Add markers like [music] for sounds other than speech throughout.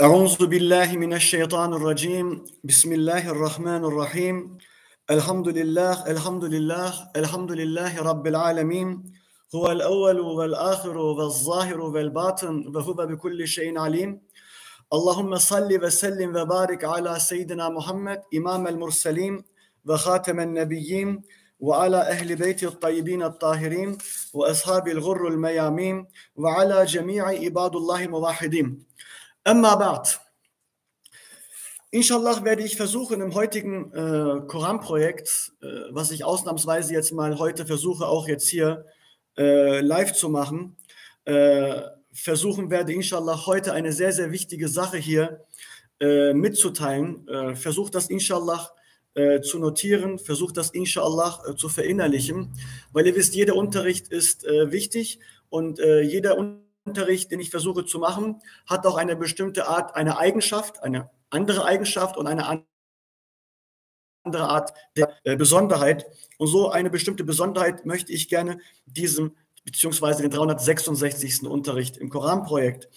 أعوذ بالله من الشيطان الرجيم. بسم الله الرحمن الرحيم. الحمد لله الحمد لله الحمد لله رب العالمين. هو الأول والآخر والظاهر والباطن وهو بكل شيء عليم. اللهم صل وسلم وبارك على سيدنا محمد إمام المرسلين وخاتم النبيين وعلى أهل بيت الطيبين الطاهرين وأصحاب الغر الميامين وعلى جميع عباد الله الموحدين. Amma Bart. Inshallah werde ich versuchen, im heutigen äh, Koranprojekt, äh, was ich ausnahmsweise jetzt mal heute versuche, auch jetzt hier äh, live zu machen, äh, versuchen werde, inshallah, heute eine sehr, sehr wichtige Sache hier äh, mitzuteilen. Äh, versucht das, inshallah, äh, zu notieren, versucht das, inshallah, zu verinnerlichen, weil ihr wisst, jeder Unterricht ist wichtig und jeder Unterricht den ich versuche zu machen, hat auch eine bestimmte Art, eine Eigenschaft, eine andere Eigenschaft und eine andere Art der äh, Besonderheit. Und so eine bestimmte Besonderheit möchte ich gerne diesem beziehungsweise den 366. Unterricht im Koranprojekt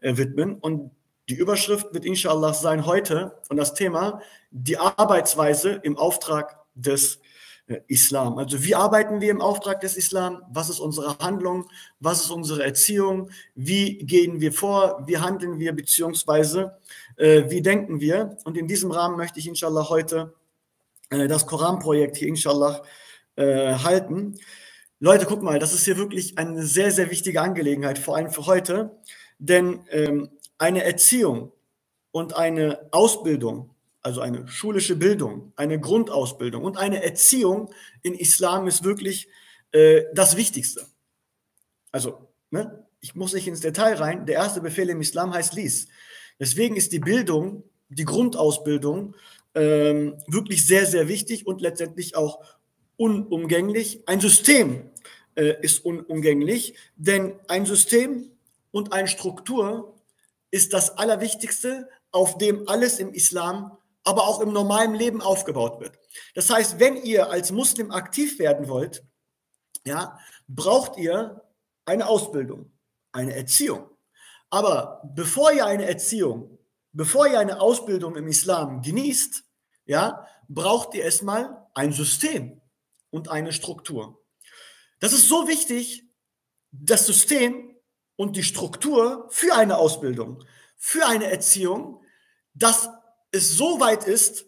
äh, widmen. Und die Überschrift wird inshallah sein heute und das Thema die Arbeitsweise im Auftrag des Islam. Also wie arbeiten wir im Auftrag des Islam? Was ist unsere Handlung? Was ist unsere Erziehung? Wie gehen wir vor? Wie handeln wir beziehungsweise äh, wie denken wir? Und in diesem Rahmen möchte ich inshallah heute äh, das Koranprojekt hier inshallah äh, halten. Leute, guck mal, das ist hier wirklich eine sehr, sehr wichtige Angelegenheit, vor allem für heute, denn ähm, eine Erziehung und eine Ausbildung, also eine schulische Bildung, eine Grundausbildung und eine Erziehung in Islam ist wirklich äh, das Wichtigste. Also, ne, ich muss nicht ins Detail rein. Der erste Befehl im Islam heißt Lies. Deswegen ist die Bildung, die Grundausbildung ähm, wirklich sehr, sehr wichtig und letztendlich auch unumgänglich. Ein System äh, ist unumgänglich, denn ein System und eine Struktur ist das Allerwichtigste, auf dem alles im Islam, aber auch im normalen Leben aufgebaut wird. Das heißt, wenn ihr als Muslim aktiv werden wollt, ja, braucht ihr eine Ausbildung, eine Erziehung. Aber bevor ihr eine Erziehung, bevor ihr eine Ausbildung im Islam genießt, ja, braucht ihr erstmal ein System und eine Struktur. Das ist so wichtig, das System und die Struktur für eine Ausbildung, für eine Erziehung, dass es so weit ist,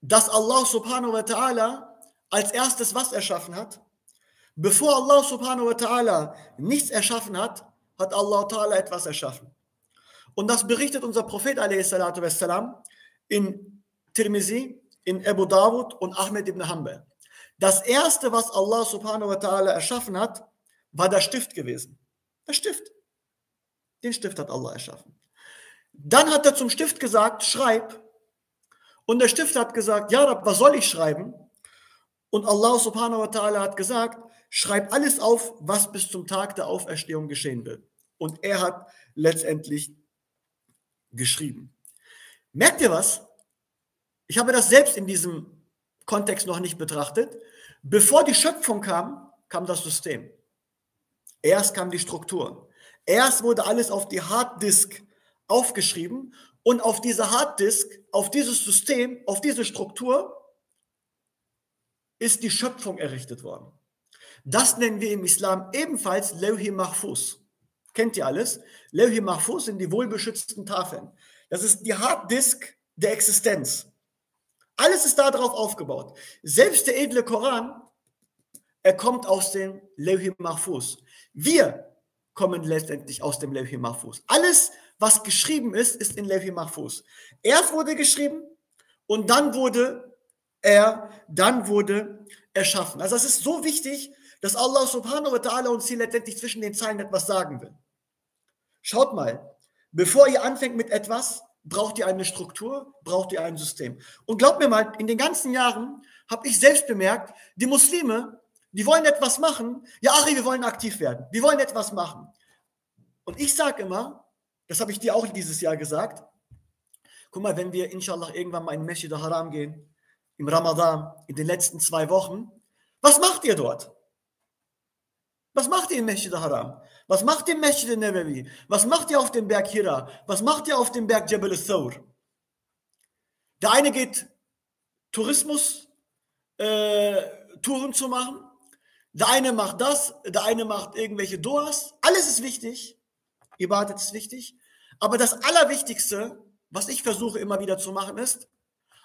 dass Allah subhanahu wa ta'ala als erstes was erschaffen hat? Bevor Allah subhanahu wa ta'ala nichts erschaffen hat, hat Allah ta'ala etwas erschaffen. Und das berichtet unser Prophet wassalam, in Tirmizi, in Abu Dawud und Ahmed ibn Hanbal. Das erste, was Allah subhanahu wa ta'ala erschaffen hat, war der Stift gewesen. Der Stift. Den Stift hat Allah erschaffen. Dann hat er zum Stift gesagt, schreib. Und der Stift hat gesagt, ja, was soll ich schreiben? Und Allah subhanahu wa ta'ala hat gesagt, schreib alles auf, was bis zum Tag der Auferstehung geschehen wird. Und er hat letztendlich geschrieben. Merkt ihr was? Ich habe das selbst in diesem Kontext noch nicht betrachtet. Bevor die Schöpfung kam, kam das System. Erst kam die Struktur. Erst wurde alles auf die Harddisk aufgeschrieben und auf diese Harddisk, auf dieses System, auf diese Struktur ist die Schöpfung errichtet worden. Das nennen wir im Islam ebenfalls Lewhi Mahfuz. Kennt ihr alles? Lewhi Mahfuz sind die wohlbeschützten Tafeln. Das ist die Harddisk der Existenz. Alles ist darauf aufgebaut. Selbst der edle Koran, er kommt aus dem Lewhi Mahfuz. Wir kommen letztendlich aus dem Levhi Mahfuz. Alles, was geschrieben ist, ist in Levhi Mahfuz. Erst wurde geschrieben und dann wurde er, dann wurde erschaffen. Also das ist so wichtig, dass Allah subhanahu wa ta'ala uns hier letztendlich zwischen den Zeilen etwas sagen will. Schaut mal, bevor ihr anfängt mit etwas, braucht ihr eine Struktur, braucht ihr ein System. Und glaubt mir mal, in den ganzen Jahren habe ich selbst bemerkt, die Muslime, die wollen etwas machen. Ja, Ari, wir wollen aktiv werden. Wir wollen etwas machen. Und ich sage immer, das habe ich dir auch dieses Jahr gesagt, guck mal, wenn wir inshallah irgendwann mal in Masjid al-Haram gehen, im Ramadan, in den letzten zwei Wochen, was macht ihr dort? Was macht ihr im Masjid Haram? Was macht ihr im Masjid Nabawi? Was macht ihr auf dem Berg Hira? Was macht ihr auf dem Berg Jabal Thawr? Der eine geht Tourismus, äh, Touren zu machen. Der eine macht das, der eine macht irgendwelche Doas. Alles ist wichtig. Ibadat ist wichtig. Aber das Allerwichtigste, was ich versuche immer wieder zu machen, ist,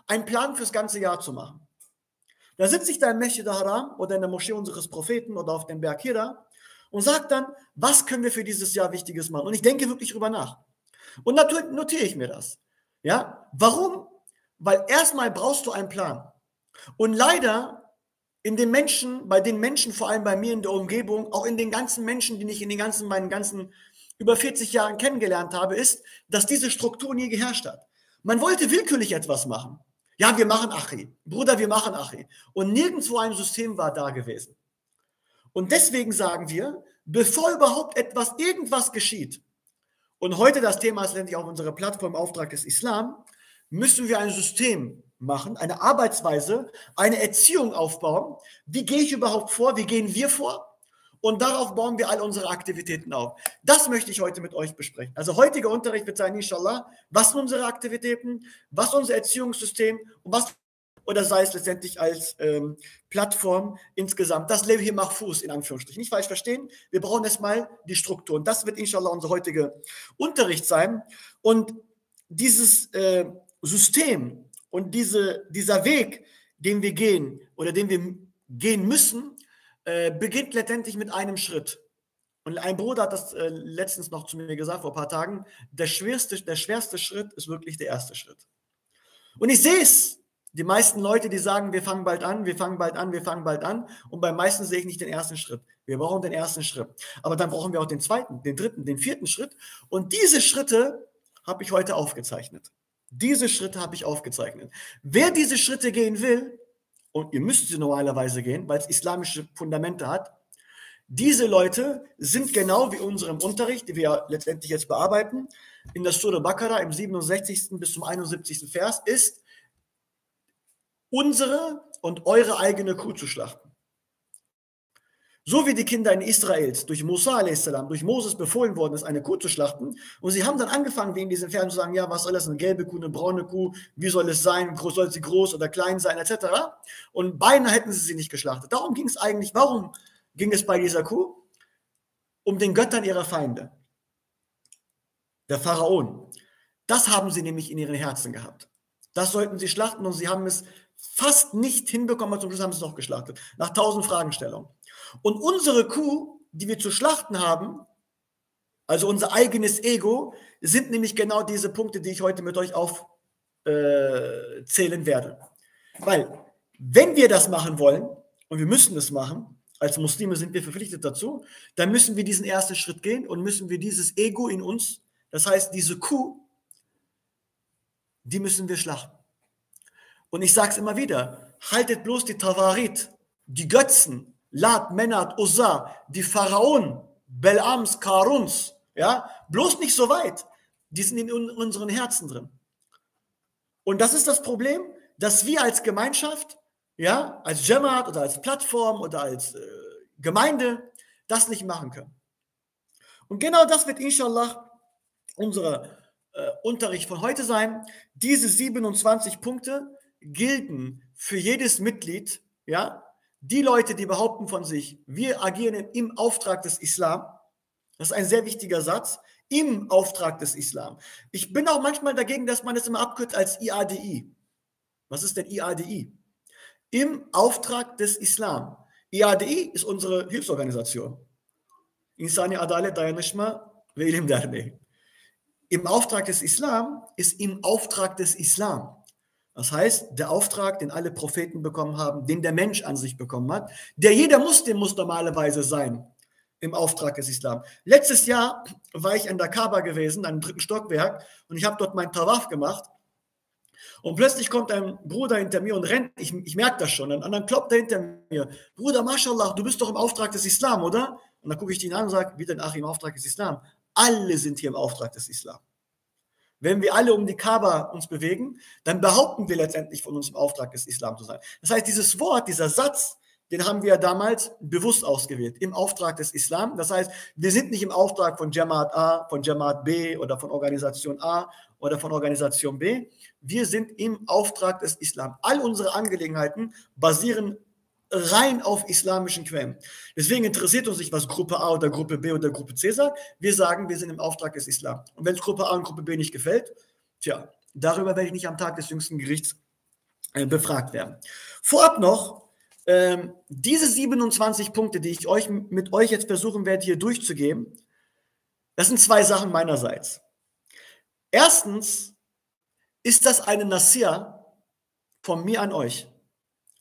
einen Plan fürs ganze Jahr zu machen. Da sitze ich da im Masjid Haram oder in der Moschee unseres Propheten oder auf dem Berg Hira und sage dann, was können wir für dieses Jahr Wichtiges machen? Und ich denke wirklich drüber nach. Und natürlich notiere ich mir das. Ja, warum? Weil erstmal brauchst du einen Plan. Und leider in den Menschen, bei den Menschen, vor allem bei mir in der Umgebung, auch in den ganzen Menschen, die ich in den ganzen, meinen ganzen über 40 Jahren kennengelernt habe, ist, dass diese Struktur nie geherrscht hat. Man wollte willkürlich etwas machen. Ja, wir machen Achi. Bruder, wir machen Achi. Und nirgendwo ein System war da gewesen. Und deswegen sagen wir, bevor überhaupt etwas, irgendwas geschieht, und heute das Thema ist letztendlich auch unsere Plattform Auftrag des Islam, müssen wir ein System machen, eine Arbeitsweise, eine Erziehung aufbauen. Wie gehe ich überhaupt vor? Wie gehen wir vor? Und darauf bauen wir all unsere Aktivitäten auf. Das möchte ich heute mit euch besprechen. Also heutiger Unterricht wird sein, inshallah, was sind unsere Aktivitäten, was unser Erziehungssystem und was oder sei es letztendlich als ähm, Plattform insgesamt. Das Levi Mahfuz in Anführungsstrichen. Nicht falsch verstehen, wir brauchen erstmal die Struktur. Und das wird inshallah unser heutiger Unterricht sein. Und dieses äh, System und diese, dieser Weg, den wir gehen oder den wir gehen müssen, äh, beginnt letztendlich mit einem Schritt. Und ein Bruder hat das äh, letztens noch zu mir gesagt, vor ein paar Tagen, der schwerste, der schwerste Schritt ist wirklich der erste Schritt. Und ich sehe es, die meisten Leute, die sagen, wir fangen bald an, wir fangen bald an, wir fangen bald an. Und beim meisten sehe ich nicht den ersten Schritt. Wir brauchen den ersten Schritt. Aber dann brauchen wir auch den zweiten, den dritten, den vierten Schritt. Und diese Schritte habe ich heute aufgezeichnet. Diese Schritte habe ich aufgezeichnet. Wer diese Schritte gehen will, und ihr müsst sie normalerweise gehen, weil es islamische Fundamente hat. Diese Leute sind genau wie unserem Unterricht, den wir letztendlich jetzt bearbeiten, in der Surah Bakara im 67. bis zum 71. Vers, ist unsere und eure eigene Kuh zu schlachten. So wie die Kinder in Israels durch Musa a.s., durch Moses befohlen worden ist, eine Kuh zu schlachten. Und sie haben dann angefangen, in diesen Versen zu sagen, ja, was soll das, eine gelbe Kuh, eine braune Kuh, wie soll es sein, soll sie groß oder klein sein, etc. Und beinahe hätten sie sie nicht geschlachtet. Darum ging es eigentlich, warum ging es bei dieser Kuh? Um den Göttern ihrer Feinde. Der Pharaon. Das haben sie nämlich in ihren Herzen gehabt. Das sollten sie schlachten und sie haben es fast nicht hinbekommen, aber zum Schluss haben sie es noch geschlachtet. Nach tausend Fragestellungen. Und unsere Kuh, die wir zu schlachten haben, also unser eigenes Ego, sind nämlich genau diese Punkte, die ich heute mit euch aufzählen äh, werde. Weil, wenn wir das machen wollen, und wir müssen das machen, als Muslime sind wir verpflichtet dazu, dann müssen wir diesen ersten Schritt gehen und müssen wir dieses Ego in uns, das heißt diese Kuh, die müssen wir schlachten. Und ich sage es immer wieder, haltet bloß die Tawarit, die Götzen, Lat, Menat, Uzza, die Pharaonen, Belams, Karuns, ja, bloß nicht so weit. Die sind in unseren Herzen drin. Und das ist das Problem, dass wir als Gemeinschaft, ja, als Jamaat oder als Plattform oder als äh, Gemeinde das nicht machen können. Und genau das wird inshallah unser äh, Unterricht von heute sein. Diese 27 Punkte gelten für jedes Mitglied, ja, die Leute, die behaupten von sich, wir agieren im Auftrag des Islam, das ist ein sehr wichtiger Satz, im Auftrag des Islam. Ich bin auch manchmal dagegen, dass man das immer abkürzt als IADI. Was ist denn IADI? Im Auftrag des Islam. IADI ist unsere Hilfsorganisation. Insani Adalet Dayanışma ve İlim. Im Auftrag des Islam ist im Auftrag des Islam. Das heißt, der Auftrag, den alle Propheten bekommen haben, den der Mensch an sich bekommen hat, der jeder Muslim muss normalerweise sein im Auftrag des Islam. Letztes Jahr war ich an der Kaaba gewesen, einem dritten Stockwerk, und ich habe dort meinen Tawaf gemacht. Und plötzlich kommt ein Bruder hinter mir und rennt, ich, ich merke das schon, und dann kloppt er hinter mir, Bruder, Mashallah, du bist doch im Auftrag des Islam, oder? Und dann gucke ich ihn an und sage, wie denn, ach, im Auftrag des Islam? Alle sind hier im Auftrag des Islam. Wenn wir alle um die Kaaba uns bewegen, dann behaupten wir letztendlich von uns im Auftrag des Islam zu sein. Das heißt, dieses Wort, dieser Satz, den haben wir damals bewusst ausgewählt, im Auftrag des Islam. Das heißt, wir sind nicht im Auftrag von Jamaat A, von Jamaat B oder von Organisation A oder von Organisation B. Wir sind im Auftrag des Islam. All unsere Angelegenheiten basieren rein auf islamischen Quellen. Deswegen interessiert uns nicht, was Gruppe A oder Gruppe B oder Gruppe C sagt. Wir sagen, wir sind im Auftrag des Islam. Und wenn es Gruppe A und Gruppe B nicht gefällt, tja, darüber werde ich nicht am Tag des jüngsten Gerichts äh, befragt werden. Vorab noch, ähm, diese 27 Punkte, die ich euch mit euch jetzt versuchen werde, hier durchzugeben, das sind zwei Sachen meinerseits. Erstens ist das eine Nasir von mir an euch.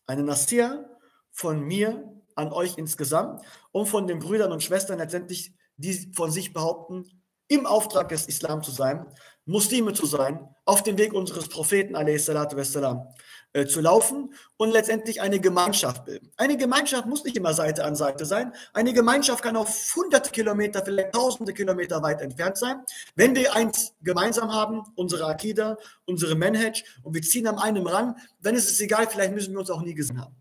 Eine Nasir von mir an euch insgesamt und von den Brüdern und Schwestern letztendlich, die von sich behaupten, im Auftrag des Islam zu sein, Muslime zu sein, auf dem Weg unseres Propheten, wassalam, äh, zu laufen und letztendlich eine Gemeinschaft bilden. Eine Gemeinschaft muss nicht immer Seite an Seite sein. Eine Gemeinschaft kann auch hunderte Kilometer, vielleicht tausende Kilometer weit entfernt sein. Wenn wir eins gemeinsam haben, unsere Akida, unsere Manhaj, und wir ziehen am einen ran, dann ist es egal, vielleicht müssen wir uns auch nie gesehen haben.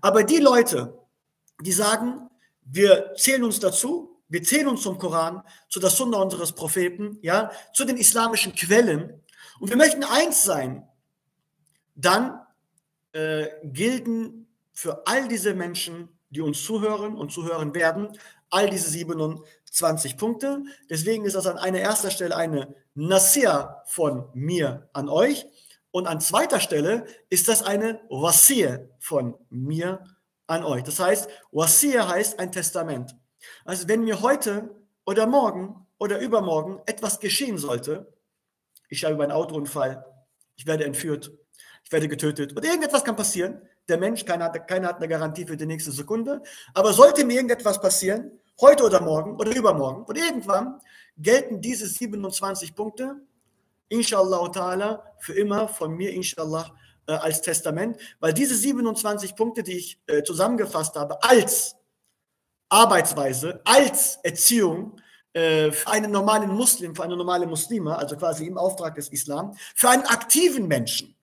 Aber die Leute, die sagen, wir zählen uns dazu, wir zählen uns zum Koran, zu der Sunna unseres Propheten, ja, zu den islamischen Quellen und wir möchten eins sein, dann äh, gelten für all diese Menschen, die uns zuhören und zuhören werden, all diese 27 Punkte. Deswegen ist das an einer erster Stelle eine Nasir von mir an euch. Und an zweiter Stelle ist das eine Wasir von mir an euch. Das heißt, Wasir heißt ein Testament. Also wenn mir heute oder morgen oder übermorgen etwas geschehen sollte, ich habe einen Autounfall, ich werde entführt, ich werde getötet oder irgendetwas kann passieren. Der Mensch, keiner hat, keiner hat eine Garantie für die nächste Sekunde. Aber sollte mir irgendetwas passieren, heute oder morgen oder übermorgen oder irgendwann, gelten diese 27 Punkte, inshallah ta'ala, für immer von mir, inshallah, äh, als Testament, weil diese 27 Punkte, die ich äh, zusammengefasst habe, als Arbeitsweise, als Erziehung äh, für einen normalen Muslim, für eine normale Muslime, also quasi im Auftrag des Islam, für einen aktiven Menschen.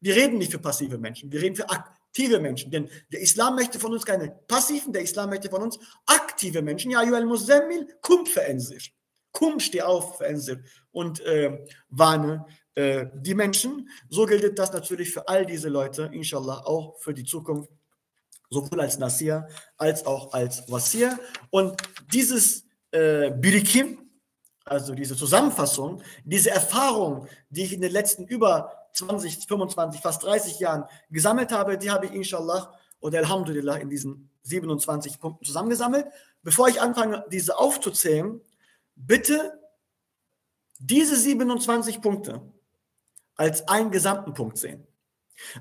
Wir reden nicht für passive Menschen, wir reden für aktive Menschen, denn der Islam möchte von uns keine passiven, der Islam möchte von uns aktive Menschen. Ja, Yuel Muzammil, kum veränsir. Kum, steh auf, veränsir und äh, warne äh, die Menschen. So gilt das natürlich für all diese Leute, inshallah, auch für die Zukunft sowohl als Nasir als auch als Wasir. Und dieses äh, Birikim, also diese Zusammenfassung, diese Erfahrung, die ich in den letzten über 20, 25, fast 30 Jahren gesammelt habe, die habe ich inshallah oder Alhamdulillah in diesen 27 Punkten zusammengesammelt. Bevor ich anfange, diese aufzuzählen, bitte diese 27 Punkte als einen gesamten Punkt sehen.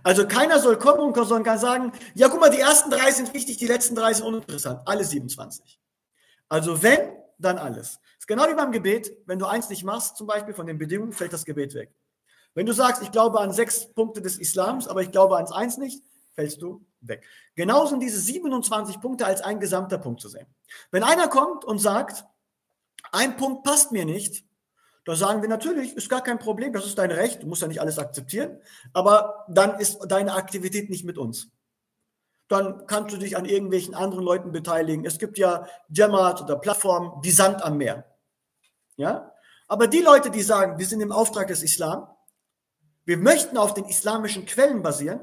Also keiner soll kommen und soll sagen, ja guck mal, die ersten drei sind wichtig, die letzten drei sind uninteressant. Alle 27. Also wenn, dann alles. Ist genau wie beim Gebet. Wenn du eins nicht machst, zum Beispiel von den Bedingungen, fällt das Gebet weg. Wenn du sagst, ich glaube an sechs Punkte des Islams, aber ich glaube ans eins nicht, fällst du weg. Genauso sind diese 27 Punkte als ein gesamter Punkt zu sehen. Wenn einer kommt und sagt, ein Punkt passt mir nicht, da sagen wir natürlich, ist gar kein Problem, das ist dein Recht, du musst ja nicht alles akzeptieren, aber dann ist deine Aktivität nicht mit uns. Dann kannst du dich an irgendwelchen anderen Leuten beteiligen. Es gibt ja Jamaat oder Plattformen, die Sand am Meer. Ja? Aber die Leute, die sagen, wir sind im Auftrag des Islam, wir möchten auf den islamischen Quellen basieren,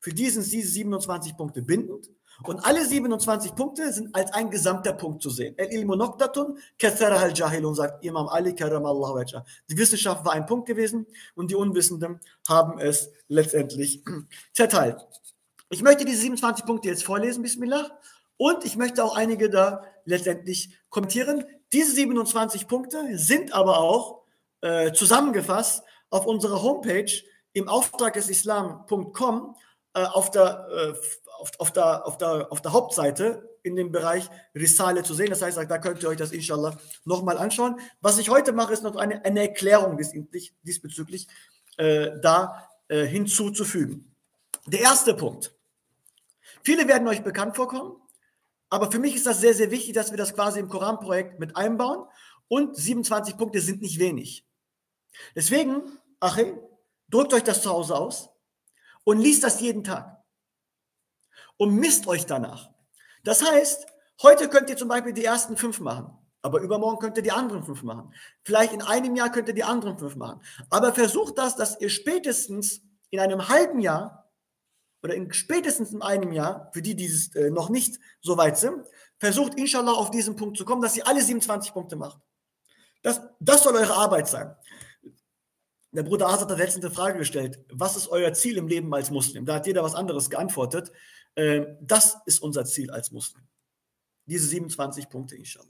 für diesen diese 27 Punkte bindend und alle 27 Punkte sind als ein gesamter Punkt zu sehen. El-Ilmu Noktatun, al-Jahilun, sagt Imam Ali Karamallahu wajah. Die Wissenschaft war ein Punkt gewesen und die Unwissenden haben es letztendlich [clears throat] zerteilt. Ich möchte diese 27 Punkte jetzt vorlesen, Bismillah. Und ich möchte auch einige da letztendlich kommentieren. Diese 27 Punkte sind aber auch äh, zusammengefasst auf unserer Homepage im Auftrag des Islam.com äh, auf der äh, auf, auf, der, auf, der, auf der Hauptseite in dem Bereich Risale zu sehen. Das heißt, da könnt ihr euch das inshallah nochmal anschauen. Was ich heute mache, ist noch eine, eine Erklärung dies, diesbezüglich äh, da äh, hinzuzufügen. Der erste Punkt. Viele werden euch bekannt vorkommen, aber für mich ist das sehr, sehr wichtig, dass wir das quasi im Koranprojekt mit einbauen. Und 27 Punkte sind nicht wenig. Deswegen, Achim, drückt euch das zu Hause aus und liest das jeden Tag. Und misst euch danach. Das heißt, heute könnt ihr zum Beispiel die ersten fünf machen, aber übermorgen könnt ihr die anderen fünf machen. Vielleicht in einem Jahr könnt ihr die anderen fünf machen. Aber versucht das, dass ihr spätestens in einem halben Jahr oder in spätestens in einem Jahr, für die, die äh, noch nicht so weit sind, versucht inshallah auf diesen Punkt zu kommen, dass ihr alle 27 Punkte macht. Das, das soll eure Arbeit sein. Der Bruder Asad hat letztens eine Frage gestellt, was ist euer Ziel im Leben als Muslim? Da hat jeder was anderes geantwortet. Äh, das ist unser Ziel als Muslim. Diese 27 Punkte, inshallah.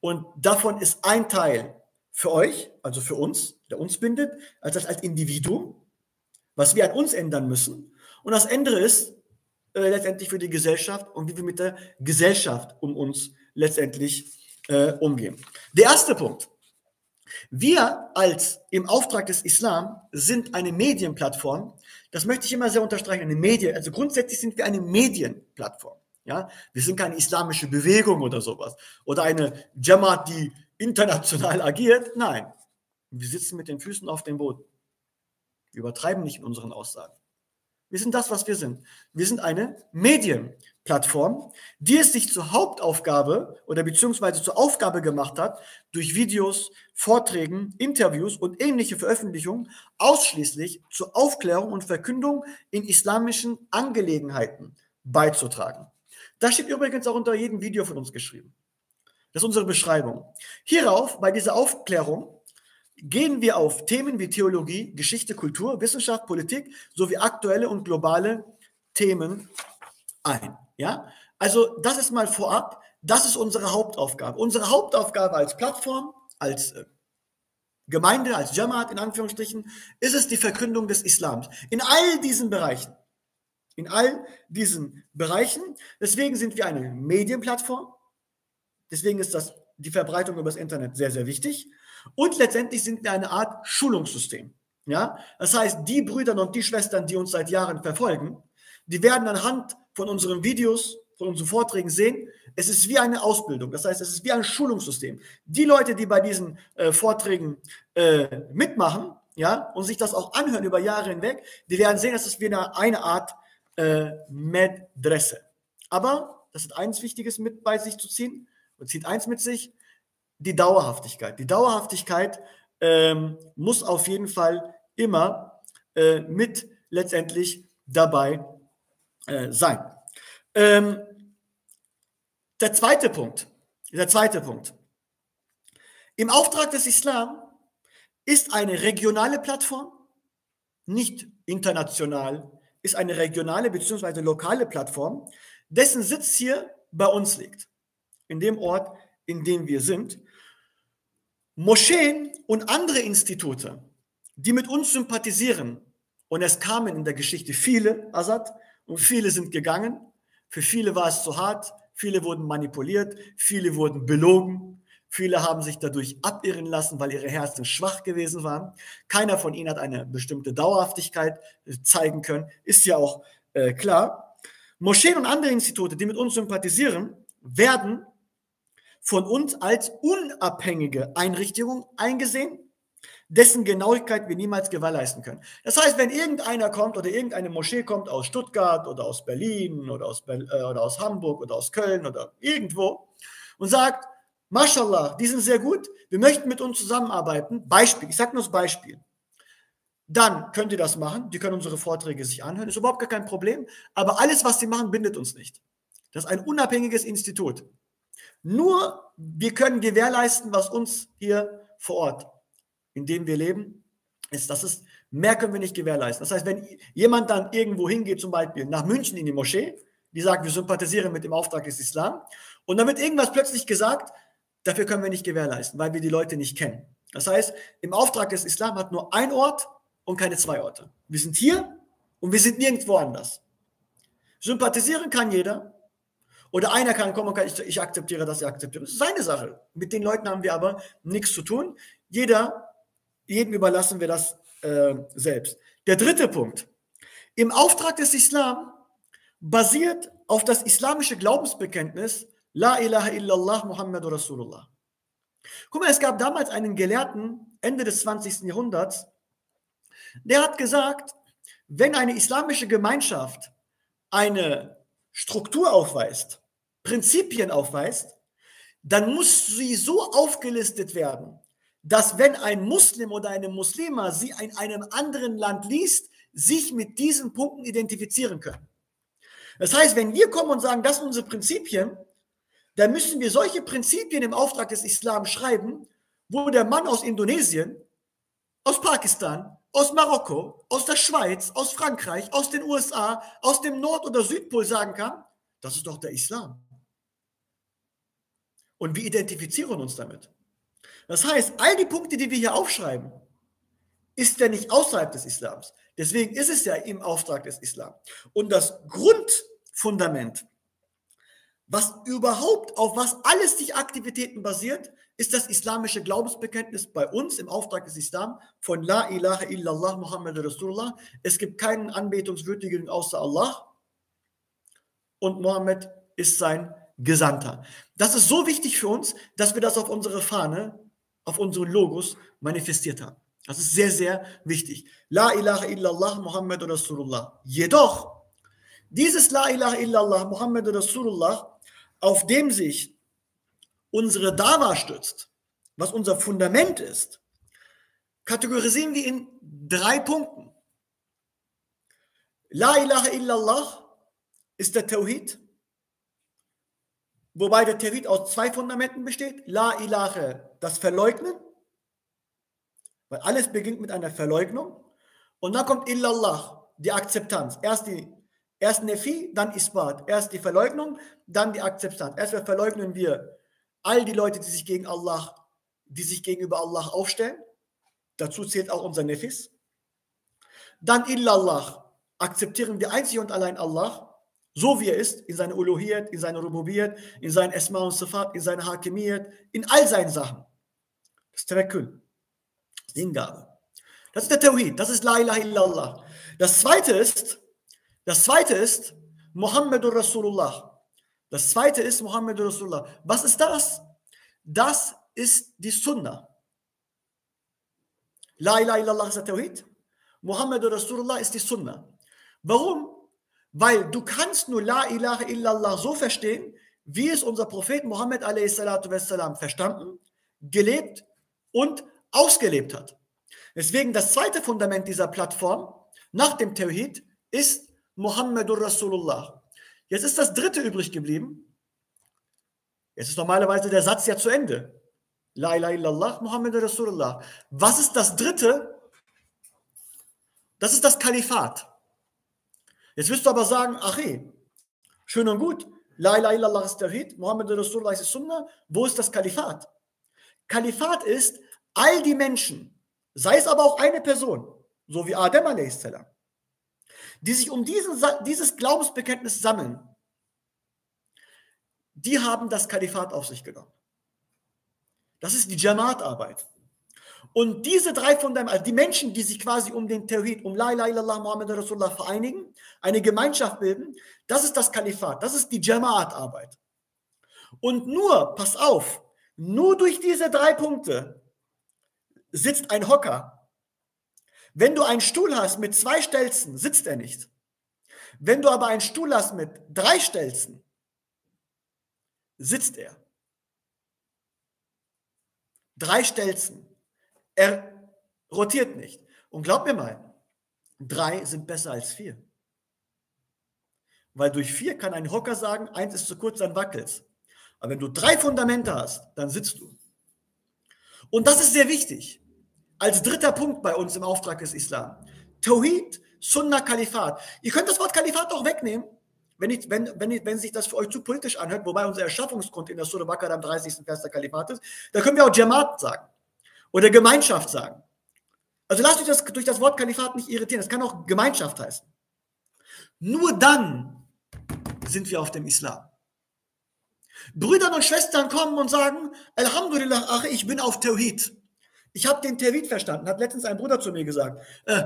Und davon ist ein Teil für euch, also für uns, der uns bindet, als das als Individuum, was wir an uns ändern müssen. Und das andere ist äh, letztendlich für die Gesellschaft und wie wir mit der Gesellschaft um uns letztendlich äh, umgehen. Der erste Punkt. Wir als im Auftrag des Islam sind eine Medienplattform. Das möchte ich immer sehr unterstreichen. Eine Medien, also grundsätzlich sind wir eine Medienplattform. Ja, wir sind keine islamische Bewegung oder sowas oder eine Jamaat, die international agiert. Nein, wir sitzen mit den Füßen auf dem Boden. Wir übertreiben nicht in unseren Aussagen. Wir sind das, was wir sind. Wir sind eine Medienplattform, die es sich zur Hauptaufgabe oder beziehungsweise zur Aufgabe gemacht hat, durch Videos, Vorträgen, Interviews und ähnliche Veröffentlichungen ausschließlich zur Aufklärung und Verkündung in islamischen Angelegenheiten beizutragen. Das steht übrigens auch unter jedem Video von uns geschrieben. Das ist unsere Beschreibung. Hierauf, bei dieser Aufklärung, gehen wir auf Themen wie Theologie, Geschichte, Kultur, Wissenschaft, Politik sowie aktuelle und globale Themen ein. Ja? Also das ist mal vorab, das ist unsere Hauptaufgabe. Unsere Hauptaufgabe als Plattform, als äh, Gemeinde, als Jamaat in Anführungsstrichen, ist es die Verkündung des Islams. In all diesen Bereichen. In all diesen Bereichen. Deswegen sind wir eine Medienplattform. Deswegen ist das, die Verbreitung über das Internet sehr, sehr wichtig. Und letztendlich sind wir eine Art Schulungssystem. Ja? Das heißt, die Brüder und die Schwestern, die uns seit Jahren verfolgen, die werden anhand von unseren Videos, von unseren Vorträgen sehen, es ist wie eine Ausbildung. Das heißt, es ist wie ein Schulungssystem. Die Leute, die bei diesen äh, Vorträgen äh, mitmachen, ja, und sich das auch anhören über Jahre hinweg, die werden sehen, dass es wie eine, eine Art äh, Medresse. Aber das ist eins Wichtiges mit bei sich zu ziehen und zieht eins mit sich, die Dauerhaftigkeit. Die Dauerhaftigkeit ähm, muss auf jeden Fall immer äh, mit letztendlich dabei äh, sein. Ähm, der zweite Punkt, der zweite Punkt. Im Auftrag des Islam ist eine regionale Plattform, nicht international, ist eine regionale bzw. lokale Plattform, dessen Sitz hier bei uns liegt, in dem Ort, in dem wir sind. Moscheen und andere Institute, die mit uns sympathisieren, und es kamen in der Geschichte viele, Assad, und viele sind gegangen. Für viele war es zu hart, viele wurden manipuliert, viele wurden belogen, viele haben sich dadurch abirren lassen, weil ihre Herzen schwach gewesen waren. Keiner von ihnen hat eine bestimmte Dauerhaftigkeit äh, zeigen können, ist ja auch äh, klar. Moscheen und andere Institute, die mit uns sympathisieren, werden von uns als unabhängige Einrichtung eingesehen, dessen Genauigkeit wir niemals gewährleisten können. Das heißt, wenn irgendeiner kommt oder irgendeine Moschee kommt aus Stuttgart oder aus Berlin oder aus, Be äh, oder aus Hamburg oder aus Köln oder irgendwo und sagt, Mashallah, die sind sehr gut, wir möchten mit uns zusammenarbeiten, Beispiel, ich sage nur das Beispiel, dann könnt ihr das machen, die können unsere Vorträge sich anhören, ist überhaupt gar kein Problem, aber alles, was sie machen, bindet uns nicht. Das ist ein unabhängiges Institut. Nur wir können gewährleisten, was uns hier vor Ort, in dem wir leben, ist. Das ist, mehr können wir nicht gewährleisten. Das heißt, wenn jemand dann irgendwo hingeht, zum Beispiel nach München in die Moschee, die sagt, wir sympathisieren mit dem Auftrag des Islam, und dann wird irgendwas plötzlich gesagt, dafür können wir nicht gewährleisten, weil wir die Leute nicht kennen. Das heißt, im Auftrag des Islam hat nur ein Ort und keine zwei Orte. Wir sind hier und wir sind nirgendwo anders. Sympathisieren kann jeder, oder einer kann kommen und kann, ich, ich akzeptiere das, ich akzeptiere. Das ist seine Sache. Mit den Leuten haben wir aber nichts zu tun. Jeder, jedem überlassen wir das äh, selbst. Der dritte Punkt. Im Auftrag des Islam basiert auf das islamische Glaubensbekenntnis La ilaha illallah Muhammadur Rasulullah. Guck mal, es gab damals einen Gelehrten, Ende des 20. Jahrhunderts, der hat gesagt, wenn eine islamische Gemeinschaft eine Struktur aufweist, Prinzipien aufweist, dann muss sie so aufgelistet werden, dass wenn ein Muslim oder eine Muslima sie in einem anderen Land liest, sich mit diesen Punkten identifizieren können. Das heißt, wenn wir kommen und sagen, das sind unsere Prinzipien, dann müssen wir solche Prinzipien im Auftrag des Islam schreiben, wo der Mann aus Indonesien, aus Pakistan, aus Marokko, aus der Schweiz, aus Frankreich, aus den USA, aus dem Nord- oder Südpol sagen kann, das ist doch der Islam. Und wir identifizieren uns damit. Das heißt, all die Punkte, die wir hier aufschreiben, ist ja nicht außerhalb des Islams. Deswegen ist es ja im Auftrag des Islam. Und das Grundfundament, was überhaupt, auf was alles die Aktivitäten basiert, ist das islamische Glaubensbekenntnis bei uns im Auftrag des Islam von La ilaha illallah Muhammad Rasulullah. Es gibt keinen Anbetungswürdigen außer Allah und Mohammed ist sein Gesandter. Das ist so wichtig für uns, dass wir das auf unsere Fahne, auf unsere Logos manifestiert haben. Das ist sehr, sehr wichtig. La ilaha illallah Muhammad Rasulullah. Jedoch, dieses La ilaha illallah Muhammad Rasulullah, auf dem sich unsere Dawa stützt, was unser Fundament ist, kategorisieren wir in drei Punkten. La ilaha illallah ist der Tawhid, wobei der Tawhid aus zwei Fundamenten besteht. La ilaha, das Verleugnen, weil alles beginnt mit einer Verleugnung. Und dann kommt illallah, die Akzeptanz. Erst die Erst Nefi, dann Isbat. Erst die Verleugnung, dann die Akzeptanz. Erst verleugnen wir all die Leute, die sich gegen Allah, die sich gegenüber Allah aufstellen. Dazu zählt auch unser Nefis. Dann illallah. Akzeptieren wir einzig und allein Allah so wie er ist, in seiner Uluhiyat, in seiner Rububiyat, in seinen Esma und Sifat, in seiner Hakimiyat, in all seinen Sachen. Das ist Tawakkul, Hingabe. Das ist der Tawhid, das ist La ilaha illallah. Das zweite ist, das zweite ist Muhammadur Rasulullah. Das zweite ist Muhammadur Rasulullah. Was ist das? Das ist die Sunnah. La ilaha illallah ist der Tawhid. Muhammadur Rasulullah ist die Sunnah. Warum? Weil du kannst nur La ilaha illallah so verstehen, wie es unser Prophet Muhammad wassalam, verstanden, gelebt und ausgelebt hat. Deswegen das zweite Fundament dieser Plattform nach dem Tawhid ist Muhammadur Rasulullah. Jetzt ist das dritte übrig geblieben. Jetzt ist normalerweise der Satz ja zu Ende. La ilaha illallah Muhammadur Rasulullah. Was ist das dritte? Das ist das Kalifat. Jetzt wirst du aber sagen, ach hey, schön und gut, La ilaha illallah ist Tawhid, Muhammad Rasulullah ist Sunnah, wo ist das Kalifat? Kalifat ist all die Menschen, sei es aber auch eine Person, so wie Adam a.s., die sich um diesen, dieses Glaubensbekenntnis sammeln, die haben das Kalifat auf sich genommen. Das ist die Jamaat-Arbeit. Und diese drei Fundamente, also die Menschen, die sich quasi um den Tawhid, um La ilaha illallah Muhammad Rasulullah vereinigen, eine Gemeinschaft bilden, das ist das Kalifat, das ist die Jamaat-Arbeit. Und nur, pass auf, nur durch diese drei Punkte sitzt ein Hocker. Wenn du einen Stuhl hast mit zwei Stelzen, sitzt er nicht. Wenn du aber einen Stuhl hast mit drei Stelzen, sitzt er. Drei Stelzen. Er rotiert nicht. Und glaub mir mal, drei sind besser als vier. Weil durch vier kann ein Hocker sagen, eins ist zu kurz, dann wackelst. Aber wenn du drei Fundamente hast, dann sitzt du. Und das ist sehr wichtig. Als dritter Punkt bei uns im Auftrag des Islam. Tawhid, Sunnah, Kalifat. Ihr könnt das Wort Kalifat auch wegnehmen, wenn, ich, wenn, wenn, wenn sich das für euch zu politisch anhört, wobei unser Erschaffungsgrund in der Surah Bakr am 30. Vers der Kalifat ist. Da können wir auch Jamaat sagen oder Gemeinschaft sagen. Also lasst euch das durch das Wort Kalifat nicht irritieren. Das kann auch Gemeinschaft heißen. Nur dann sind wir auf dem Islam. Brüder und Schwestern kommen und sagen, Alhamdulillah, ach, ich bin auf Tawhid. Ich habe den Tawhid verstanden, hat letztens ein Bruder zu mir gesagt. Äh,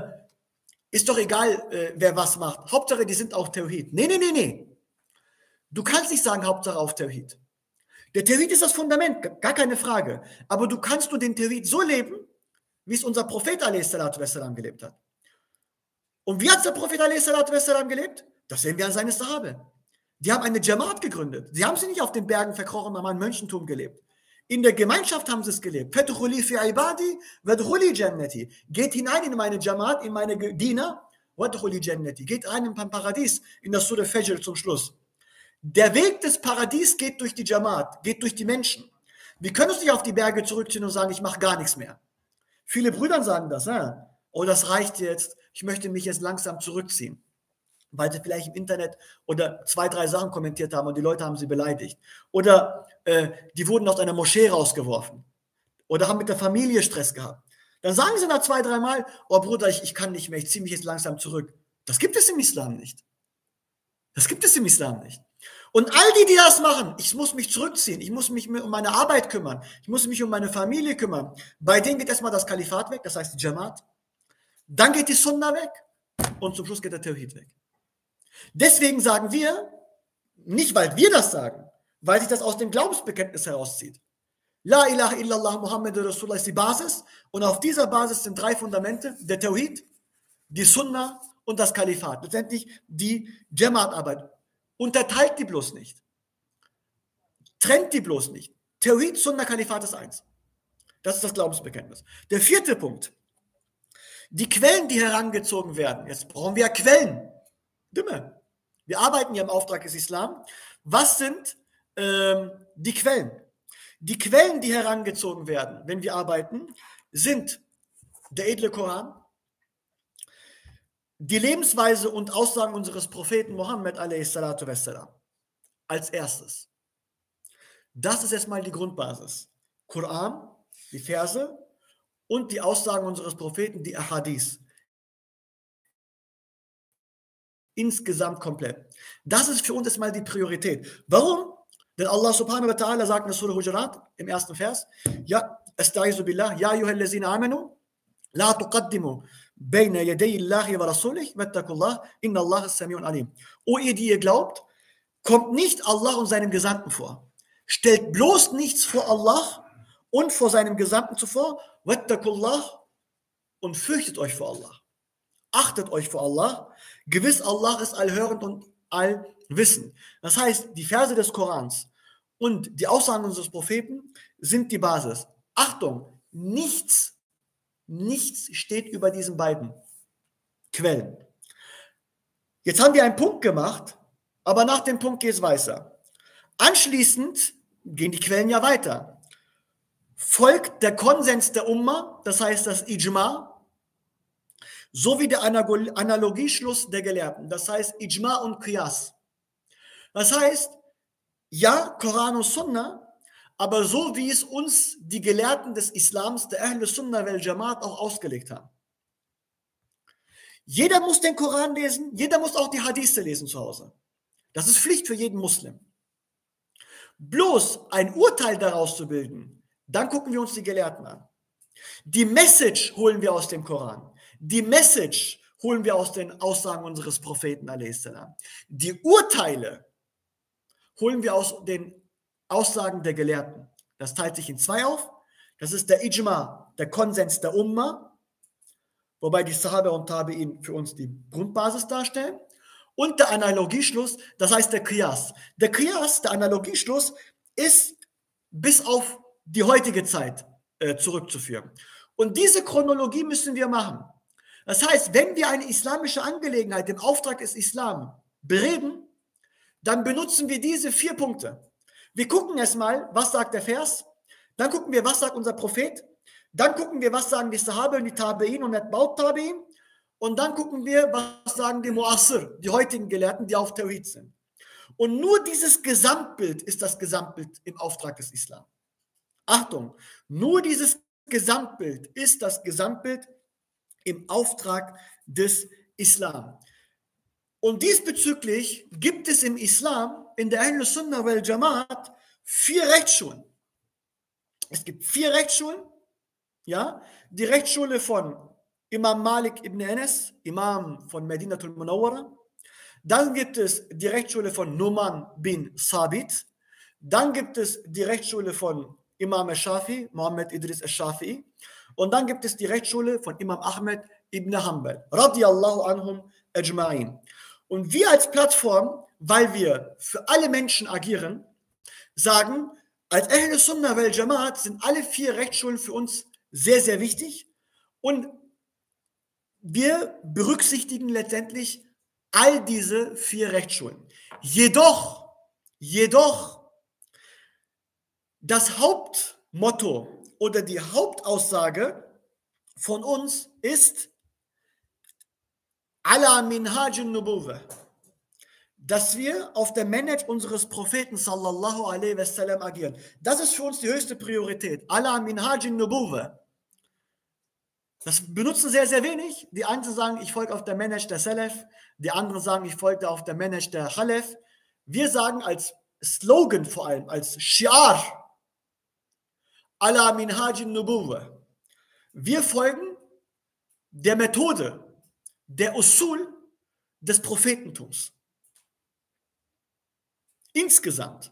ist doch egal, äh, wer was macht. Hauptsache, die sind auf Tawhid. Nee, nee, nee, nee. Du kannst nicht sagen, Hauptsache auf Tawhid. Der Tawhid ist das Fundament, gar keine Frage. Aber du kannst nur den Tawhid so leben, wie es unser Prophet wassalam, gelebt hat. Und wie hat der Prophet wassalam, gelebt? Das sehen wir an seinen Sahabe. Die haben eine Jamaat gegründet. Sie haben sie nicht auf den Bergen verkrochen haben ein Mönchentum gelebt. In der Gemeinschaft haben sie es gelebt. Geht hinein in meine Jamaat, in meine Diener. Geht rein in mein Paradies, in das Surah Fajr zum Schluss. Der Weg des Paradies geht durch die Jamaat, geht durch die Menschen. Wir können uns nicht auf die Berge zurückziehen und sagen, ich mache gar nichts mehr. Viele Brüder sagen das. Ne? Oh, das reicht jetzt. Ich möchte mich jetzt langsam zurückziehen weil sie vielleicht im Internet oder zwei, drei Sachen kommentiert haben und die Leute haben sie beleidigt. Oder äh, die wurden aus einer Moschee rausgeworfen. Oder haben mit der Familie Stress gehabt. Dann sagen sie nach zwei, drei Mal, oh Bruder, ich, ich kann nicht mehr, ich ziehe mich jetzt langsam zurück. Das gibt es im Islam nicht. Das gibt es im Islam nicht. Und all die, die das machen, ich muss mich zurückziehen, ich muss mich um meine Arbeit kümmern, ich muss mich um meine Familie kümmern. Bei denen geht erstmal das Kalifat weg, das heißt die Jamaat. Dann geht die Sunna weg und zum Schluss geht der Tawhid weg. Deswegen sagen wir, nicht weil wir das sagen, weil sich das aus dem Glaubensbekenntnis herauszieht. La ilaha illallah Muhammad Rasulullah ist die Basis und auf dieser Basis sind drei Fundamente, der Tawhid, die Sunna und das Kalifat. Letztendlich die Jamaat-Arbeit. Unterteilt die bloß nicht. Trennt die bloß nicht. Tawhid, Sunna, Kalifat ist eins. Das ist das Glaubensbekenntnis. Der vierte Punkt. Die Quellen, die herangezogen werden. Jetzt brauchen wir Quellen. Stimme. Wir arbeiten ja im Auftrag des Islam. Was sind ähm, die Quellen? Die Quellen, die herangezogen werden, wenn wir arbeiten, sind der edle Koran, die Lebensweise und Aussagen unseres Propheten Mohammed als erstes. Das ist erstmal die Grundbasis. Koran, die Verse und die Aussagen unseres Propheten, die Ahadith insgesamt komplett. Das ist für uns erstmal die Priorität. Warum? Denn Allah subhanahu wa ta'ala sagt in Surah Hujurat im ersten Vers, ja, Estaizu billah, ja, ayyuhallazina amanu, la tuqaddimu bayna yaday Allahi wa rasulih, wattakullah, inna Allah samiun alim. O ihr, die ihr glaubt, kommt nicht Allah und seinem Gesandten vor. Stellt bloß nichts vor Allah und vor seinem Gesandten zuvor, wattakullah, und fürchtet euch vor Allah. Achtet euch vor Allah, Gewiss, Allah ist allhörend und allwissend. Das heißt, die Verse des Korans und die Aussagen unseres Propheten sind die Basis. Achtung, nichts, nichts steht über diesen beiden Quellen. Jetzt haben wir einen Punkt gemacht, aber nach dem Punkt geht es weiter. Anschließend gehen die Quellen ja weiter. Folgt der Konsens der Umma, das heißt das Ijma, sowie der Analogieschluss der Gelehrten, das heißt Ijma und Qiyas. Das heißt, ja, Koran und Sunna, aber so wie es uns die Gelehrten des Islams, der Ahl Sunnah wal Jamaat auch ausgelegt haben. Jeder muss den Koran lesen, jeder muss auch die Hadithe lesen zu Hause. Das ist Pflicht für jeden Muslim. Bloß ein Urteil daraus zu bilden, dann gucken wir uns die Gelehrten an. Die Message holen wir aus dem Koran. Die Message holen wir aus den Aussagen unseres Propheten. Die Urteile holen wir aus den Aussagen der Gelehrten. Das teilt sich in zwei auf. Das ist der Ijma, der Konsens der Umma, wobei die Sahaba und Tabi'in für uns die Grundbasis darstellen. Und der Analogieschluss, das heißt der Qiyas. Der Qiyas, der Analogieschluss, ist bis auf die heutige Zeit äh, zurückzuführen. Und diese Chronologie müssen wir machen. Das heißt, wenn wir eine islamische Angelegenheit im Auftrag des Islam bereden, dann benutzen wir diese vier Punkte. Wir gucken erstmal, was sagt der Vers, dann gucken wir, was sagt unser Prophet, dann gucken wir, was sagen die Sahabe und die Tabein und Baut Tabein und dann gucken wir, was sagen die Muassir, die heutigen Gelehrten, die auf Tawhid sind. Und nur dieses Gesamtbild ist das Gesamtbild im Auftrag des Islam. Achtung, nur dieses Gesamtbild ist das Gesamtbild im Auftrag des Islam. Und diesbezüglich gibt es im Islam, in der Ahl Sunnah wal Jamaat, vier Rechtsschulen. Es gibt vier Rechtsschulen. Ja, die Rechtsschule von Imam Malik ibn Anas, Imam von Medinatul Munawwara. Dann gibt es die Rechtsschule von Numan bin Sabit. Dann gibt es die Rechtsschule von Imam al-Shafi, Muhammad Idris al-Shafi. Und dann gibt es die Rechtsschule von Imam Ahmed ibn Hanbal, radiallahu anhum ajma'in. Und wir als Plattform, weil wir für alle Menschen agieren, sagen, als Ahl Sunnah wal Jamaat sind alle vier Rechtsschulen für uns sehr, sehr wichtig und wir berücksichtigen letztendlich all diese vier Rechtsschulen. Jedoch, jedoch, das Hauptmotto oder die Hauptaussage von uns ist ala minhajun nubuwa dass wir auf der Manage unseres Propheten sallallahu alaihi wasallam agieren. Das ist für uns die höchste Priorität. Ala minhajin nubuwa. Das benutzen sehr, sehr wenig. Die einen sagen, ich folge auf der Manage der Salaf. Die anderen sagen, ich folge auf der Manage der Khalef. Wir sagen als Slogan vor allem, als Shiar, ala minhajin nubuwa. Wir folgen der Methode, der Usul des Prophetentums. Insgesamt.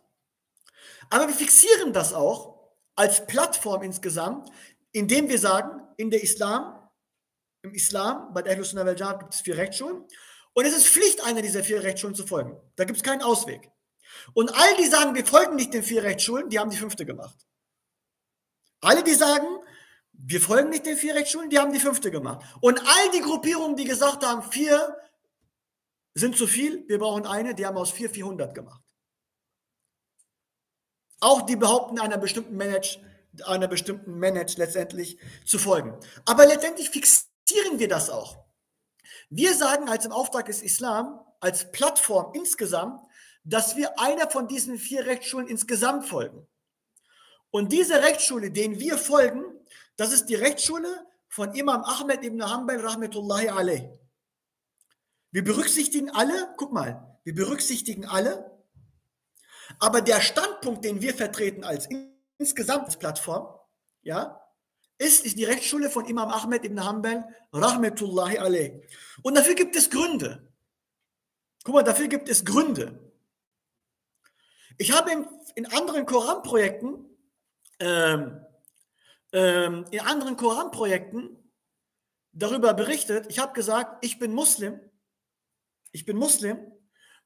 Aber wir fixieren das auch als Plattform insgesamt, indem wir sagen, in der Islam, im Islam, bei der Ahlus Sunnah wal gibt es vier Rechtsschulen und es ist Pflicht, einer dieser vier Rechtsschulen zu folgen. Da gibt es keinen Ausweg. Und all die sagen, wir folgen nicht den vier Rechtsschulen, die haben die fünfte gemacht. Alle, die sagen, wir folgen nicht den vier Rechtsschulen, die haben die fünfte gemacht. Und all die Gruppierungen, die gesagt haben, vier sind zu viel, wir brauchen eine, die haben aus vier 400 gemacht. Auch die behaupten, einer bestimmten Manage, einer bestimmten Manage letztendlich zu folgen. Aber letztendlich fixieren wir das auch. Wir sagen als im Auftrag des Islam, als Plattform insgesamt, dass wir einer von diesen vier Rechtsschulen insgesamt folgen. Und diese Rechtsschule, denen wir folgen, das ist die Rechtsschule von Imam Ahmed ibn Hanbal rahmetullahi alayh. Wir berücksichtigen alle, guck mal, wir berücksichtigen alle, aber der Standpunkt, den wir vertreten als insgesamt Plattform, ja, ist, ist die Rechtsschule von Imam Ahmed ibn Hanbal, rahmetullahi alayh. Und dafür gibt es Gründe. Guck mal, dafür gibt es Gründe. Ich habe in, in anderen Koranprojekten, ähm, ähm, in anderen Koranprojekten darüber berichtet. Ich habe gesagt, ich bin Muslim. Ich bin Muslim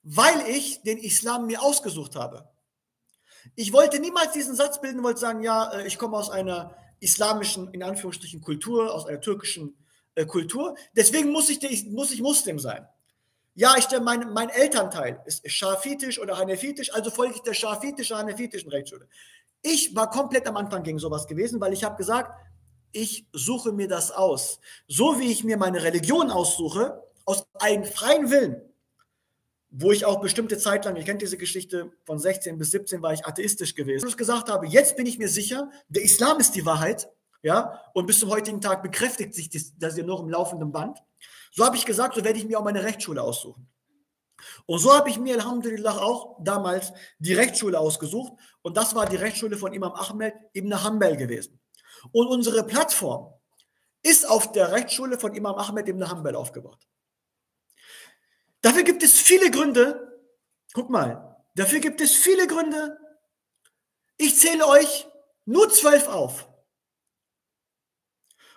weil ich den Islam mir ausgesucht habe. Ich wollte niemals diesen Satz bilden, wollte sagen, ja, äh, ich komme aus einer islamischen, in Anführungsstrichen, Kultur, aus einer türkischen äh, Kultur. Deswegen muss ich, muss ich Muslim sein. Ja, ich, mein, mein Elternteil ist schafitisch oder hanefitisch, also folge ich der schafitischen, hanefitischen Rechtsschule. Ich war komplett am Anfang gegen sowas gewesen, weil ich habe gesagt, ich suche mir das aus. So wie ich mir meine Religion aussuche, aus einem freien Willen, wo ich auch bestimmte Zeit lang, ihr kennt diese Geschichte, von 16 bis 17 war ich atheistisch gewesen. Und ich gesagt habe, jetzt bin ich mir sicher, der Islam ist die Wahrheit, ja, und bis zum heutigen Tag bekräftigt sich das, das ja noch im laufenden Band. So habe ich gesagt, so werde ich mir auch meine Rechtsschule aussuchen. Und so habe ich mir, Alhamdulillah, auch damals die Rechtsschule ausgesucht. Und das war die Rechtsschule von Imam Ahmed ibn Hanbal gewesen. Und unsere Plattform ist auf der Rechtsschule von Imam Ahmed ibn Hanbal aufgebaut. Dafür gibt es viele Gründe. Guck mal, dafür gibt es viele Gründe. Ich zähle euch nur zwölf auf.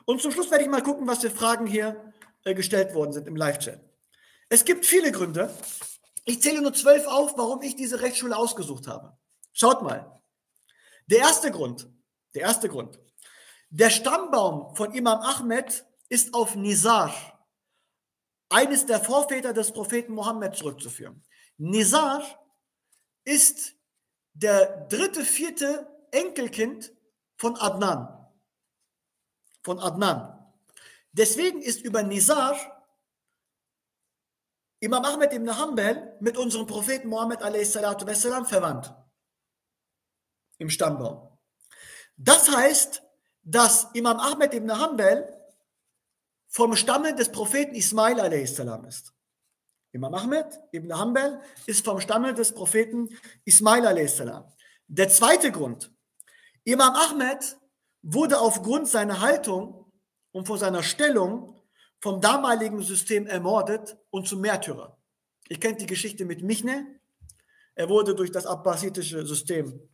Und zum Schluss werde ich mal gucken, was für Fragen hier äh, gestellt worden sind im Live-Chat. Es gibt viele Gründe. Ich zähle nur zwölf auf, warum ich diese Rechtsschule ausgesucht habe. Schaut mal. Der erste Grund, der erste Grund. Der Stammbaum von Imam Ahmed ist auf Nizar, eines der Vorväter des Propheten Mohammed zurückzuführen. Nizar ist der dritte, vierte Enkelkind von Adnan. Von Adnan. Deswegen ist über Nizar Imam Ahmed ibn Hanbal mit unserem Propheten Mohammed wassalam, verwandt. Im Stammbaum. Das heißt, dass Imam Ahmed ibn Hanbal vom Stamme des Propheten Ismail a.s. ist. Imam Ahmed ibn Hanbal ist vom Stamme des Propheten Ismail a.s. Der zweite Grund. Imam Ahmed wurde aufgrund seiner Haltung und von seiner Stellung vom damaligen System ermordet und zum Märtyrer. Ihr kennt die Geschichte mit Michne. Er wurde durch das abbasitische System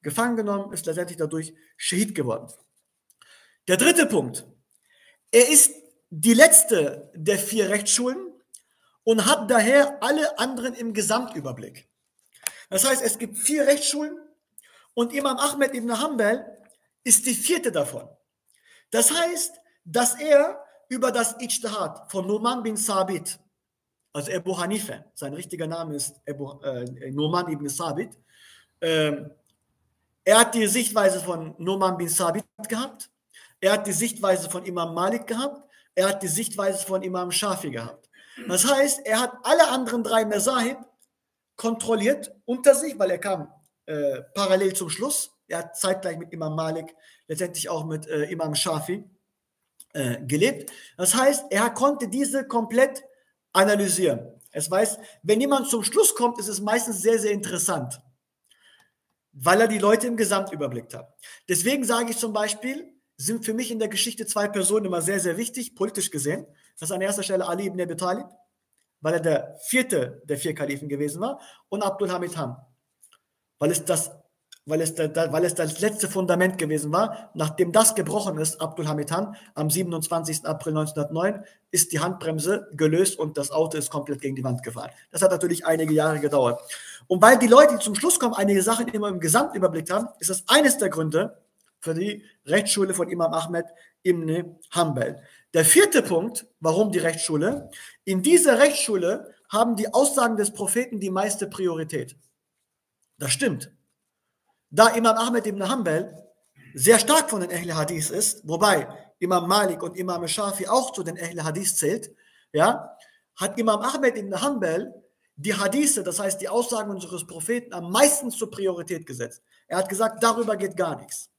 gefangen genommen, ist letztendlich dadurch Schahid geworden. Der dritte Punkt. Er ist die letzte der vier Rechtsschulen und hat daher alle anderen im Gesamtüberblick. Das heißt, es gibt vier Rechtsschulen und Imam Ahmed ibn Hanbal ist die vierte davon. Das heißt, dass er über das Ijtihad von Numan bin Sabit, also Abu Hanifa, sein richtiger Name ist Abu, äh, Numan ibn Sabit, äh, er hat die Sichtweise von Numan bin Sabit gehabt, er hat die Sichtweise von Imam Malik gehabt, er hat die Sichtweise von Imam Shafi gehabt. Das heißt, er hat alle anderen drei Mesahib kontrolliert unter sich, weil er kam äh, parallel zum Schluss. Er hat zeitgleich mit Imam Malik, letztendlich auch mit äh, Imam Shafi äh, gelebt. Das heißt, er konnte diese komplett analysieren. Es weiß, wenn jemand zum Schluss kommt, ist es meistens sehr, sehr interessant, weil er die Leute im Gesamtüberblick hat. Deswegen sage ich zum Beispiel, sind für mich in der Geschichte zwei Personen immer sehr, sehr wichtig, politisch gesehen. Das ist an erster Stelle Ali ibn Abi Talib, weil er der vierte der vier Kalifen gewesen war, und Abdul Hamid Han, weil es das, weil es, da, weil es das letzte Fundament gewesen war. Nachdem das gebrochen ist, Abdul Hamid Han, am 27. April 1909, ist die Handbremse gelöst und das Auto ist komplett gegen die Wand gefahren. Das hat natürlich einige Jahre gedauert. Und weil die Leute, die zum Schluss kommen, einige Sachen immer im Gesamtüberblick haben, ist das eines der Gründe, für die Rechtsschule von Imam Ahmed ibn Hanbal. Der vierte Punkt, warum die Rechtsschule? In dieser Rechtsschule haben die Aussagen des Propheten die meiste Priorität. Das stimmt. Da Imam Ahmed ibn Hanbal sehr stark von den Ahl Hadith ist, wobei Imam Malik und Imam Shafi auch zu den Ahl Hadith zählt, ja, hat Imam Ahmed ibn Hanbal die Hadithe, das heißt die Aussagen unseres Propheten, am meisten zur Priorität gesetzt. Er hat gesagt, darüber geht gar nichts.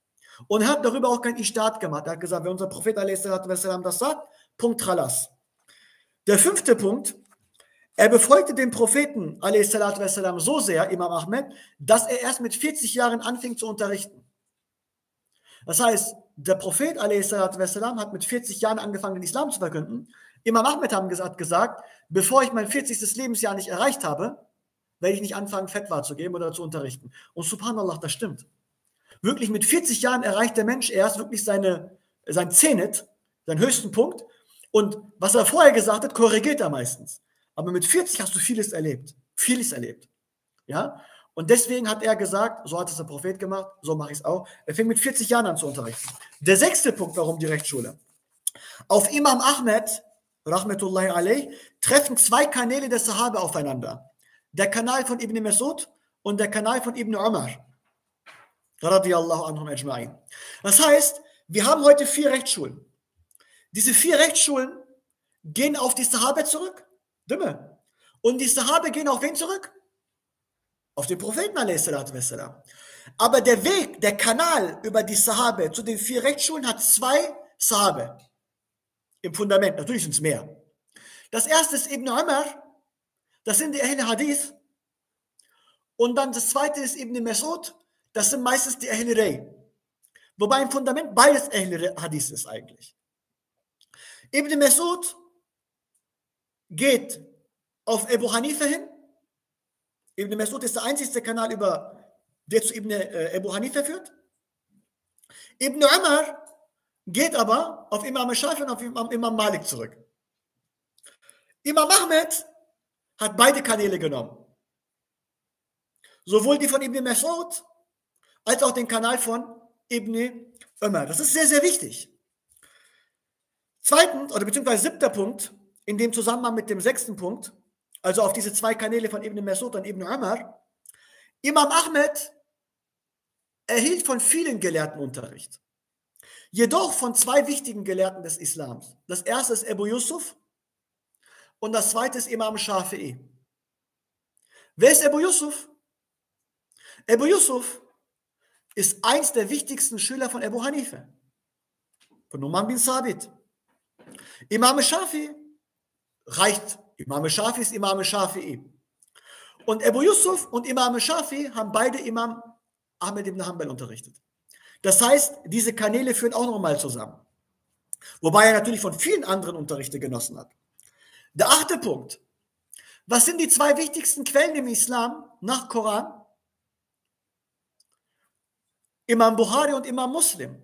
Und er hat darüber auch kein Istat gemacht. Er hat gesagt, wenn unser Prophet das sagt, Punkt Tralas. Der fünfte Punkt, er befolgte den Propheten wassalam, so sehr, Imam Ahmed, dass er erst mit 40 Jahren anfing zu unterrichten. Das heißt, der Prophet wassalam, hat mit 40 Jahren angefangen, den Islam zu verkünden. Imam Ahmed hat gesagt, bevor ich mein 40. Lebensjahr nicht erreicht habe, werde ich nicht anfangen, Fetwa zu geben oder zu unterrichten. Und subhanallah, das stimmt wirklich mit 40 Jahren erreicht der Mensch erst wirklich seine, sein Zenit, seinen höchsten Punkt. Und was er vorher gesagt hat, korrigiert er meistens. Aber mit 40 hast du vieles erlebt. Vieles erlebt. Ja? Und deswegen hat er gesagt, so hat es der Prophet gemacht, so mache ich es auch. Er fing mit 40 Jahren an zu unterrichten. Der sechste Punkt, warum die Rechtsschule. Auf Imam Ahmed, Rahmetullahi alayh, treffen zwei Kanäle der Sahabe aufeinander. Der Kanal von Ibn Masud und der Kanal von Ibn Umar. Radiallahu anhum ajma'in. Das heißt, wir haben heute vier Rechtsschulen. Diese vier Rechtsschulen gehen auf die Sahabe zurück. Dümme. Und die Sahabe gehen auf wen zurück? Auf den Propheten. Aber der Weg, der Kanal über die Sahabe zu den vier Rechtsschulen hat zwei Sahabe im Fundament. Natürlich sind es mehr. Das erste ist Ibn Umar, das sind die Ahl Hadith. Und dann das zweite ist Ibn Mas'ud, das sind meistens die Ahlirei. Wobei im Fundament beides Ahlirei Hadith ist eigentlich. Ibn Masud geht auf Abu Hanifa hin. Ibn Masud ist der einzige Kanal, über, der zu Ibn äh, Abu Hanifa führt. Ibn Umar geht aber auf Imam Shafi und auf Imam, Imam Malik zurück. Imam Ahmed hat beide Kanäle genommen. Sowohl die von Ibn Masud als auch den Kanal von Ibn Ömer. Das ist sehr, sehr wichtig. Zweitens, oder beziehungsweise siebter Punkt, in dem Zusammenhang mit dem sechsten Punkt, also auf diese zwei Kanäle von Ibn Masud und Ibn Umar, Imam Ahmed erhielt von vielen Gelehrten Unterricht. Jedoch von zwei wichtigen Gelehrten des Islams. Das erste ist Abu Yusuf und das zweite ist Imam Shafi'i. Wer ist Abu Yusuf? Abu Yusuf ist eins der wichtigsten Schüler von Abu Hanifa, von Numan bin Sabit. Imam Shafi reicht. Imam Shafi ist Imam Shafi'i. Und Abu Yusuf und Imam Shafi haben beide Imam Ahmed ibn Hanbal unterrichtet. Das heißt, diese Kanäle führen auch nochmal zusammen. Wobei er natürlich von vielen anderen Unterrichte genossen hat. Der achte Punkt. Was sind die zwei wichtigsten Quellen im Islam nach Koran? Imam Bukhari und Imam Muslim.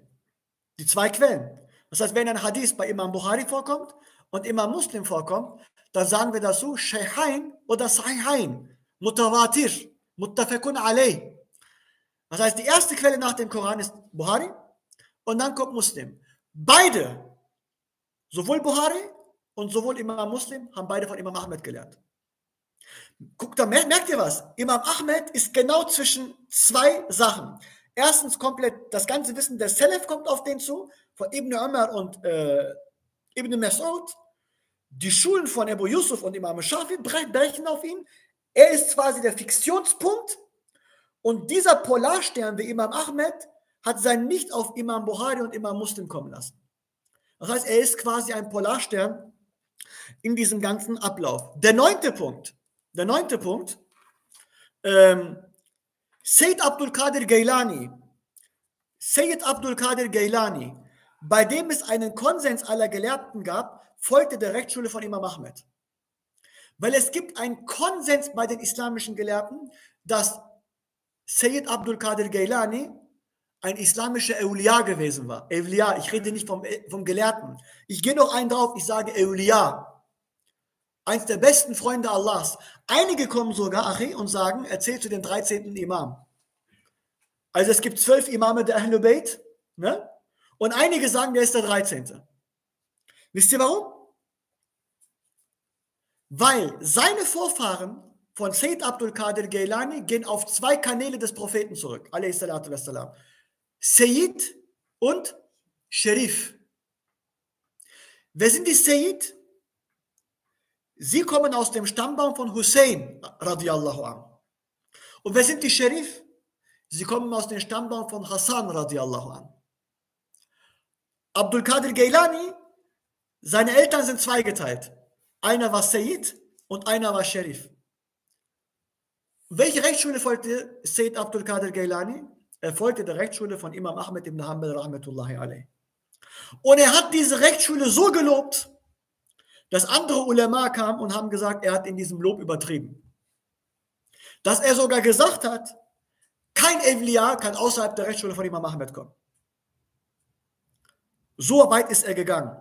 Die zwei Quellen. Das heißt, wenn ein Hadith bei Imam Bukhari vorkommt und Imam Muslim vorkommt, dann sagen wir das so, Shaykhain oder Sahihain, Mutawatir, Muttafakun alayh. Das heißt, die erste Quelle nach dem Koran ist Buhari und dann kommt Muslim. Beide, sowohl Buhari und sowohl Imam Muslim, haben beide von Imam Ahmed gelernt. Guckt da, merkt ihr was? Imam Ahmed ist genau zwischen zwei Sachen. Erstens komplett das ganze Wissen der Salaf kommt auf den zu, von Ibn Umar und äh, Ibn Mas'ud. Die Schulen von Abu Yusuf und Imam Shafi brechen auf ihn. Er ist quasi der Fiktionspunkt. Und dieser Polarstern wie Imam Ahmed hat sein Nicht auf Imam Buhari und Imam Muslim kommen lassen. Das heißt, er ist quasi ein Polarstern in diesem ganzen Ablauf. Der neunte Punkt, der neunte Punkt, ähm, Sayyid Abdul Qadir Gailani, Sayyid Abdul Qadir Gailani, bei dem es einen Konsens aller Gelehrten gab, folgte der Rechtsschule von Imam Ahmed. Weil es gibt einen Konsens bei den islamischen Gelehrten, dass Sayyid Abdul Qadir Gailani ein islamischer Eulia gewesen war. Eulia, ich rede nicht vom, vom Gelehrten. Ich gehe noch einen drauf, ich sage Eulia. Eins der besten Freunde Allahs. Einige kommen sogar, Achi, und sagen, erzähl zu den 13. Imam. Also es gibt zwölf Imame der Ahlul Bayt, ne? Und einige sagen, der ist der 13. Wisst ihr warum? Weil seine Vorfahren von Sayyid Abdul Qadir Gailani gehen auf zwei Kanäle des Propheten zurück. Wassalam. Sayyid und Sherif. Wer sind die Sayyid? Sie kommen aus dem Stammbaum von Hussein radiallahu an. Und wer sind die Sherif? Sie kommen aus dem Stammbaum von Hassan radiallahu an. Abdul Qadir Gailani, seine Eltern sind zweigeteilt. Einer war Sayyid und einer war Sherif. Welche Rechtsschule folgte Sayyid Abdul Qadir Gailani? Er folgte der Rechtsschule von Imam Ahmed ibn Hanbal rahmetullahi alayh. Und er hat diese Rechtsschule so gelobt, dass andere Ulema kamen und haben gesagt, er hat in diesem Lob übertrieben. Dass er sogar gesagt hat, kein Evliya kann außerhalb der Rechtsschule von Imam Ahmed kommen. So weit ist er gegangen.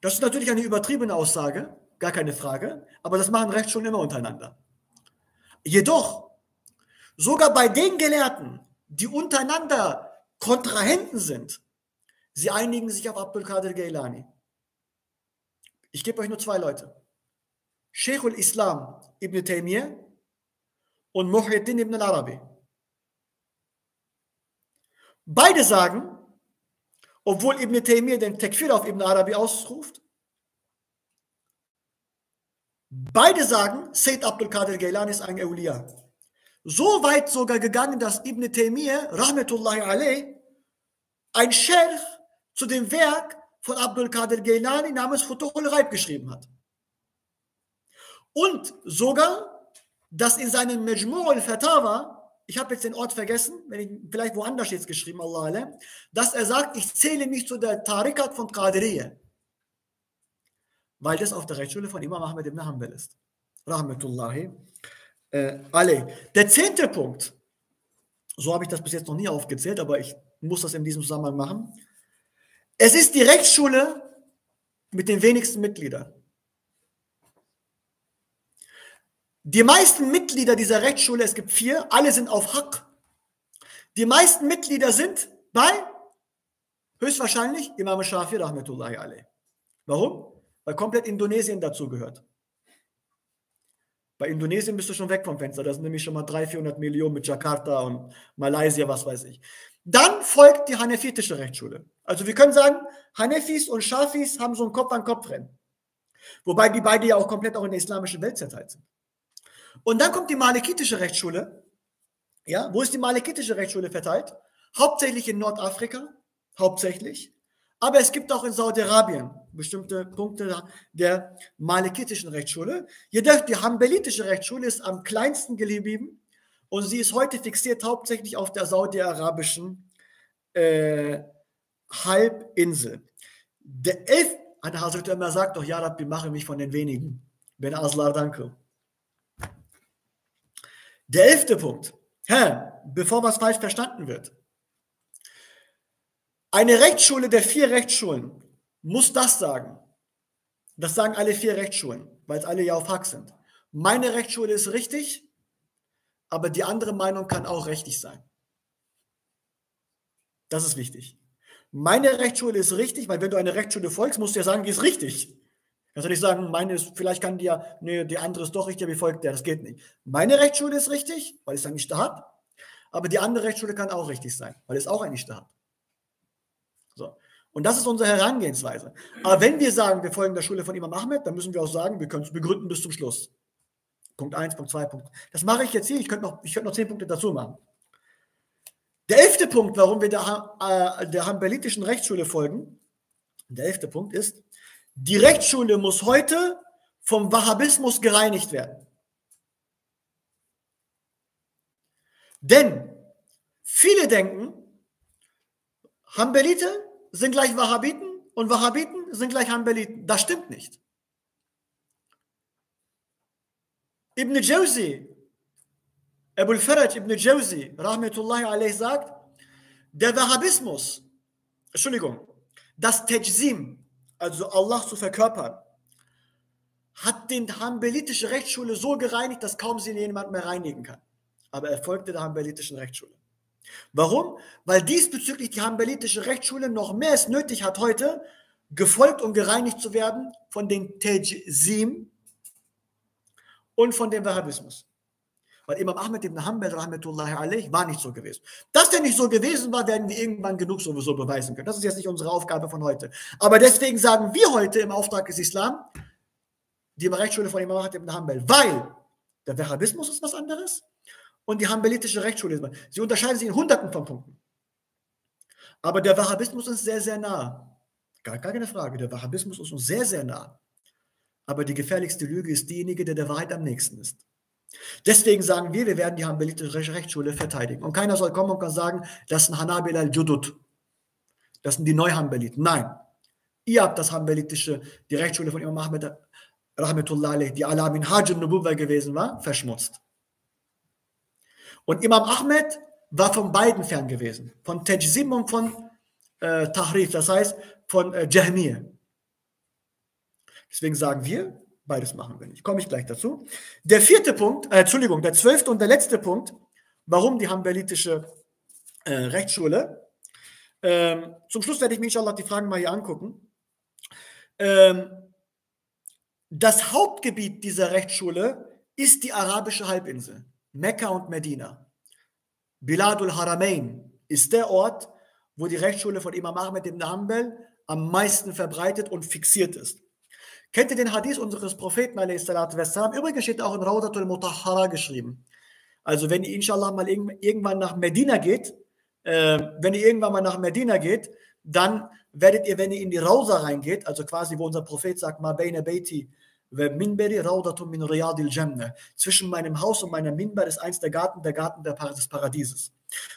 Das ist natürlich eine übertriebene Aussage, gar keine Frage, aber das machen Rechtsschulen immer untereinander. Jedoch, sogar bei den Gelehrten, die untereinander Kontrahenten sind, sie einigen sich auf Abdul Qadir Gailani. Ich gebe euch nur zwei Leute. Sheikhul Islam Ibn Taymiyyah und Muhyiddin Ibn al-Arabi. Beide sagen, obwohl Ibn Taymiyyah den Tekfir auf Ibn Arabi ausruft, beide sagen, Sayyid Abdul Qadir Gailani ist ein Euliya. So weit sogar gegangen, dass Ibn Taymiyyah, Rahmetullahi alayh, ein Scherch zu dem Werk von Abdul Qadir Gailani namens Futuhul Raib geschrieben hat. Und sogar, dass in seinem Majmu' al-Fatawa ich habe jetzt den Ort vergessen, wenn ich vielleicht woanders jetzt geschrieben, Allah dass er sagt, ich zähle mich zu der Tarikat von Qadiriyya. Weil das auf der Rechtsschule von Imam Ahmed ibn Hanbal ist. Rahmetullahi. Äh, alle. Der zehnte Punkt, so habe ich das bis jetzt noch nie aufgezählt, aber ich muss das in diesem Zusammenhang machen. Es ist die Rechtsschule mit den wenigsten Mitgliedern. Die meisten Mitglieder dieser Rechtsschule, es gibt vier, alle sind auf Haq. Die meisten Mitglieder sind bei höchstwahrscheinlich Imam Shafi rahmetullahi alayh. Warum? Weil komplett Indonesien dazu gehört. Bei Indonesien bist du schon weg vom Fenster. Das sind nämlich schon mal 300, 400 Millionen mit Jakarta und Malaysia, was weiß ich. Dann folgt die Hanefitische Rechtsschule. Also wir können sagen, Hanefis und Shafis haben so ein Kopf-an-Kopf-Rennen. Wobei die beide ja auch komplett auch in der islamischen Welt zerteilt sind. Und dann kommt die malikitische Rechtsschule. Ja, wo ist die malikitische Rechtsschule verteilt? Hauptsächlich in Nordafrika, hauptsächlich. Aber es gibt auch in Saudi-Arabien bestimmte Punkte der malikitischen Rechtsschule. Jedoch die hambelitische Rechtsschule ist am kleinsten geblieben und sie ist heute fixiert hauptsächlich auf der saudi-arabischen äh, Halbinsel. Der elf, an Hazrat immer sagt doch, Ja Rabbi, mache mich von den wenigen. Ben Aslar, danke. Der elfte Punkt. Herr, bevor was falsch verstanden wird. Eine Rechtsschule der vier Rechtsschulen muss das sagen. Das sagen alle vier Rechtsschulen. weil es alle ja auf Hack sind. Meine Rechtsschule ist richtig, aber die andere Meinung kann auch richtig sein. Das ist wichtig. Meine Rechtsschule ist richtig, weil wenn du eine Rechtsschule folgst, musst du ja sagen, die ist richtig. Kannst du nicht sagen, meine ist, vielleicht kann die ja, nee, die andere ist doch richtig, wie folgt der? Das geht nicht. Meine Rechtsschule ist richtig, weil es eigentlich Staat, aber die andere Rechtsschule kann auch richtig sein, weil es auch eigentlich Staat. So. Und das ist unsere Herangehensweise. Aber wenn wir sagen, wir folgen der Schule von Imam Ahmed, dann müssen wir auch sagen, wir können es begründen bis zum Schluss. Punkt 1, Punkt 2, Punkt. Das mache ich jetzt hier. Ich könnte noch, ich könnte noch zehn Punkte dazu machen. Der elfte Punkt, warum wir der, äh, der hanbalitischen Rechtsschule folgen, der elfte Punkt ist, die Rechtsschule muss heute vom Wahhabismus gereinigt werden. Denn viele denken, Hanbelite sind gleich Wahhabiten und Wahhabiten sind gleich Hanbeliten. Das stimmt nicht. Ibn Jawzi, Abul Faraj Ibn Jawzi, Rahmetullahi alayhi sagt, der Wahhabismus, Entschuldigung, das Tajzim, also Allah zu verkörpern, hat den hanbelitische Rechtsschule so gereinigt, dass kaum sie jemand mehr reinigen kann. Aber er folgte der hanbelitischen Rechtsschule. Warum? Weil diesbezüglich die hanbelitische Rechtsschule noch mehr es nötig hat heute, gefolgt und gereinigt zu werden von den Tajzim und von dem Wahhabismus. Weil Imam Ahmed ibn Hanbal, rahmetullahi alayh, war nicht so gewesen. Dass der nicht so gewesen war, werden wir irgendwann genug sowieso beweisen können. Das ist jetzt nicht unsere Aufgabe von heute. Aber deswegen sagen wir heute im Auftrag des Islam, die Rechtsschule von Imam Ahmed ibn Hanbal, weil der Wahhabismus ist was anderes und die hanbalitische Rechtsschule ist was. Sie unterscheiden sich in hunderten von Punkten. Aber der Wahhabismus ist sehr, sehr nah. Gar, gar keine Frage. Der Wahhabismus ist uns sehr, sehr nah. Aber die gefährlichste Lüge ist diejenige, der der Wahrheit am nächsten ist. Deswegen sagen wir, wir werden die Hanbalitische Rechtsschule verteidigen. Und keiner soll kommen und kann sagen, das sind Hanabil al-Judud. Das sind die Neuhanbaliten. Nein. Ihr habt das Hanbalitische, die Rechtsschule von Imam Ahmed, Rahmetullah, die Allah min Hajj Nubuwa gewesen war, verschmutzt. Und Imam Ahmed war von beiden fern gewesen. Von Tajzim und von äh, Tahrif, das heißt von äh, Jahmiyyah. Deswegen sagen wir, Beides machen wir nicht. Komme ich gleich dazu. Der vierte Punkt, äh, Entschuldigung, der zwölfte und der letzte Punkt, warum die hambelitische äh, Rechtsschule. Ähm, zum Schluss werde ich mir inshallah die Fragen mal hier angucken. Ähm, das Hauptgebiet dieser Rechtsschule ist die arabische Halbinsel, Mekka und Medina. Biladul Haramain ist der Ort, wo die Rechtsschule von Imam Ahmed ibn Hanbal am meisten verbreitet und fixiert ist. Kennt ihr den Hadith unseres Propheten, wassalam? Übrigens steht auch in Raudatul Mutahara geschrieben. Also wenn ihr inshallah mal irgendwann nach Medina geht, äh, wenn ihr irgendwann mal nach Medina geht, dann werdet ihr, wenn ihr in die Rausa reingeht, also quasi wo unser Prophet sagt, ma bayna baiti minberi raudatun min riyadil jannah. Zwischen meinem Haus und meiner Minbar ist eins der Garten, der Garten des Paradieses.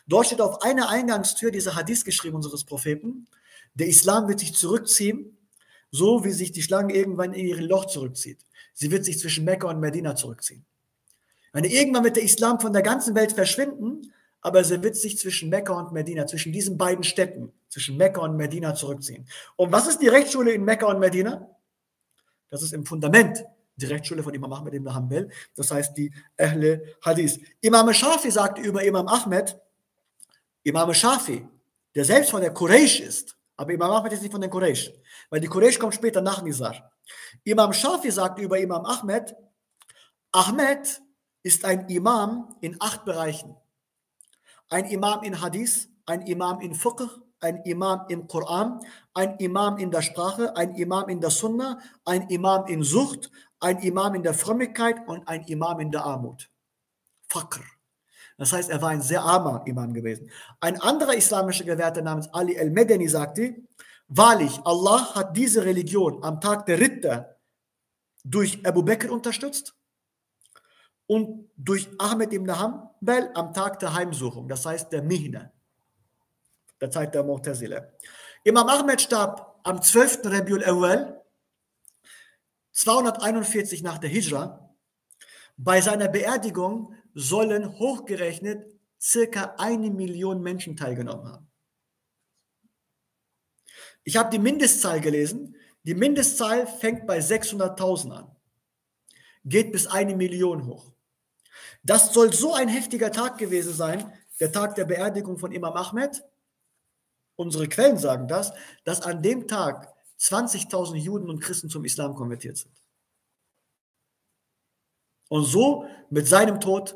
Dort steht auf einer Eingangstür dieser Hadith geschrieben unseres Propheten, der Islam wird sich zurückziehen so wie sich die Schlange irgendwann in ihr Loch zurückzieht. Sie wird sich zwischen Mekka und Medina zurückziehen. Meine, irgendwann wird der Islam von der ganzen Welt verschwinden, aber sie wird sich zwischen Mekka und Medina, zwischen diesen beiden Städten, zwischen Mekka und Medina zurückziehen. Und was ist die Rechtsschule in Mekka und Medina? Das ist im Fundament die Rechtsschule von Imam Ahmed ibn Hanbal, das heißt die Ahle Hadith. Imam Shafi sagte über Imam Ahmed, Imam Shafi, der selbst von der Quraysh ist, aber Imam Ahmed ist nicht von den Quraysh, weil die Quraysh kommt später nach Nizar. Imam Shafi sagt über Imam Ahmed, Ahmed ist ein Imam in acht Bereichen. Ein Imam in Hadith, ein Imam in Fiqh, ein Imam im Koran, ein Imam in der Sprache, ein Imam in der Sunna, ein Imam in Sucht, ein Imam in der Frömmigkeit und ein Imam in der Armut. Fakr. Das heißt, er war ein sehr armer Imam gewesen. Ein anderer islamischer Gelehrter namens Ali el-Medeni sagte, wahrlich, Allah hat diese Religion am Tag der Ritter durch Abu Bakr unterstützt und durch Ahmed ibn Hanbal am Tag der Heimsuchung, das heißt der Mihna, der Zeit der Mu'tazila. Imam Ahmed starb am 12. Rabiul Awal 241 nach der Hijra. Bei seiner Beerdigung sollen hochgerechnet circa eine Million Menschen teilgenommen haben. Ich habe die Mindestzahl gelesen. Die Mindestzahl fängt bei 600.000 an. geht bis eine Million hoch. Das soll so ein heftiger Tag gewesen sein, der Tag der Beerdigung von Imam Ahmed. Unsere Quellen sagen das, dass an dem Tag 20.000 Juden und Christen zum Islam konvertiert sind. Und so, mit seinem Tod,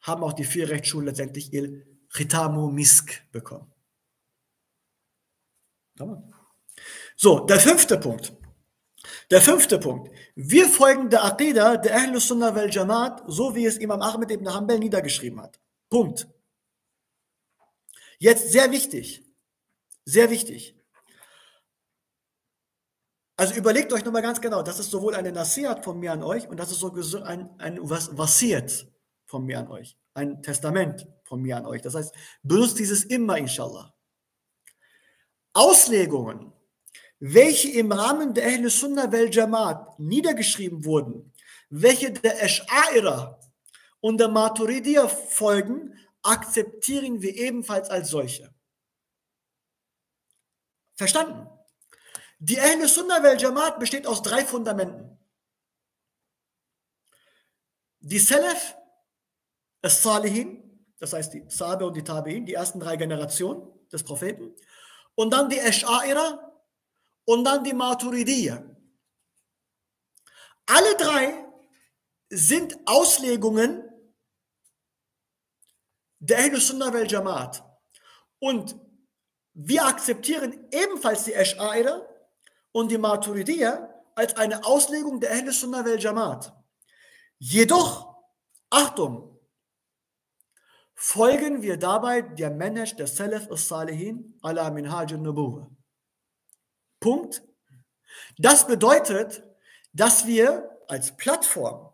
haben auch die vier Rechtsschulen letztendlich ihr Chitamu Misk bekommen. So, der fünfte Punkt. Der fünfte Punkt. Wir folgen der Aqidah der Ahlus Sunnah wal Jamaat, so wie es Imam Ahmed ibn Hanbal niedergeschrieben hat. Punkt. Jetzt sehr wichtig. Sehr wichtig. Also überlegt euch nochmal ganz genau, das ist sowohl eine Nasihat von mir an euch und das ist so ein, ein was Wasiert von mir an euch. Ein Testament von mir an euch. Das heißt, benutzt dieses immer, inshallah. Auslegungen, welche im Rahmen der Ahl Sunnah wal Jamaat niedergeschrieben wurden, welche der Ash'aira und der Maturidiyah folgen, akzeptieren wir ebenfalls als solche. Verstanden? Die Ahl Sunnah wal Jamaat besteht aus drei Fundamenten. Die Salaf, das Salihin, das heißt die Sahabe und die Tabi'in, die ersten drei Generationen des Propheten, und dann die Ash'aira und dann die Maturidiyya. Alle drei sind Auslegungen der Ahl Sunnah wal Jamaat. Und wir akzeptieren ebenfalls die Ash'aira und die Maturidiyya als eine Auslegung der Ahl Sunnah wal Jamaat. Jedoch, Achtung, folgen wir dabei der Manhaj der Salaf al-Salihin ala minhaj al-Nubuwah. Punkt. Das bedeutet, dass wir als Plattform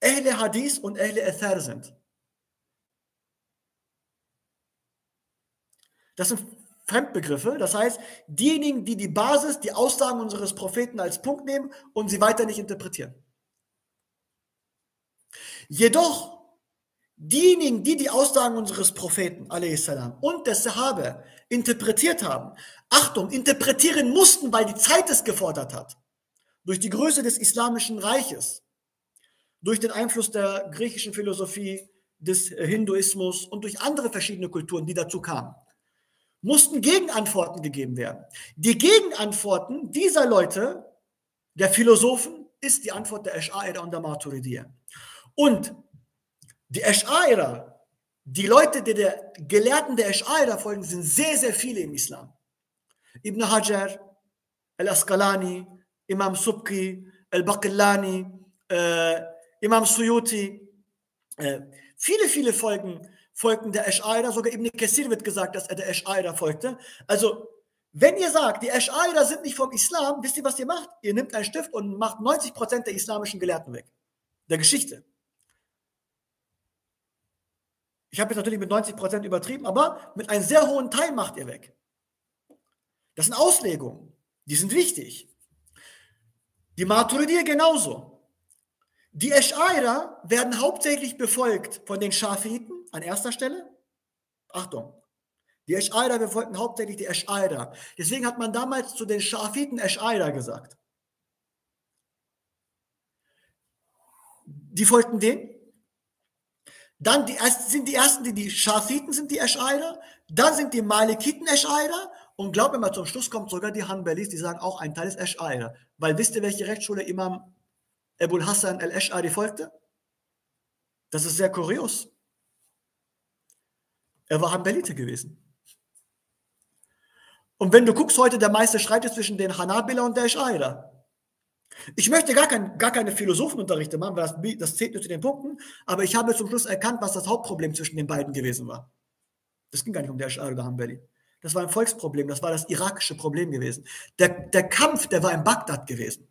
Ehle Hadith und Ehle Ether sind. Das sind Fremdbegriffe. Das heißt, diejenigen, die die Basis, die Aussagen unseres Propheten als Punkt nehmen und sie weiter nicht interpretieren. Jedoch, diejenigen, die die Aussagen unseres Propheten salam, und des Sahabe interpretiert haben, Achtung, interpretieren mussten, weil die Zeit es gefordert hat, durch die Größe des Islamischen Reiches, durch den Einfluss der griechischen Philosophie, des Hinduismus und durch andere verschiedene Kulturen, die dazu kamen mussten Gegenantworten gegeben werden. Die Gegenantworten dieser Leute, der Philosophen, ist die Antwort der Ash'aira und der Maturidiyya. Und die Ash'aira, die Leute, die der Gelehrten der Ash'aira folgen, sind sehr, sehr viele im Islam. Ibn Hajar, Al-Asqalani, Imam Subki, Al-Baqillani, äh, Imam Suyuti, äh, viele, viele folgen folgten der Ash'aira, sogar Ibn Kassir wird gesagt, dass er der Ash'aira folgte. Also, wenn ihr sagt, die Ash'aira sind nicht vom Islam, wisst ihr, was ihr macht? Ihr nehmt einen Stift und macht 90% der islamischen Gelehrten weg. Der Geschichte. Ich habe jetzt natürlich mit 90% übertrieben, aber mit einem sehr hohen Teil macht ihr weg. Das sind Auslegungen. Die sind wichtig. Die Maturidiyya genauso. Die Esch'aira werden hauptsächlich befolgt von den Schafiten an erster Stelle. Achtung, die Esch'aira befolgten hauptsächlich die Esch'aira. Deswegen hat man damals zu den Schafiten Esch'aira gesagt. Die folgten denen. Dann die, sind die ersten, die die Schafiten sind die Esch'aira. Dann sind die Malikiten Esch'aira. Und glaub mir mal, zum Schluss kommt sogar die Hanbalis, die sagen auch ein Teil ist Esch'aira. Weil wisst ihr, welche Rechtsschule Imam Ebul Hassan al-Ash'ari folgte? Das ist sehr kurios. Er war Hanbalite gewesen. Und wenn du guckst heute, der meiste Streit ist zwischen den Hanabila und der Ash'aira. Ich möchte gar, kein, gar keine Philosophenunterrichte machen, weil das, das zählt nur zu den Punkten, aber ich habe zum Schluss erkannt, was das Hauptproblem zwischen den beiden gewesen war. Das ging gar nicht um der Ash'ari oder Hanbali. Das war ein Volksproblem, das war das irakische Problem gewesen. Der, der Kampf, der war in Bagdad gewesen.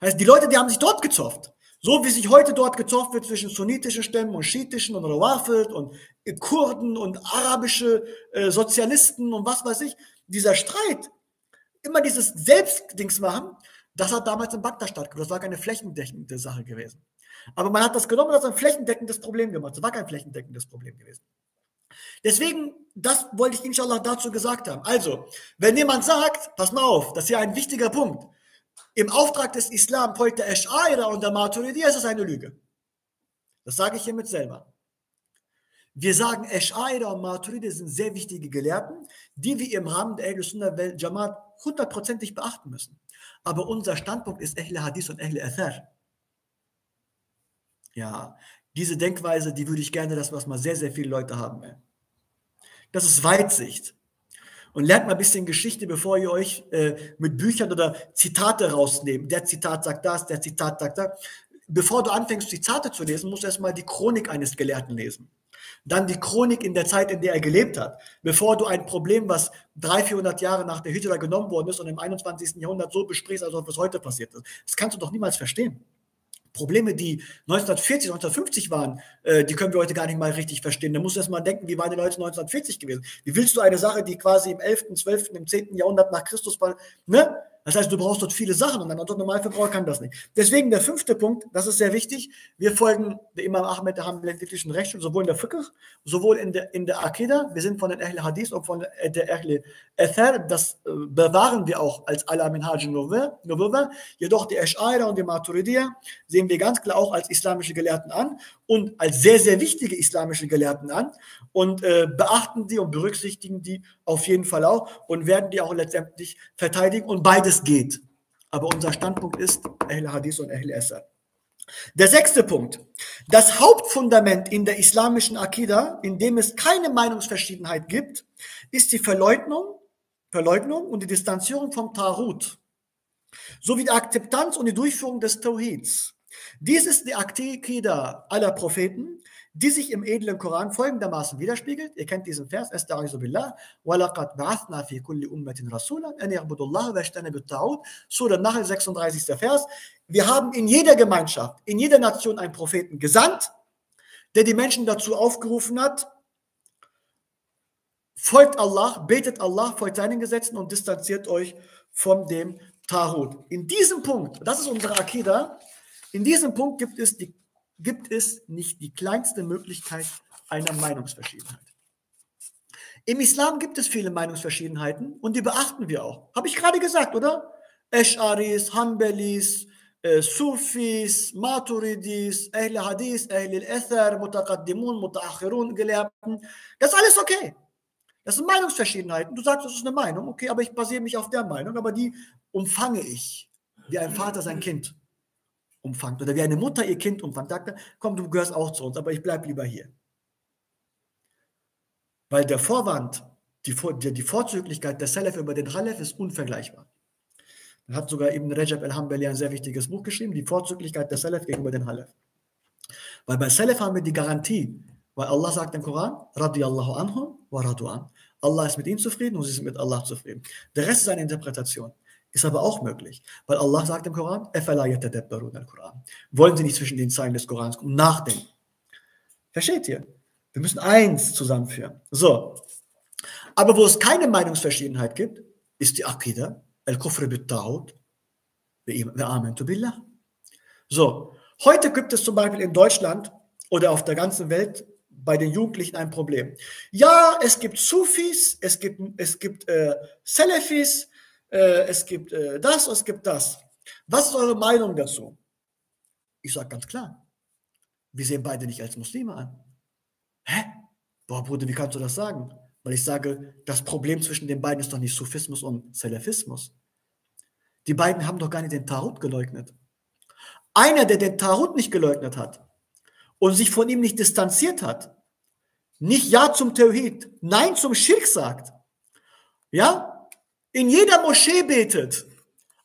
Heißt, die Leute, die haben sich dort gezofft. So wie sich heute dort gezofft wird zwischen sunnitischen Stämmen und schiitischen und Rawafid und Kurden und arabische äh, Sozialisten und was weiß ich. Dieser Streit, immer dieses Selbstdings machen, das hat damals in Bagdad stattgefunden. Das war keine flächendeckende Sache gewesen. Aber man hat das genommen und das ein flächendeckendes Problem gemacht. Das war kein flächendeckendes Problem gewesen. Deswegen, das wollte ich inshallah dazu gesagt haben. Also, wenn jemand sagt, pass mal auf, das ist ja ein wichtiger Punkt, im Auftrag des Islam folgt der Ash'aira und der Maturidi, ist das eine Lüge. Das sage ich hiermit selber. Wir sagen, Ash'aira und Maturidi sind sehr wichtige Gelehrten, die wir im Rahmen der Ahl Sunnah Wal Jamaat hundertprozentig beachten müssen. Aber unser Standpunkt ist Ahle Hadith und Ahle Athar. Ja, diese Denkweise, die würde ich gerne, dass was mal sehr, sehr viele Leute haben. Das ist Weitsicht. Und lernt mal ein bisschen Geschichte, bevor ihr euch äh, mit Büchern oder Zitate rausnehmt. Der Zitat sagt das, der Zitat sagt das. Bevor du anfängst, Zitate zu lesen, musst du erstmal die Chronik eines Gelehrten lesen. Dann die Chronik in der Zeit, in der er gelebt hat. Bevor du ein Problem, was 300, 400 Jahre nach der Hijra genommen worden ist und im 21. Jahrhundert so besprichst, als ob es heute passiert ist. Das kannst du doch niemals verstehen. Probleme, die 1940, 1950 waren, äh, die können wir heute gar nicht mal richtig verstehen. Da musst du erst mal denken, wie waren die Leute 1940 gewesen? Wie willst du eine Sache, die quasi im 11., 12., im 10. Jahrhundert nach Christus war, ne? Das heißt, du brauchst dort viele Sachen und ein Normalverbraucher kann das nicht. Deswegen der fünfte Punkt, das ist sehr wichtig. Wir folgen der Imam Ahmed der hanbalitischen Rechtsschule, sowohl in der Fiqh, sowohl in der, in der Akida. Wir sind von den Ahl Hadith und von der Ahl Athar. Das äh, bewahren wir auch als Al-Amin Hajj Nubuwa. Jedoch die Ash'aira und die Maturidiyya sehen wir ganz klar auch als islamische Gelehrten an und als sehr, sehr wichtige islamische Gelehrten an und äh, beachten die und berücksichtigen die auf jeden Fall auch und werden die auch letztendlich verteidigen und beides es geht. Aber unser Standpunkt ist Ahl Hadith und Ahl Asr. Der sechste Punkt. Das Hauptfundament in der islamischen Akida, in dem es keine Meinungsverschiedenheit gibt, ist die Verleugnung, Verleugnung und die Distanzierung vom Tarut, sowie die Akzeptanz und die Durchführung des Tawhids. Dies ist die Akida aller Propheten, die sich im edlen Koran folgendermaßen widerspiegelt. Ihr kennt diesen Vers, Estaizu billah, وَلَقَدْ بَعَثْنَا فِي كُلِّ أُمَّةٍ رَسُولًا أَنْ يَعْبُدُ اللَّهَ وَاجْتَنِبُ الطَّاغُوتَ Surah Nahl, 36. Vers. Wir haben in jeder Gemeinschaft, in jeder Nation einen Propheten gesandt, der die Menschen dazu aufgerufen hat, folgt Allah, betet Allah, folgt seinen Gesetzen und distanziert euch von dem Tarot. In diesem Punkt, das ist unsere Akida, in diesem Punkt gibt es die gibt es nicht die kleinste Möglichkeit einer Meinungsverschiedenheit. Im Islam gibt es viele Meinungsverschiedenheiten und die beachten wir auch. Habe ich gerade gesagt, oder? Ash'aris, Hanbalis, äh, Sufis, Maturidis, Ahl Hadith, Ahl al-Athar, Mutaqaddimun, Mutaakhirun, Gelehrten. Das ist alles okay. Das sind Meinungsverschiedenheiten. Du sagst, das ist eine Meinung, okay, aber ich basiere mich auf der Meinung, aber die umfange ich, wie ein Vater sein Kind umfangt oder wie eine Mutter ihr Kind umfangt, sagt, komm, du gehörst auch zu uns, aber ich bleibe lieber hier. Weil der Vorwand, die, die, Vorzüglichkeit der Salaf über den Khalaf ist unvergleichbar. Er hat sogar eben Rajab al-Hambali ein sehr wichtiges Buch geschrieben, die Vorzüglichkeit der Salaf gegenüber den Khalaf. Weil bei Salaf haben wir die Garantie, weil Allah sagt im Koran, radiyallahu anhum wa radu an. Allah ist mit ihnen zufrieden und sie sind mit Allah zufrieden. Der Rest ist eine Interpretation. Ist aber auch möglich, weil Allah sagt im Koran, Koran. Wollen Sie nicht zwischen den Zeilen des Korans nachdenken? Versteht ihr? Wir müssen eins zusammenführen. So. Aber wo es keine Meinungsverschiedenheit gibt, ist die Aqidah, al-Kufr bit-Ta'ud, amantu billah. So. Heute gibt es zum Beispiel in Deutschland oder auf der ganzen Welt bei den Jugendlichen ein Problem. Ja, es gibt Sufis, es gibt, es gibt äh, Salafis, äh, es gibt äh, das, es gibt das. Was ist eure Meinung dazu? Ich sage ganz klar, wir sehen beide nicht als Muslime an. Hä? Boah, Bruder, wie kannst du das sagen? Weil ich sage, das Problem zwischen den beiden ist doch nicht Sufismus und Salafismus. Die beiden haben doch gar nicht den Tarot geleugnet. Einer, der den Tarot nicht geleugnet hat und sich von ihm nicht distanziert hat, nicht Ja zum Tawhid, Nein zum Schirk sagt, ja, in jeder Moschee betet.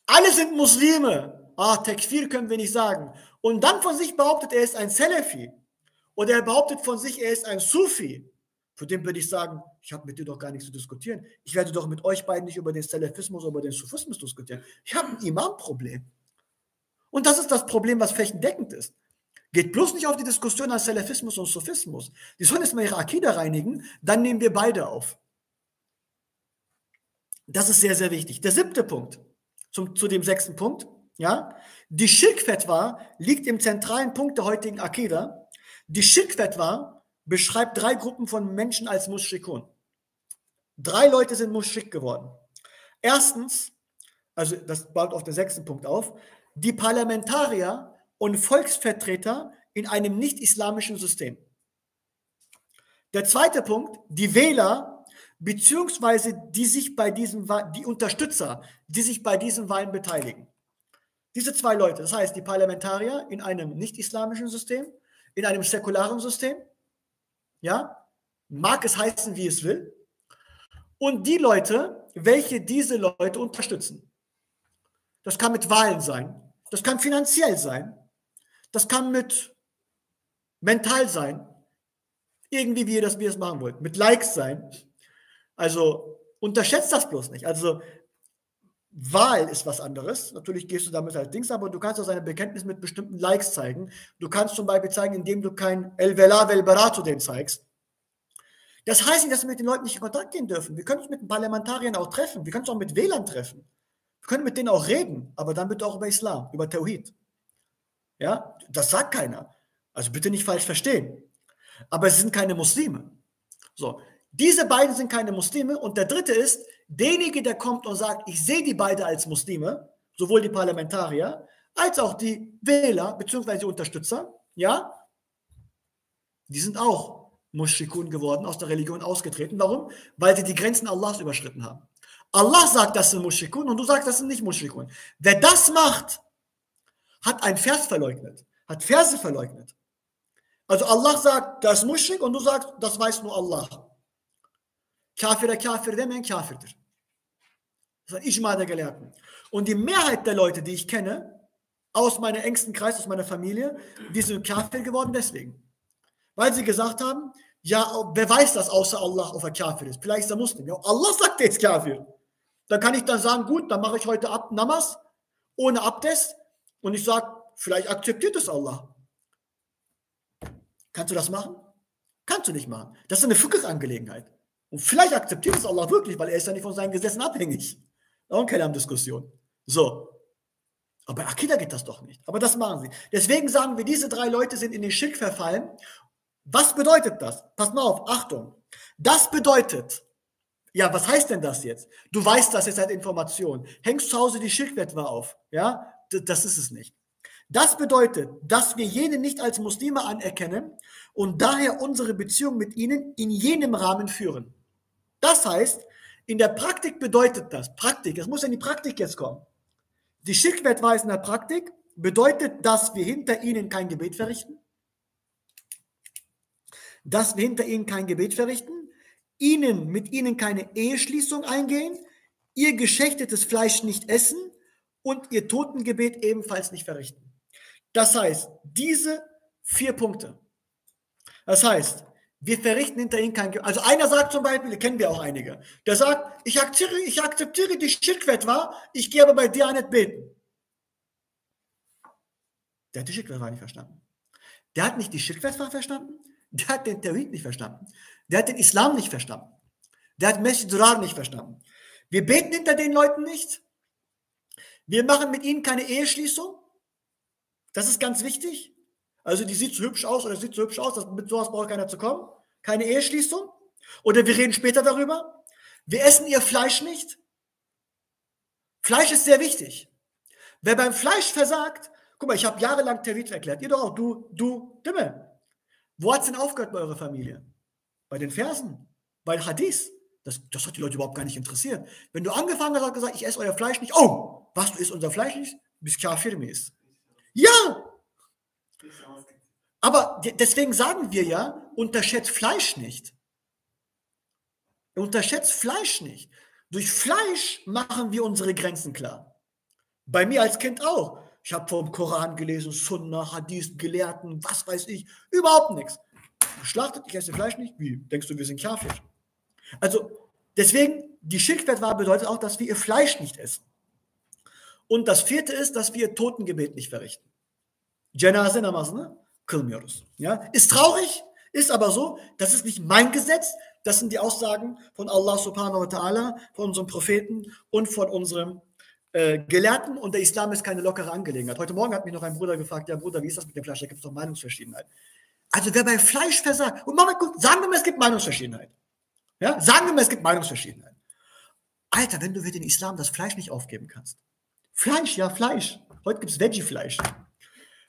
Alle sind Muslime. Ah, Tekfir können wir nicht sagen. Und dann von sich behauptet, er ist ein Salafi. Oder er behauptet von sich, er ist ein Sufi. Für den würde ich sagen, ich habe mit dir doch gar nichts zu diskutieren. Ich werde doch mit euch beiden nicht über den Salafismus oder über den Sufismus diskutieren. Ich habe ein Imam-Problem. Und das ist das Problem, was flächendeckend ist. Geht bloß nicht auf die Diskussion an Salafismus und Sufismus. Die sollen jetzt mal ihre Akida reinigen, dann nehmen wir beide auf. Das ist sehr, sehr wichtig. Der siebte Punkt, zum, zu dem sechsten Punkt, ja, die Schirk-Fetwa liegt im zentralen Punkt der heutigen Akida. Die Schirk-Fetwa beschreibt drei Gruppen von Menschen als Mushrikun. Drei Leute sind Muschrik geworden. Erstens, also das baut auf den sechsten Punkt auf, die Parlamentarier und Volksvertreter in einem nicht-islamischen System. Der zweite Punkt, die Wähler beziehungsweise die sich bei diesen die Unterstützer, die sich bei diesen Wahlen beteiligen. Diese zwei Leute, das heißt die Parlamentarier in einem nicht-islamischen System, in einem säkularen System, ja, mag es heißen, wie es will, und die Leute, welche diese Leute unterstützen. Das kann mit Wahlen sein, das kann finanziell sein, das kann mit mental sein, irgendwie wie ihr das, wie ihr es machen wollt, mit Likes sein. Also unterschätzt das bloß nicht. Also Wahl ist was anderes. Natürlich gehst du damit als Dings, aber du kannst auch seine Bekenntnis mit bestimmten Likes zeigen. Du kannst zum Beispiel zeigen, indem du kein El Vela Vel Barato den zeigst. Das heißt nicht, dass wir mit den Leuten nicht in Kontakt gehen dürfen. Wir können uns mit den Parlamentariern auch treffen. Wir können uns auch mit Wählern treffen. Wir können mit denen auch reden, aber dann bitte auch über Islam, über Tawhid. Ja, das sagt keiner. Also bitte nicht falsch verstehen. Aber sie sind keine Muslime. So, diese beiden sind keine Muslime. Und der dritte ist, derjenige, der kommt und sagt, ich sehe die beiden als Muslime, sowohl die Parlamentarier als auch die Wähler bzw. die Unterstützer, ja, die sind auch Mushrikun geworden, aus der Religion ausgetreten. Warum? Weil sie die Grenzen Allahs überschritten haben. Allah sagt, das sind Mushrikun und du sagst, das sind nicht Mushrikun. Wer das macht, hat ein Vers verleugnet, hat Verse verleugnet. Also Allah sagt, das ist Muschrik und du sagst, das weiß nur Allah. Kafire kafir demeyen kafirdir. Das ist ein Gelehrten. Und die Mehrheit der Leute, die ich kenne, aus meinem engsten Kreis, aus meiner Familie, die sind Kafir geworden deswegen. Weil sie gesagt haben, ja, wer weiß das außer Allah, ob er Kafir ist? Vielleicht ist er Muslim. Ja, Allah sagt, ist Kafir. Dann kann ich dann sagen, gut, dann mache ich heute Ab Namas ohne Abdest und ich sage, vielleicht akzeptiert es Allah. Kannst du das machen? Kannst du nicht machen. Das ist eine Fiqh-Angelegenheit. Und vielleicht akzeptiert es Allah wirklich, weil er ist ja nicht von seinen Gesetzen abhängig. Auch keine Diskussion. So. Aber bei Akida geht das doch nicht. Aber das machen sie. Deswegen sagen wir, diese drei Leute sind in den Schick verfallen. Was bedeutet das? Pass mal auf, Achtung. Das bedeutet, ja, was heißt denn das jetzt? Du weißt das jetzt als Information. Hängst zu Hause die Schirkwetwa auf. Ja, das ist es nicht. Das bedeutet, dass wir jene nicht als Muslime anerkennen und daher unsere Beziehung mit ihnen in jenem Rahmen führen. Das heißt, in der Praktik bedeutet das, Praktik, es muss in die Praktik jetzt kommen. Die Schickwertweise in der Praktik bedeutet, dass wir hinter ihnen kein Gebet verrichten, dass wir hinter ihnen kein Gebet verrichten, ihnen mit ihnen keine Eheschließung eingehen, ihr geschächtetes Fleisch nicht essen und ihr Totengebet ebenfalls nicht verrichten. Das heißt, diese vier Punkte. Das heißt, wir verrichten hinter ihnen kein Gebet. Also einer sagt zum Beispiel, kennen wir auch einige, der sagt, ich akzeptiere, ich akzeptiere die Schirkwetwa, ich gehe aber bei dir nicht beten. Der hat die Schirkwetwa nicht verstanden. Der hat nicht die Schirkwetwa verstanden, der hat den Tawhid nicht verstanden, der hat den Islam nicht verstanden, der hat Masjid Durar nicht verstanden. Wir beten hinter den Leuten nicht, wir machen mit ihnen keine Eheschließung, das ist ganz wichtig. Also die sieht so hübsch aus oder sieht so hübsch aus, dass mit sowas braucht keiner zu kommen. Keine Eheschließung. Oder wir reden später darüber. Wir essen ihr Fleisch nicht. Fleisch ist sehr wichtig. Wer beim Fleisch versagt, guck mal, ich habe jahrelang Tawhid erklärt. Ihr doch auch, du, du, Dimme. Wo hat es denn aufgehört bei eurer Familie? Bei den Versen, bei Hadith. Das, das hat die Leute überhaupt gar nicht interessiert. Wenn du angefangen hast und gesagt, ich esse euer Fleisch nicht. Oh, was, du isst unser Fleisch nicht? Bis Kafir ist. Ja! Aber deswegen sagen wir ja, unterschätzt Fleisch nicht. Unterschätzt Fleisch nicht. Durch Fleisch machen wir unsere Grenzen klar. Bei mir als Kind auch. Ich habe vom Koran gelesen, Sunnah, Hadith, Gelehrten, was weiß ich, überhaupt nichts. Geschlachtet, ich esse Fleisch nicht. Wie? Denkst du, wir sind Kafir? Also, deswegen, die Schirkwetwa bedeutet auch, dass wir ihr Fleisch nicht essen. Und das vierte ist, dass wir ihr Totengebet nicht verrichten. Cenaze namazını kılmıyoruz. Ja? Ist traurig, ist aber so, das ist nicht mein Gesetz, das sind die Aussagen von Allah subhanahu wa ta'ala, von unserem Propheten und von unserem äh, Gelehrten und der Islam ist keine lockere Angelegenheit. Heute Morgen hat mich noch ein Bruder gefragt, ja Bruder, wie ist das mit dem Fleisch? Da gibt es doch Meinungsverschiedenheit. Also wer bei Fleisch versagt, und machen wir, sagen wir mal, es gibt Meinungsverschiedenheit. Ja? Sagen wir mal, es gibt Meinungsverschiedenheit. Alter, wenn du für den Islam das Fleisch nicht aufgeben kannst. Fleisch, ja, Fleisch. Heute gibt es Veggie-Fleisch.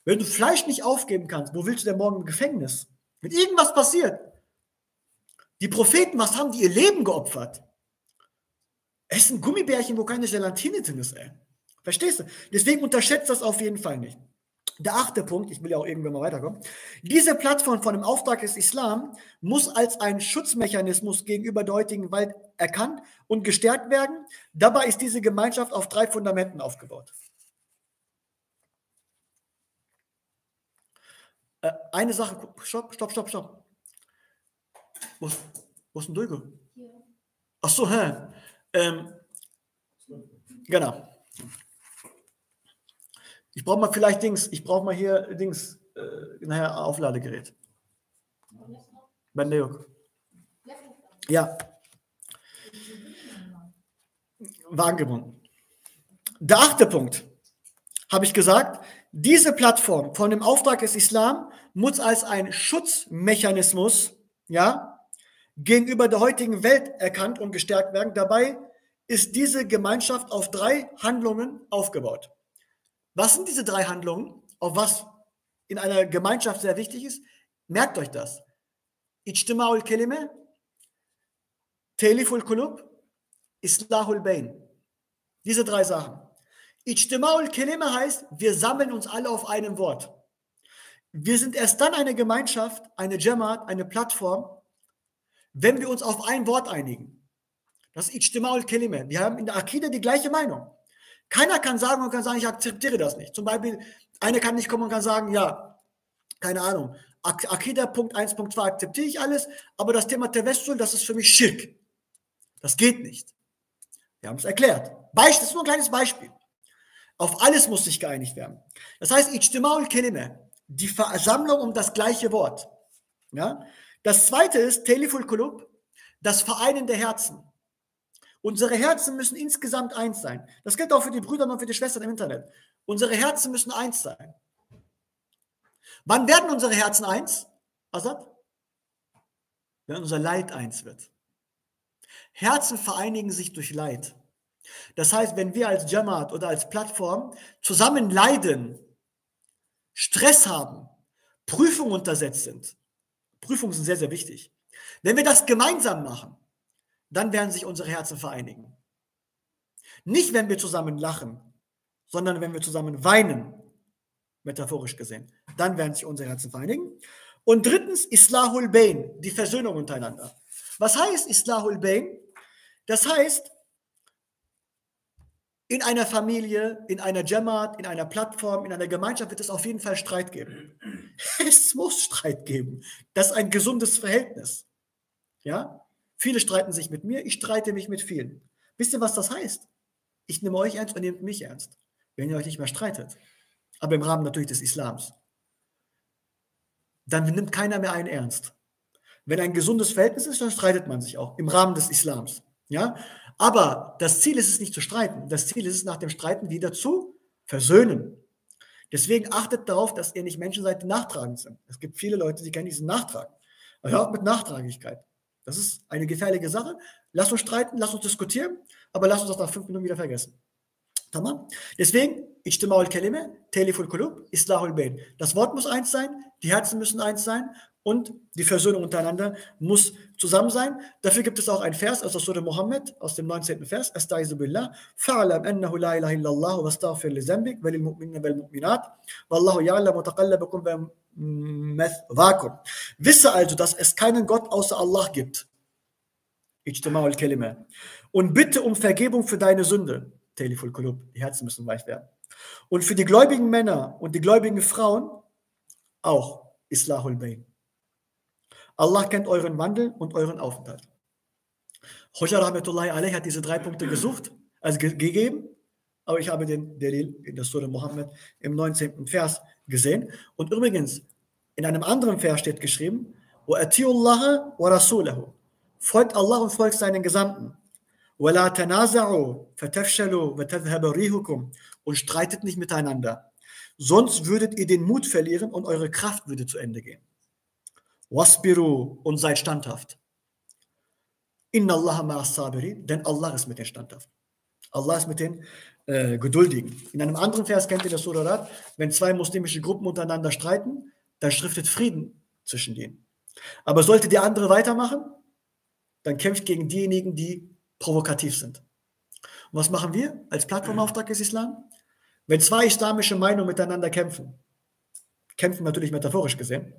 Wenn du Fleisch nicht aufgeben kannst, wo willst du denn morgen im Gefängnis? Wenn irgendwas passiert. Die Propheten, was haben die ihr Leben geopfert? Essen Gummibärchen, wo keine Gelatine drin ist, ey. Verstehst du? Deswegen unterschätzt das auf jeden Fall nicht. Der achte Punkt, ich will ja auch irgendwann mal weiterkommen. Diese Plattform von dem Auftrag des Islam muss als ein Schutzmechanismus gegenüber der heutigen Welt erkannt und gestärkt werden. Dabei ist diese Gemeinschaft auf drei Fundamenten aufgebaut. Äh, eine Sache, stopp, stopp, stopp, stopp. Wo, wo ist denn Dulgo? Ach so, hä? Ähm, genau. Ich brauche mal vielleicht Dings, ich brauche mal hier Dings, äh, nachher Aufladegerät. Bandeok. Ja. Wagen gebunden. Der achte Punkt, habe ich gesagt, diese Plattform von dem Auftrag des Islam muss als ein Schutzmechanismus, ja, gegenüber der heutigen Welt erkannt und gestärkt werden. Dabei ist diese Gemeinschaft auf drei Handlungen aufgebaut. Was sind diese drei Handlungen, auf was in einer Gemeinschaft sehr wichtig ist? Merkt euch das. Ijtima'ul Kelime, Teliful Kulub, Islahul Bain. Diese drei Sachen. Ijtima'ul Kelime heißt, wir sammeln uns alle auf einem Wort. Wir sind erst dann eine Gemeinschaft, eine Jamaat, eine Plattform, wenn wir uns auf ein Wort einigen. Das ist Ijtima'ul Kelime. Wir haben in der Akide die gleiche Meinung. Keiner kann sagen und kann sagen, ich akzeptiere das nicht. Zum Beispiel, einer kann nicht kommen und kann sagen, ja, keine Ahnung, Akida Punkt 1, Punkt 2 akzeptiere ich alles, aber das Thema Tevessul, das ist für mich Schirk. Das geht nicht. Wir haben es erklärt. Beispiel, das ist nur ein kleines Beispiel. Auf alles muss sich geeinigt werden. Das heißt, Ijtima'ul Kelime, die Versammlung um das gleiche Wort. Ja? Das zweite ist Teliful Kulub, das Vereinen der Herzen. Unsere Herzen müssen insgesamt eins sein. Das gilt auch für die Brüder und für die Schwestern im Internet. Unsere Herzen müssen eins sein. Wann werden unsere Herzen eins? Assad? Wenn unser Leid eins wird. Herzen vereinigen sich durch Leid. Das heißt, wenn wir als Jamaat oder als Plattform zusammen leiden, Stress haben, Prüfungen untersetzt sind, Prüfungen sind sehr, sehr wichtig. Wenn wir das gemeinsam machen, dann werden sich unsere Herzen vereinigen. Nicht, wenn wir zusammen lachen, sondern wenn wir zusammen weinen, metaphorisch gesehen. Dann werden sich unsere Herzen vereinigen. Und drittens, Islahul Bain, die Versöhnung untereinander. Was heißt Islahul Bain? Das heißt, in einer Familie, in einer Jamaat, in einer Plattform, in einer Gemeinschaft wird es auf jeden Fall Streit geben. [laughs] Es muss Streit geben. Das ist ein gesundes Verhältnis. Ja? Viele streiten sich mit mir, ich streite mich mit vielen. Wisst ihr, was das heißt? Ich nehme euch ernst und nehmt mich ernst, wenn ihr euch nicht mehr streitet. Aber im Rahmen natürlich des Islams. Dann nimmt keiner mehr einen ernst. Wenn ein gesundes Verhältnis ist, dann streitet man sich auch im Rahmen des Islams. Ja? Aber das Ziel ist es nicht zu streiten. Das Ziel ist es, nach dem Streiten wieder zu versöhnen. Deswegen achtet darauf, dass ihr nicht Menschen seid, die nachtragend sind. Es gibt viele Leute, die kennen diesen Nachtragen. Hört mit Nachtragigkeit. Das ist eine gefährliche Sache. Lass uns streiten, lass uns diskutieren, aber lass uns das nach fünf Minuten wieder vergessen. Tamam? Deswegen, Ijtima'ul Kalime, Teliful Kulub, Islahul Bain. Das Wort muss eins sein, die Herzen müssen eins sein und die Versöhnung untereinander muss zusammen sein. Dafür gibt es auch ein Vers aus der Surah Muhammad, aus dem 19. Vers, Astaizu billah, fa'alam annahu la ilaha illallah wa astaghfir li zambik wa lil mu'minina wal mu'minat wallahu ya'lamu taqallabakum wa Vakuum. Wisse also, dass es keinen Gott außer Allah gibt. Und bitte um Vergebung für deine Sünde. Teleful Kulub, die Herzen müssen weich werden. Und für die gläubigen Männer und die gläubigen Frauen auch Islahul Bain. Allah kennt euren Wandel und euren Aufenthalt. Hoja Rahmetullahi alayhi hat diese drei Punkte gesucht, also ge gegeben, aber ich habe den Delil in der Surah Muhammad im 19. Vers gesehen. Und übrigens, in einem anderen Vers steht geschrieben, Folgt Allah und folgt seinen Gesandten. Und streitet nicht miteinander. Sonst würdet ihr den Mut verlieren und eure Kraft würde zu Ende gehen. Wasbiru und seid standhaft. Inna Allah sabirin, denn Allah ist mit den Standhaften. Allah ist mit den äh, Geduldigen. In einem anderen Vers kennt ihr das Surat, wenn zwei muslimische Gruppen untereinander streiten, dann schriftet Frieden zwischen denen. Aber sollte der andere weitermachen, dann kämpft gegen diejenigen, die provokativ sind. Und was machen wir als Plattformauftrag des Islam? Wenn zwei islamische Meinungen miteinander kämpfen, kämpfen natürlich metaphorisch gesehen,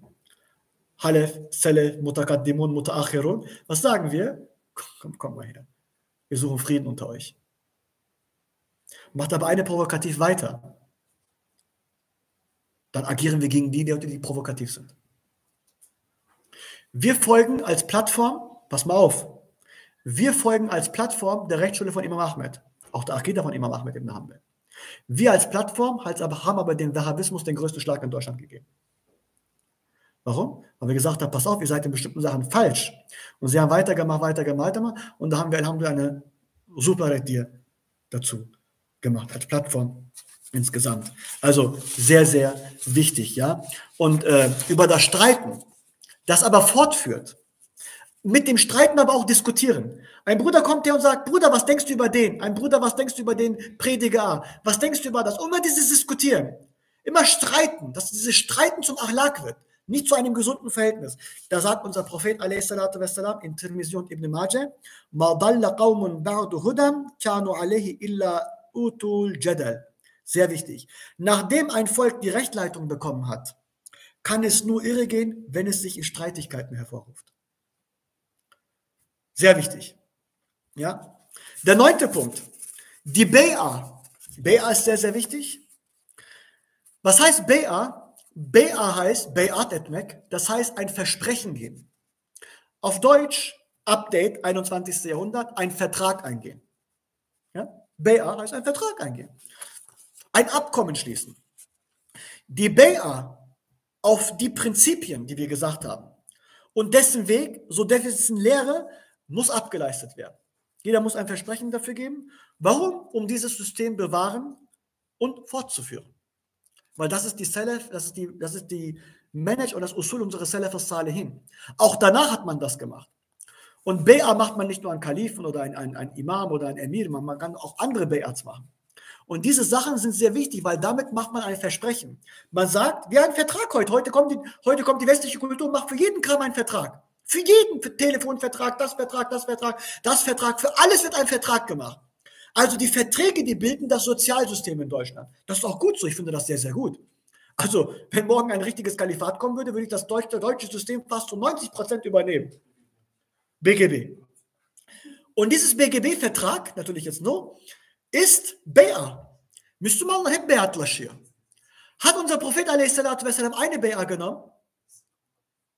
Halef, Selef, Mutakaddimun, Mutaakhirun, was sagen wir? Komm, komm, mal her. Wir suchen Frieden unter euch. Macht aber eine provokativ weiter. Dann agieren wir gegen die, die provokativ sind. Wir folgen als Plattform, pass mal auf, wir folgen als Plattform der Rechtsschule von Imam Ahmed, auch der Akida von Imam Ahmed ibn Hanbal. Wir als Plattform haben aber den Wahhabismus den größten Schlag in Deutschland gegeben. Warum? Weil wir gesagt haben, pass auf, ihr seid in bestimmten Sachen falsch. Und sie haben weitergemacht, weitergemacht, weitergemacht. Und da haben wir, wir eine super Redir dazu gemacht, als Plattform insgesamt. Also sehr, sehr wichtig, ja. Und äh, über das Streiten, das aber fortführt. Mit dem Streiten aber auch diskutieren. Ein Bruder kommt her und sagt, Bruder, was denkst du über den? Ein Bruder, was denkst du über den Prediger? Was denkst du über das? Und immer dieses Diskutieren. Immer streiten, dass dieses Streiten zum Achlak wird. Nicht zu einem gesunden Verhältnis. Da sagt unser Prophet wassalam, in Tirmizi und Ibn Majah, Ma qawmun ba'du hudam, kanu alayhi illa utul jadal. Sehr wichtig. Nachdem ein Volk die Rechtleitung bekommen hat, kann es nur irre gehen, wenn es sich in Streitigkeiten hervorruft. Sehr wichtig. Ja? Der neunte Punkt. Die BA. BA ist sehr, sehr wichtig. Was heißt BA? BA heißt Bayat etmek, das heißt ein Versprechen geben. Auf Deutsch, Update 21. Jahrhundert, ein Vertrag eingehen. Ja? BA heißt ein Vertrag eingehen. Ein Abkommen schließen. Die BA auf die Prinzipien, die wir gesagt haben. Und dessen Weg, so dessen Lehre, muss abgeleistet werden. Jeder muss ein Versprechen dafür geben. Warum? Um dieses System bewahren und fortzuführen. Weil das ist die Salaf, das ist die, das ist die Manage und das Usul unseres Salaf hin. Auch danach hat man das gemacht. Und BA macht man nicht nur an Kalifen oder ein, ein, ein Imam oder ein Emir, man kann auch andere BAs machen. Und diese Sachen sind sehr wichtig, weil damit macht man ein Versprechen. Man sagt, wir haben einen Vertrag heute. Heute kommt die, heute kommt die westliche Kultur und macht für jeden Kram einen Vertrag. Für jeden Telefonvertrag, das Vertrag, das Vertrag, das Vertrag. Für alles wird ein Vertrag gemacht. Also die Verträge, die bilden das Sozialsystem in Deutschland. Das ist auch gut so. Ich finde das sehr, sehr gut. Also, wenn morgen ein richtiges Kalifat kommen würde, würde ich das deutsche, deutsche System fast zu 90 Prozent übernehmen. BGB. Und dieses BGB-Vertrag, natürlich jetzt nur, ist BA. Müsste man hep Beatlaşıyor. Hat unser Prophet a.s. eine BA genommen?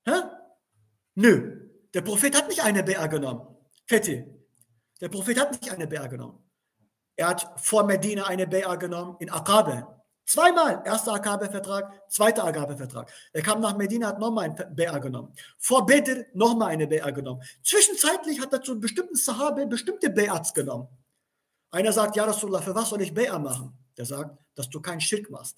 Hä? Nö. Der Prophet hat nicht eine BA genommen. Fetti. Der Prophet hat nicht eine BA genommen. Er hat vor Medina eine BA genommen, in Akabe. Zweimal. Erster Akabe-Vertrag, zweiter Akabe-Vertrag. Er kam nach Medina, hat nochmal ein BA genommen. Vor Bedr nochmal eine BA genommen. Zwischenzeitlich hat er zu bestimmten Sahabe bestimmte BAs genommen. Einer sagt, ja Rasulullah, für was soll ich BA machen? Der sagt, dass du keinen Schirk machst,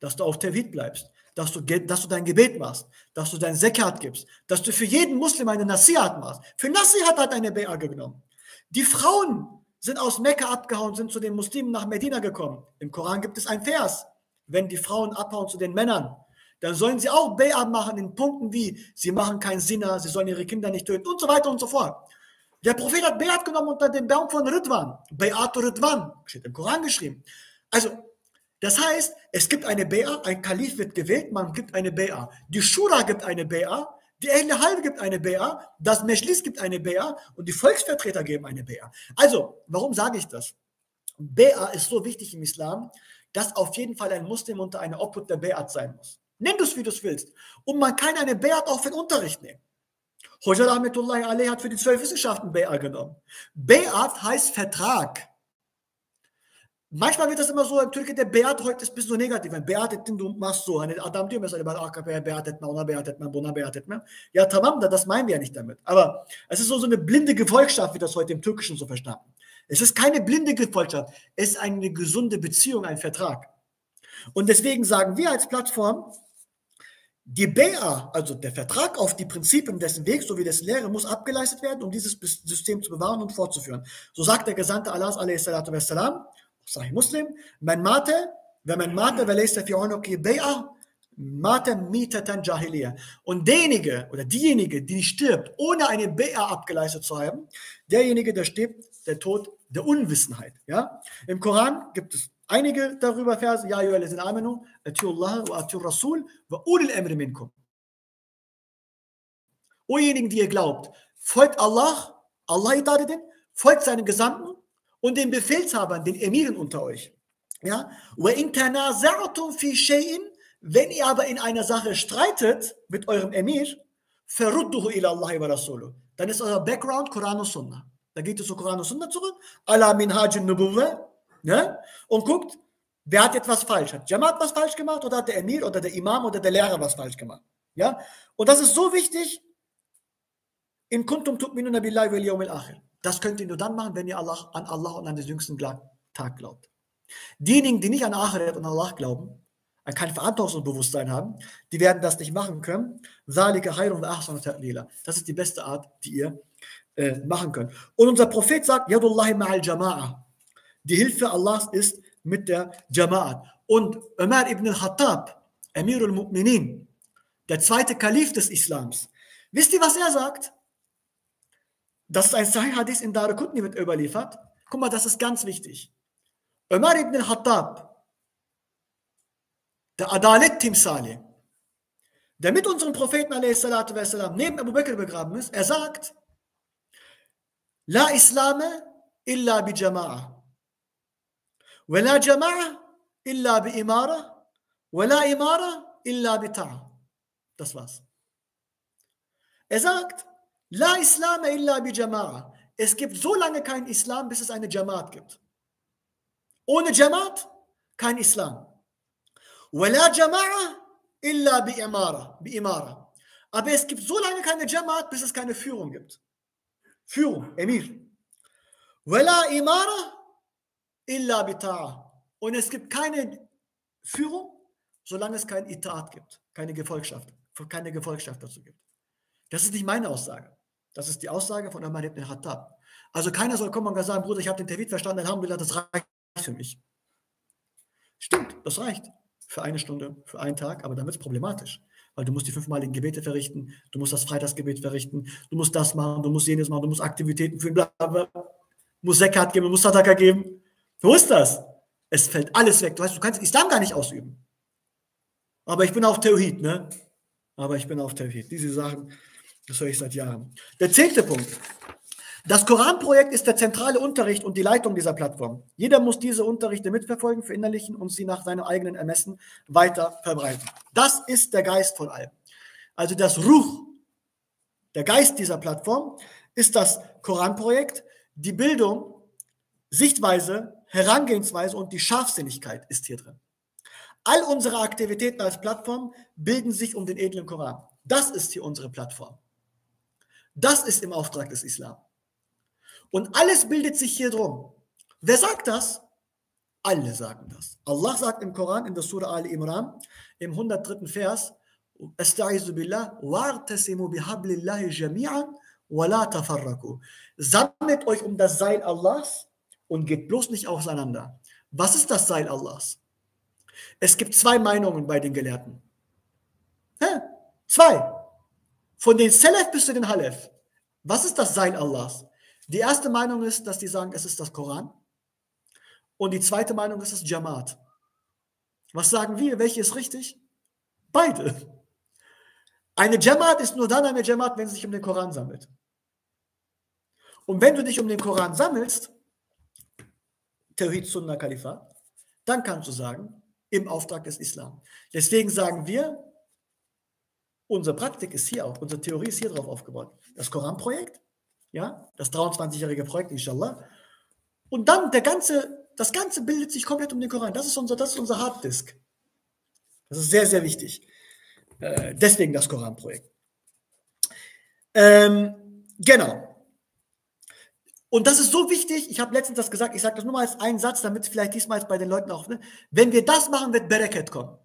dass du auf Tawhid bleibst, dass du, dass du dein Gebet machst, dass du dein Zekat gibst, dass du für jeden Muslim eine Nasihat machst. Für Nasihat hat eine BA genommen. Die Frauen sind aus Mekka abgehauen, sind zu den Muslimen nach Medina gekommen. Im Koran gibt es ein Vers, wenn die Frauen abhauen zu den Männern, dann sollen sie auch Bay'ah machen in Punkten wie, sie machen keinen Sinner, sie sollen ihre Kinder nicht töten und so weiter und so fort. Der Prophet hat Beat genommen unter dem Baum von Ridwan. Beat Ridwan, steht im Koran geschrieben. Also, das heißt, es gibt eine Bea, ein Kalif wird gewählt, man gibt eine Bea. Die Shura gibt eine Bea, die Ehle Halbe gibt eine Bea, das Mejlis gibt eine Bea und die Volksvertreter geben eine Bea. Also, warum sage ich das? Bea ist so wichtig im Islam, dass auf jeden Fall ein Muslim unter einer Obhut der Beat sein muss. Nenn du es, wie du es willst. Und man kann eine Beat auch für den Unterricht nehmen. Hoja Rahmetullahi Ali hat für die zwölf Wissenschaften Be'at genommen. Be'at heißt Vertrag. Manchmal wird das immer so, der Beat heute ist ein bisschen so negativ. Beat ettin du machst so. Hani adam diyor mesela ben AKP'ye beat etme, ona beat etme, buna beat etme. Ja tamam da, das meinen wir ja nicht damit. Aber es ist so, so eine blinde Gefolgschaft, wie das heute im Türkischen so verstanden. Es ist keine blinde Gefolgschaft, es ist eine gesunde Beziehung, ein Vertrag. Und deswegen sagen wir als Plattform, die BA, also der Vertrag auf die Prinzipien dessen Weg sowie dessen Lehre, muss abgeleistet werden, um dieses System zu bewahren und fortzuführen. So sagt der Gesandte Allahs, wassalam, Sahih Muslim, mein Mate, wenn mein Mate, وليس في عنقه بيعة, Mate mitatan jahiliya. Und derjenige oder diejenige, die stirbt, ohne eine BA abgeleistet zu haben, derjenige, der stirbt, der Tod der Unwissenheit. Ja? Im Koran gibt es einige darüber Verse, Ja, ayyuhallazina amanu, atiullah wa atiu rasul wa ulil amri minkum. O diejenigen, die ihr glaubt, folgt Allah, Allah itatet folgt seinen Gesandten und den Befehlshabern, den Emiren unter euch. Ja? Wenn ihr aber in einer Sache streitet mit eurem Emir, verrudduhu ila Allah wa rasuluh. Dann ist euer Background Koran und Sunnah. Da geht es zu Koran und Sunna zurück. Ala minhajin nubuwa. Ne? Und guckt, wer hat etwas falsch? Hat Jamaat was falsch gemacht oder hat der Emir oder der Imam oder der Lehrer was falsch gemacht? Ja? Und das ist so wichtig. In kuntum tu'minuna billahi wal yawmil akhir. Das könnt ihr nur dann machen, wenn ihr Allah, an Allah und an den jüngsten Tag glaubt. Diejenigen, die nicht an Akhirat und Allah glauben, kein Verantwortungsbewusstsein haben, die werden das nicht machen können. Das ist die beste Art, die ihr äh, machen können. Und unser Prophet sagt. Die Hilfe Allahs ist mit der Jama'at. Und Umar ibn al-Khattab, Amir al-Mu'minin, der zweite Kalif des Islams, wisst ihr, was er sagt? Das ist ein Sahih Hadith in Darukutni wird überliefert. Guck mal, das ist ganz wichtig. Umar ibn al-Khattab, der Adalet Timsali, der mit unserem Propheten والسلام, neben Abu Bakr begraben ist, er sagt, لا إسلام إلا بجماعة ولا جماعة إلا بإمارة ولا إمارة إلا بطاعة Das war's. Er sagt, La Islam illa bi Jama'a. Es gibt so lange kein Islam, bis es eine Jamaat gibt. Ohne Jamaat kein Islam. Wala Jama'a illa bi Imara, bi Imara. Aber es gibt so lange keine Jamaat, bis es keine Führung gibt. Führung, Emir. Wala imara illa bita'a. Und es gibt keine Führung, solange es kein Itaat gibt, keine Gefolgschaft, keine Gefolgschaft dazu gibt. Das ist nicht meine Aussage. Das ist die Aussage von Umar ibn Khattab. Also keiner soll kommen und sagen, Bruder, ich habe den Tawhid verstanden, Alhamdulillah, das reicht für mich. Stimmt, das reicht. Für eine Stunde, für einen Tag, aber dann wird es problematisch weil du musst die fünfmaligen Gebete verrichten, du musst das Freitagsgebet verrichten, du musst das machen, du musst jenes machen, du musst Aktivitäten führen, bla, bla, musst Zekat geben, musst Sadaka geben. Wo ist das? Es fällt alles weg. Du weißt, du kannst Islam gar nicht ausüben. Aber ich bin auf Tawhid, ne? Aber ich bin auf Tawhid. Diese Sachen, das höre ich seit Jahren. Der zehnte Punkt. Das Koranprojekt ist der zentrale Unterricht und die Leitung dieser Plattform. Jeder muss diese Unterrichte mitverfolgen, verinnerlichen und sie nach seinem eigenen Ermessen weiter verbreiten. Das ist der Geist von allem. Also das Ruch, der Geist dieser Plattform, ist das Koranprojekt. Die Bildung, Sichtweise, Herangehensweise und die Scharfsinnigkeit ist hier drin. All unsere Aktivitäten als Plattform bilden sich um den edlen Koran. Das ist hier unsere Plattform. Das ist im Auftrag des Islam. Und alles bildet sich hier drum. Wer sagt das? Alle sagen das. Allah sagt im Koran, in der Surah Al Imran, im 103. Vers, Sammelt euch um das Seil Allahs und geht bloß nicht auseinander. Was ist das Seil Allahs? Es gibt zwei Meinungen bei den Gelehrten. Hä? Zwei. Von den Salaf bis zu den Halef. Was ist das Seil Allahs? Die erste Meinung ist, dass die sagen, es ist das Koran. Und die zweite Meinung ist das Jamaat. Was sagen wir? Welche ist richtig? Beide. Eine Jamaat ist nur dann eine Jamaat, wenn sie sich um den Koran sammelt. Und wenn du dich um den Koran sammelst, Tawhid Sunnah Kalifat, dann kannst du sagen, im Auftrag des Islam. Deswegen sagen wir, unsere Praktik ist hier auch, unsere Theorie ist hier drauf aufgebaut. Das Koranprojekt ja, das 23-jährige Projekt, inshallah. Und dann der ganze, das Ganze bildet sich komplett um den Koran. Das ist unser, das ist unser Harddisk. Das ist sehr, sehr wichtig. Äh, deswegen das Koranprojekt. Ähm, genau. Und das ist so wichtig, ich habe letztens das gesagt, ich sage das nur mal als einen Satz, damit vielleicht diesmal bei den Leuten auch, ne? wenn wir das machen, wird Bereket kommen.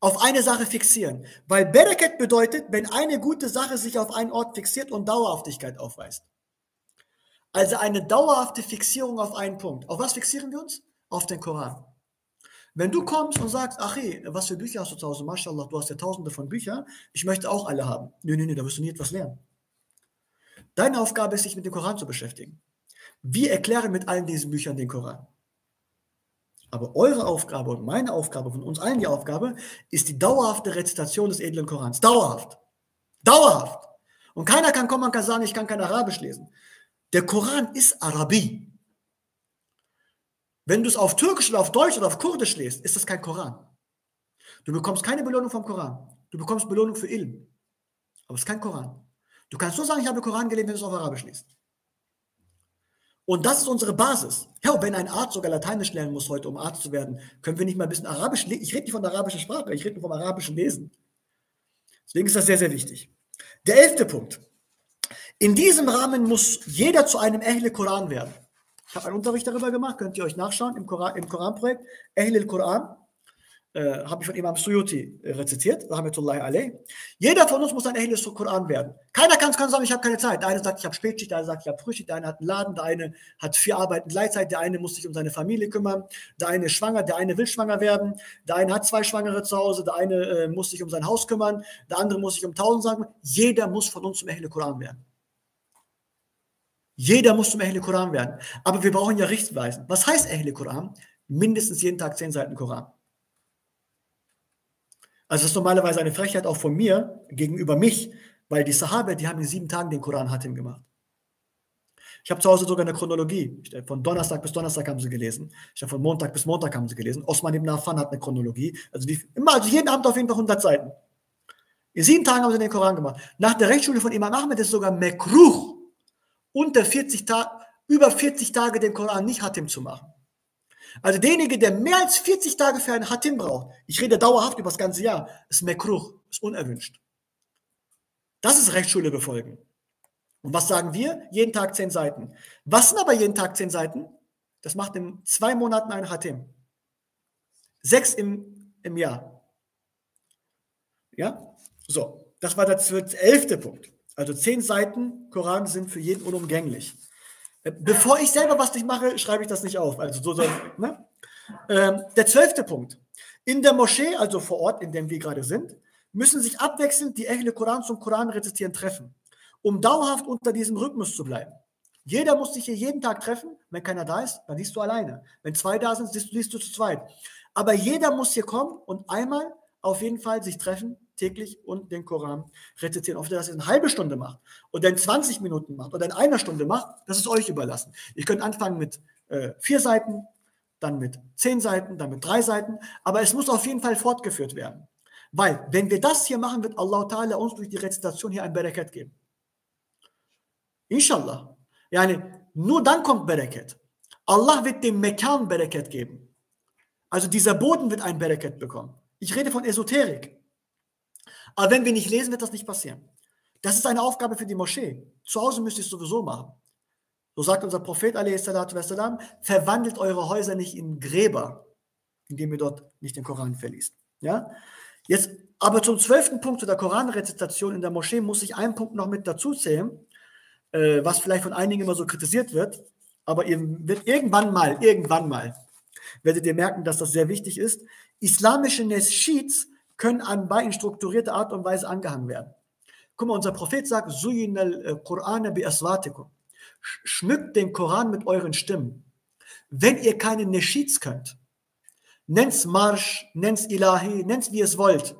Auf eine Sache fixieren. Weil Bereket bedeutet, wenn eine gute Sache sich auf einen Ort fixiert und Dauerhaftigkeit aufweist. Also eine dauerhafte Fixierung auf einen Punkt. Auf was fixieren wir uns? Auf den Koran. Wenn du kommst und sagst, ach hey, was für Bücher hast du zu Hause? Mashallah, du hast ja tausende von Büchern. Ich möchte auch alle haben. Nö, nö, nö, da wirst du nie etwas lernen. Deine Aufgabe ist, sich mit dem Koran zu beschäftigen. Wir erklären mit allen diesen Büchern den Koran. Aber eure Aufgabe und meine Aufgabe, von uns allen die Aufgabe, ist die dauerhafte Rezitation des edlen Korans. Dauerhaft. Dauerhaft. Und keiner kann kommen und kann sagen, ich kann kein Arabisch lesen. Der Koran ist Arabi. Wenn du es auf Türkisch oder auf Deutsch oder auf Kurdisch liest, ist das kein Koran. Du bekommst keine Belohnung vom Koran. Du bekommst Belohnung für Ilm. Aber es ist kein Koran. Du kannst nur sagen, ich habe Koran gelesen, wenn du es auf Arabisch liest. Und das ist unsere Basis. Ja, wenn ein Arzt sogar Lateinisch lernen muss heute, um Arzt zu werden, können wir nicht mal ein bisschen Arabisch lesen. Ich rede nicht von der arabischen Sprache, ich rede nur vom arabischen Lesen. Deswegen ist das sehr, sehr wichtig. Der elfte Punkt. In diesem Rahmen muss jeder zu einem Ehle Koran werden. Ich habe einen Unterricht darüber gemacht, könnt ihr euch nachschauen im, Koran, im Koranprojekt. Ehle Koran äh, habe ich von Imam Suyuti äh, rezitiert, Rahmetullahi alayh. Jeder von uns muss ein Ehles Koran werden. Keiner kann, kann sagen, ich habe keine Zeit. Der eine sagt, ich habe Spätschicht, der eine sagt, ich habe Frühschicht, der eine hat einen Laden, der eine hat vier Arbeiten gleichzeitig, der eine muss sich um seine Familie kümmern, der eine ist schwanger, der eine will schwanger werden, der eine hat zwei Schwangere zu Hause, der eine äh, muss sich um sein Haus kümmern, der andere muss sich um tausend sagen. Jeder muss von uns zum Ehle Koran werden. Jeder muss zum Ehle Koran werden. Aber wir brauchen ja Richtweisen. Was heißt Ehle Koran? Mindestens jeden Tag zehn Seiten Koran. Also das ist normalerweise eine Frechheit auch von mir gegenüber mich, weil die Sahabe, die haben in sieben Tagen den Koran Hatim gemacht. Ich habe zu Hause sogar eine Chronologie. Von Donnerstag bis Donnerstag haben sie gelesen. Von Montag bis Montag haben sie gelesen. Osman ibn Affan hat eine Chronologie. Also, wie, immer, also jeden Abend auf jeden Fall 100 Seiten. In sieben Tagen haben sie den Koran gemacht. Nach der Rechtsschule von Imam Ahmed ist sogar Mekruch, unter 40 Tage, über 40 Tage den Koran nicht Hatim zu machen. Also derjenige, der mehr als 40 Tage für einen Hatim braucht, ich rede dauerhaft über das ganze Jahr, ist Mekruch, ist unerwünscht. Das ist Rechtsschule befolgen. Und was sagen wir? Jeden Tag 10 Seiten. Was sind aber jeden Tag 10 Seiten? Das macht in zwei Monaten ein Hatim. Sechs im, im Jahr. Ja? So, das war der elfte Punkt. Also zehn Seiten Koran sind für jeden unumgänglich. Äh, bevor ich selber was nicht mache, schreibe ich das nicht auf. Also so soll, ne? ähm, der zwölfte Punkt. In der Moschee, also vor Ort, in dem wir gerade sind, müssen sich abwechselnd die Ehle Koran zum Koran rezitieren treffen, um dauerhaft unter diesem Rhythmus zu bleiben. Jeder muss sich hier jeden Tag treffen. Wenn keiner da ist, dann liest du alleine. Wenn zwei da sind, liest du, liest du zu zweit. Aber jeder muss hier kommen und einmal auf jeden Fall sich treffen täglich und den Koran rezitieren. Ob ihr das in eine halbe Stunde macht oder in 20 Minuten macht oder in einer Stunde macht, das ist euch überlassen. Ihr könnt anfangen mit äh, vier Seiten, dann mit zehn Seiten, dann mit drei Seiten, aber es muss auf jeden Fall fortgeführt werden. Weil, wenn wir das hier machen, wird Allah Ta'ala uns durch die Rezitation hier ein Bereket geben. Inshallah. Yani, nur dann kommt Bereket. Allah wird dem Mekan Bereket geben. Also dieser Boden wird ein Bereket bekommen. Ich rede von Esoterik. Aber wenn wir nicht lesen, wird das nicht passieren. Das ist eine Aufgabe für die Moschee. Zu Hause müsst ihr es sowieso machen. So sagt unser Prophet, wassalam, verwandelt eure Häuser nicht in Gräber, indem ihr dort nicht den Koran verliest. Ja? Jetzt, aber zum zwölften Punkt zu der Koranrezitation in der Moschee muss ich einen Punkt noch mit dazu zählen, äh, was vielleicht von einigen immer so kritisiert wird. Aber ihr wird irgendwann mal, irgendwann mal, werdet ihr merken, dass das sehr wichtig ist. Islamische Nesheeds können anbei in strukturierter Art und Weise angehangen werden. Guck mal, unser Prophet sagt, Quran bi aswatikum. Schmückt den Koran mit euren Stimmen. Wenn ihr keine Neshids könnt, nennt's Marsch, nennt's Ilahi, nennt's wie es wollt.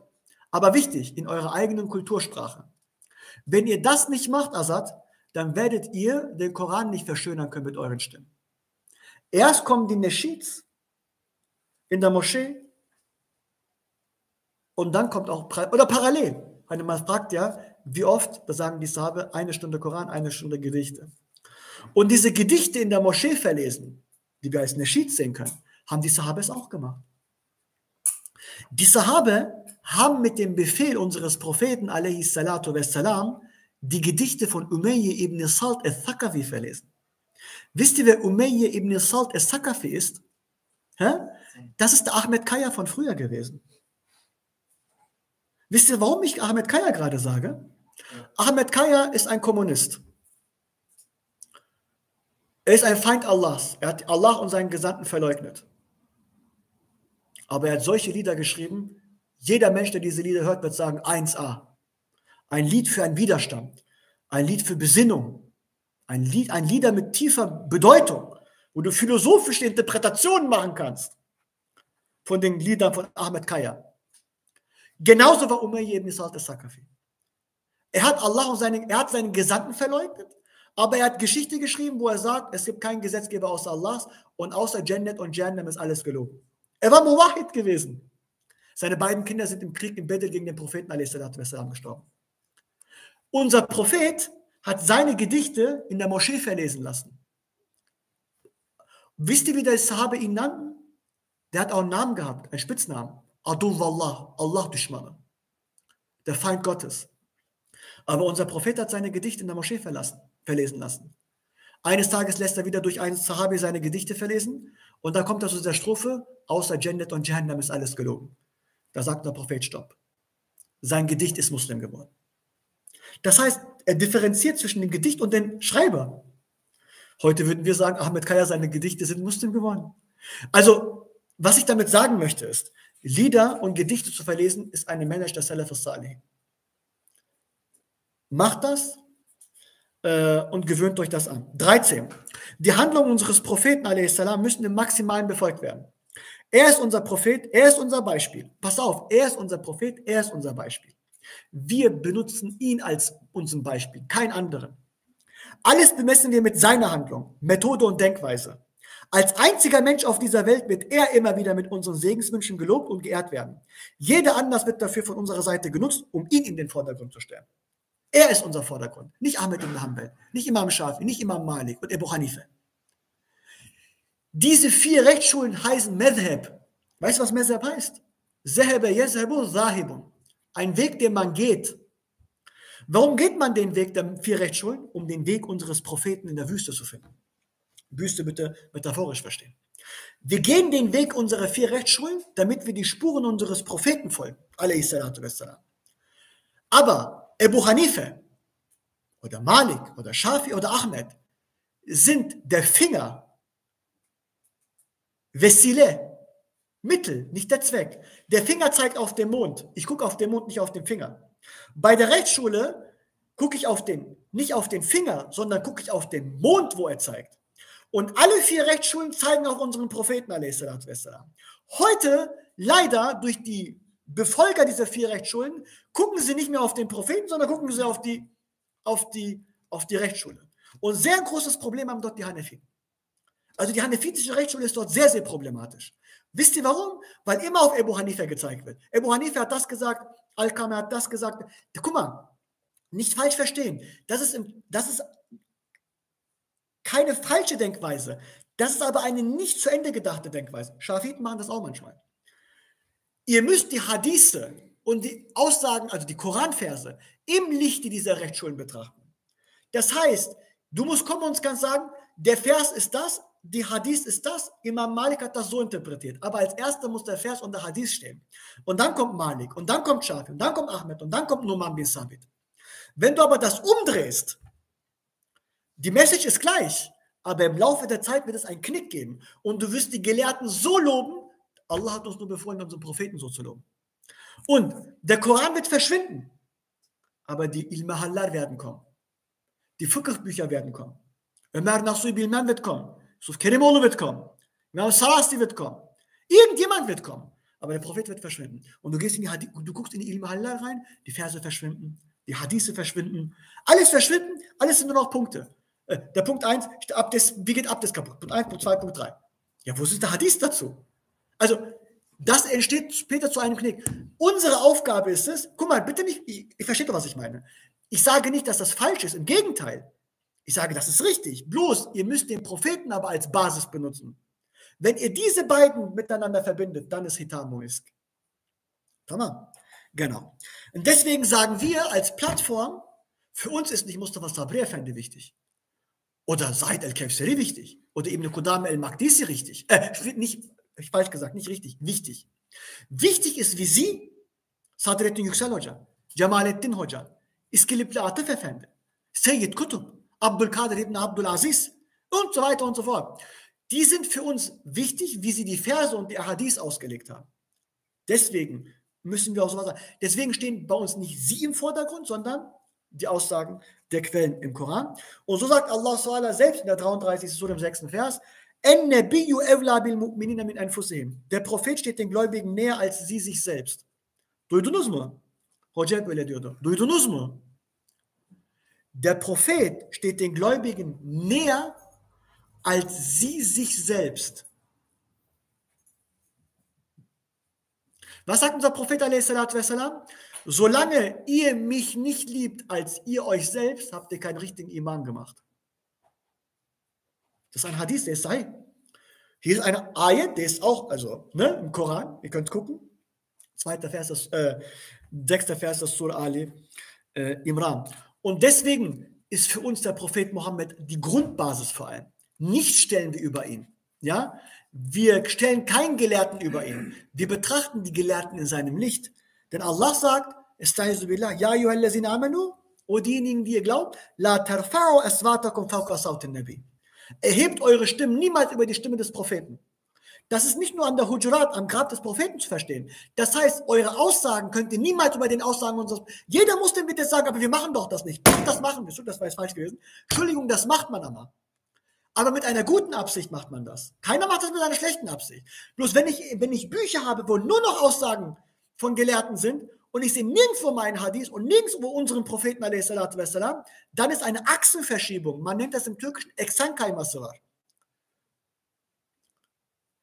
Aber wichtig, in eurer eigenen Kultursprache. Wenn ihr das nicht macht, Asad, dann werdet ihr den Koran nicht verschönern können mit euren Stimmen. Erst kommen die Neshids in der Moschee und dann kommt auch, oder parallel. Wenn man fragt ja, wie oft, da sagen die Sahabe, eine Stunde Koran, eine Stunde Gedichte. Und diese Gedichte in der Moschee verlesen, die wir als Neschid sehen können, haben die Sahabe es auch gemacht. Die Sahabe haben mit dem Befehl unseres Propheten, salatu wassalam, die Gedichte von Umayy ibn Salt al-Thaqafi verlesen. Wisst ihr, wer Umayy ibn Salt al-Thaqafi ist? Das ist der Ahmed Kaya von früher gewesen. Wisst ihr, warum ich Ahmed Kaya gerade sage? Ahmed Kaya ist ein Kommunist. Er ist ein Feind Allahs. Er hat Allah und seinen Gesandten verleugnet. Aber er hat solche Lieder geschrieben. Jeder Mensch, der diese Lieder hört, wird sagen 1a. Ein Lied für einen Widerstand. Ein Lied für Besinnung. Ein Lied, ein Lieder mit tiefer Bedeutung, wo du philosophische Interpretationen machen kannst von den Liedern von Ahmed Kaya. Genauso war Umayy ibn Sa'd al-Sakafi. Er hat Allah und seinen, er hat seinen Gesandten verleugnet, aber er hat Geschichte geschrieben, wo er sagt, es gibt keinen Gesetzgeber außer Allahs und außer Jannat und Jannam ist alles gelogen. Er war Muwahid gewesen. Seine beiden Kinder sind im Krieg im Bettel gegen den Propheten gestorben. Unser Prophet hat seine Gedichte in der Moschee verlesen lassen. Wisst ihr, wie der Sahabe ihn nannten? Der hat auch einen Namen gehabt, einen Spitznamen. Adu Allah, Dushmana. Der Feind Gottes. Aber unser Prophet hat seine Gedichte in der Moschee verlassen, verlesen lassen. Eines Tages lässt er wieder durch einen Sahabi seine Gedichte verlesen und da kommt er zu dieser Strophe, außer Jannat und Jahannam ist alles gelogen. Da sagt der Prophet, stopp. Sein Gedicht ist Muslim geworden. Das heißt, er differenziert zwischen dem Gedicht und dem Schreiber. Heute würden wir sagen, Ahmed Kaya, seine Gedichte sind Muslim geworden. Also, was ich damit sagen möchte, ist, Lieder und Gedichte zu verlesen, ist eine Manage der Salaf Salih. Macht das äh, und gewöhnt euch das an. 13. Die Handlungen unseres Propheten salam, müssen im Maximalen befolgt werden. Er ist unser Prophet, er ist unser Beispiel. Pass auf, er ist unser Prophet, er ist unser Beispiel. Wir benutzen ihn als unseren Beispiel, kein anderen. Alles bemessen wir mit seiner Handlung, Methode und Denkweise. Als einziger Mensch auf dieser Welt wird er immer wieder mit unseren Segenswünschen gelobt und geehrt werden. Jeder Anlass wird dafür von unserer Seite genutzt, um ihn in den Vordergrund zu stellen. Er ist unser Vordergrund, nicht Ahmed ibn Hanbal, nicht Imam Shafi, nicht Imam Malik und Ebu Hanife. Diese vier Rechtsschulen heißen Madhab. Weißt du, was Madhab heißt? Zahaba yazhabu zahibun. Ein Weg, den man geht. Warum geht man den Weg der vier Rechtsschulen? Um den Weg unseres Propheten in der Wüste zu finden. Büste bitte metaphorisch verstehen. Wir gehen den Weg unserer vier Rechtsschulen, damit wir die Spuren unseres Propheten folgen. Aber Ebu Hanife oder Malik oder Shafi oder Ahmed sind der Finger, Vesile, Mittel, nicht der Zweck. Der Finger zeigt auf den Mond. Ich gucke auf den Mond, nicht auf den Finger. Bei der Rechtsschule gucke ich auf den, nicht auf den Finger, sondern gucke ich auf den Mond, wo er zeigt. Und alle vier Rechtsschulen zeigen auf unseren Propheten, Heute, leider, durch die Befolger dieser vier Rechtsschulen, gucken sie nicht mehr auf den Propheten, sondern gucken sie auf die, auf die, auf die Rechtsschule. Und sehr großes Problem haben dort die Hanefiten. Also die hanefitische Rechtsschule ist dort sehr, sehr problematisch. Wisst ihr warum? Weil immer auf Ebu Hanifa gezeigt wird. Ebu Hanifa hat das gesagt, Al-Kameh hat das gesagt. Guck mal, nicht falsch verstehen. Das ist, das ist keine falsche Denkweise. Das ist aber eine nicht zu Ende gedachte Denkweise. Schafiten machen das auch manchmal. Ihr müsst die Hadithe und die Aussagen, also die Koranverse, im Lichte dieser Rechtsschulen betrachten. Das heißt, du musst kommen und ganz sagen, der Vers ist das, die Hadith ist das, Imam Malik hat das so interpretiert. Aber als erster muss der Vers und der Hadith stehen. Und dann kommt Malik, und dann kommt Shafi, und dann kommt Ahmed, und dann kommt Numan bin Sabit. Wenn du aber das umdrehst die Message ist gleich, aber im Laufe der Zeit wird es einen Knick geben. Und du wirst die Gelehrten so loben, Allah hat uns nur befohlen, unseren Propheten so zu loben. Und der Koran wird verschwinden, aber die Ilmahallar werden kommen. Die Fiqh-Bücher werden kommen. Ömer Nasuhi Bilman wird kommen. Suf Kerimolu wird kommen. Imam Sarasti wird kommen. Irgendjemand wird kommen. Aber der Prophet wird verschwinden. Und du gehst in die Hadith, du guckst in die Ilmahallar rein, die Verse verschwinden, die Hadithe verschwinden, alles verschwinden, alles sind nur noch Punkte. Der Punkt 1, wie geht Abdes kaputt? Punkt 1, Punkt 2, Punkt 3. Ja, wo ist der Hadith dazu? Also, das entsteht später zu einem Knick. Unsere Aufgabe ist es, guck mal, bitte nicht, ich, ich verstehe doch, was ich meine. Ich sage nicht, dass das falsch ist, im Gegenteil. Ich sage, das ist richtig. Bloß, ihr müsst den Propheten aber als Basis benutzen. Wenn ihr diese beiden miteinander verbindet, dann ist Hitamo Isk. Tamam. Genau. Und deswegen sagen wir als Plattform, für uns ist nicht Mustafa Sabri Effendi wichtig. Oder Said el-Kefseri wichtig. Oder Ibn Qudam el-Maqdisi richtig. Äh, nicht, falsch gesagt, nicht richtig, wichtig. Wichtig ist, wie sie Sadrettin Yüksel Hoca, Cemalettin Hoca, İskilipli Atıf Efendi, Seyyid Kutup, Abdülkadir ibn Abdülaziz und so weiter und so fort. Die sind für uns wichtig, wie sie die Verse und die Ahadith ausgelegt haben. Deswegen müssen wir auch sowas sagen. Deswegen stehen bei uns nicht sie im Vordergrund, sondern die Aussagen der Quellen im Koran. Und so sagt Allah selbst in der 33. Surah im 6. Vers, der Prophet steht den Gläubigen näher als sie sich selbst. Duydunuz mu? Hoca öyle diyordu. Duydunuz mu? Der Prophet steht den Gläubigen näher als sie sich selbst. Was sagt unser Prophet wassalam? Solange ihr mich nicht liebt als ihr euch selbst, habt ihr keinen richtigen Iman gemacht. Das ist ein Hadith, der ist sei. Hier ist eine Ayat, der ist auch, also ne, im Koran, ihr könnt gucken. Zweiter Vers, des, äh, sechster Vers des Surah Ali äh, Imran. Und deswegen ist für uns der Prophet Mohammed die Grundbasis vor allem. Nicht stellen wir über ihn. Ja, wir stellen keinen Gelehrten über ihn. Wir betrachten die Gelehrten in seinem Licht. Denn Allah sagt, billah, ja amanu, o diejenigen, die ihr glaubt, la tarfa'u aswatakum fawqa sautin nabi. Erhebt eure Stimmen niemals über die Stimme des Propheten. Das ist nicht nur an der Hujurat, am Grab des Propheten zu verstehen. Das heißt, eure Aussagen könnt ihr niemals über den Aussagen unseres. Jeder muss dem bitte sagen, aber wir machen doch das nicht. Das machen wir. Das war jetzt falsch gewesen. Entschuldigung, das macht man aber. Aber mit einer guten Absicht macht man das. Keiner macht das mit einer schlechten Absicht. Bloß wenn ich, wenn ich Bücher habe, wo nur noch Aussagen von Gelehrten sind und ich sehe nirgendwo meinen Hadith und nirgendwo unseren Propheten, wassalam, dann ist eine Achsenverschiebung. Man nennt das im Türkischen Eksankai Masrar.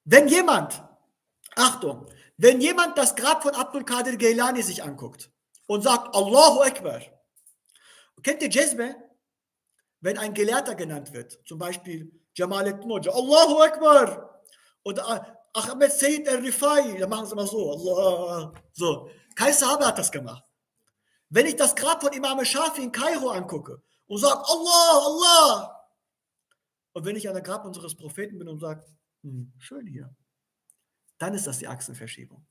Wenn jemand, Achtung, wenn jemand das Grab von Abdul Qadir Geilani sich anguckt und sagt Allahu Akbar, kennt ihr Jezbe? Wenn ein Gelehrter genannt wird, zum Beispiel Jamaluddin Hoja, Allahu Akbar, oder Ahmed Sayyid al-Rifai, da machen sie mal so, Allah, so. Kein Sahabe hat das gemacht. Wenn ich das Grab von Imam Shafi in Kairo angucke und sage Allah, Allah, und wenn ich an der Grab unseres Propheten bin und sage hm, schön hier. Dann ist das die Achsenverschiebung.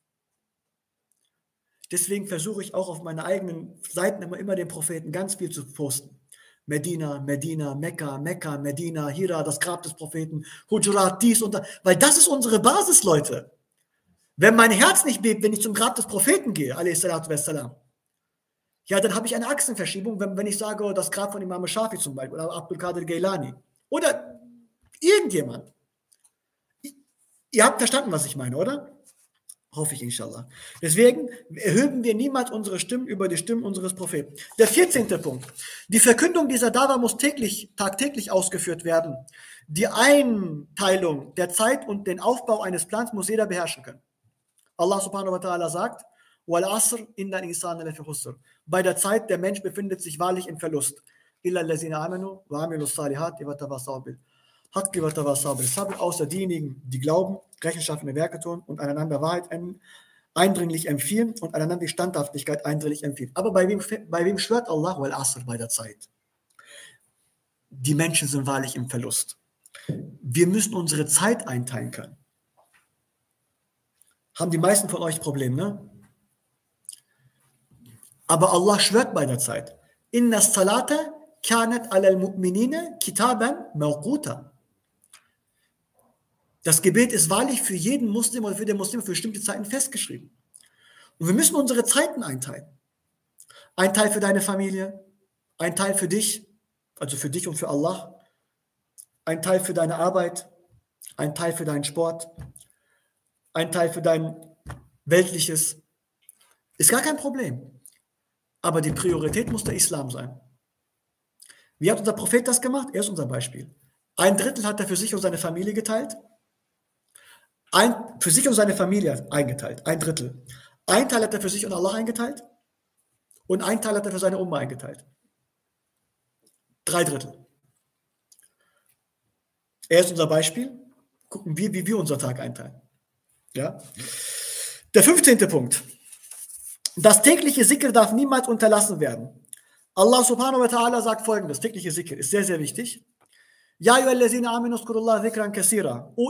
Deswegen versuche ich auch auf meinen eigenen Seiten immer, immer den Propheten ganz viel zu posten. Medina, Medina, Mekka, Mekka, Medina, Hira, das Grab des Propheten, Hujurat, dies und das. Weil das ist unsere Basis, Leute. Wenn mein Herz nicht bebt, wenn ich zum Grab des Propheten gehe, wassalam, ja, dann habe ich eine Achsenverschiebung, wenn, wenn ich sage, oh, das Grab von Imam Shafi zum Beispiel oder Abdul Qadir Gailani oder irgendjemand. Ihr habt verstanden, was ich meine, oder? Hoffe ich, inshallah. Deswegen erhöhen wir niemals unsere Stimmen über die Stimmen unseres Propheten. Der 14. Punkt. Die Verkündung dieser Dawa muss täglich, tagtäglich ausgeführt werden. Die Einteilung der Zeit und den Aufbau eines Plans muss jeder beherrschen können. Allah subhanahu wa ta'ala sagt, Bei der Zeit, der Mensch befindet sich wahrlich im Verlust. Außer diejenigen, die glauben, Rechenschaft in der Werke tun und einander Wahrheit eindringlich empfehlen und einander die Standhaftigkeit eindringlich empfehlen. Aber bei wem, bei wem schwört Allah bei der Zeit? Die Menschen sind wahrlich im Verlust. Wir müssen unsere Zeit einteilen können. Haben die meisten von euch Probleme, ne? Aber Allah schwört bei der Zeit. Inna salata kanat al mu'minina kitaban mawquta. Das Gebet ist wahrlich für jeden Muslim oder für den Muslim für bestimmte Zeiten festgeschrieben. Und wir müssen unsere Zeiten einteilen. Ein Teil für deine Familie, ein Teil für dich, also für dich und für Allah, ein Teil für deine Arbeit, ein Teil für deinen Sport, ein Teil für dein weltliches. Ist gar kein Problem. Aber die Priorität muss der Islam sein. Wie hat unser Prophet das gemacht? Er ist unser Beispiel. Ein Drittel hat er für sich und seine Familie geteilt, ein, für sich und seine Familie eingeteilt, ein Drittel. Ein Teil hat er für sich und Allah eingeteilt und ein Teil hat er für seine Oma eingeteilt. Drei Drittel. Er ist unser Beispiel. Gucken wir, wie wir unseren Tag einteilen. Ja? Der 15. Punkt. Das tägliche Sikr darf niemals unterlassen werden. Allah subhanahu wa ta'ala sagt folgendes: tägliche Sikr ist sehr, sehr wichtig. Ja, O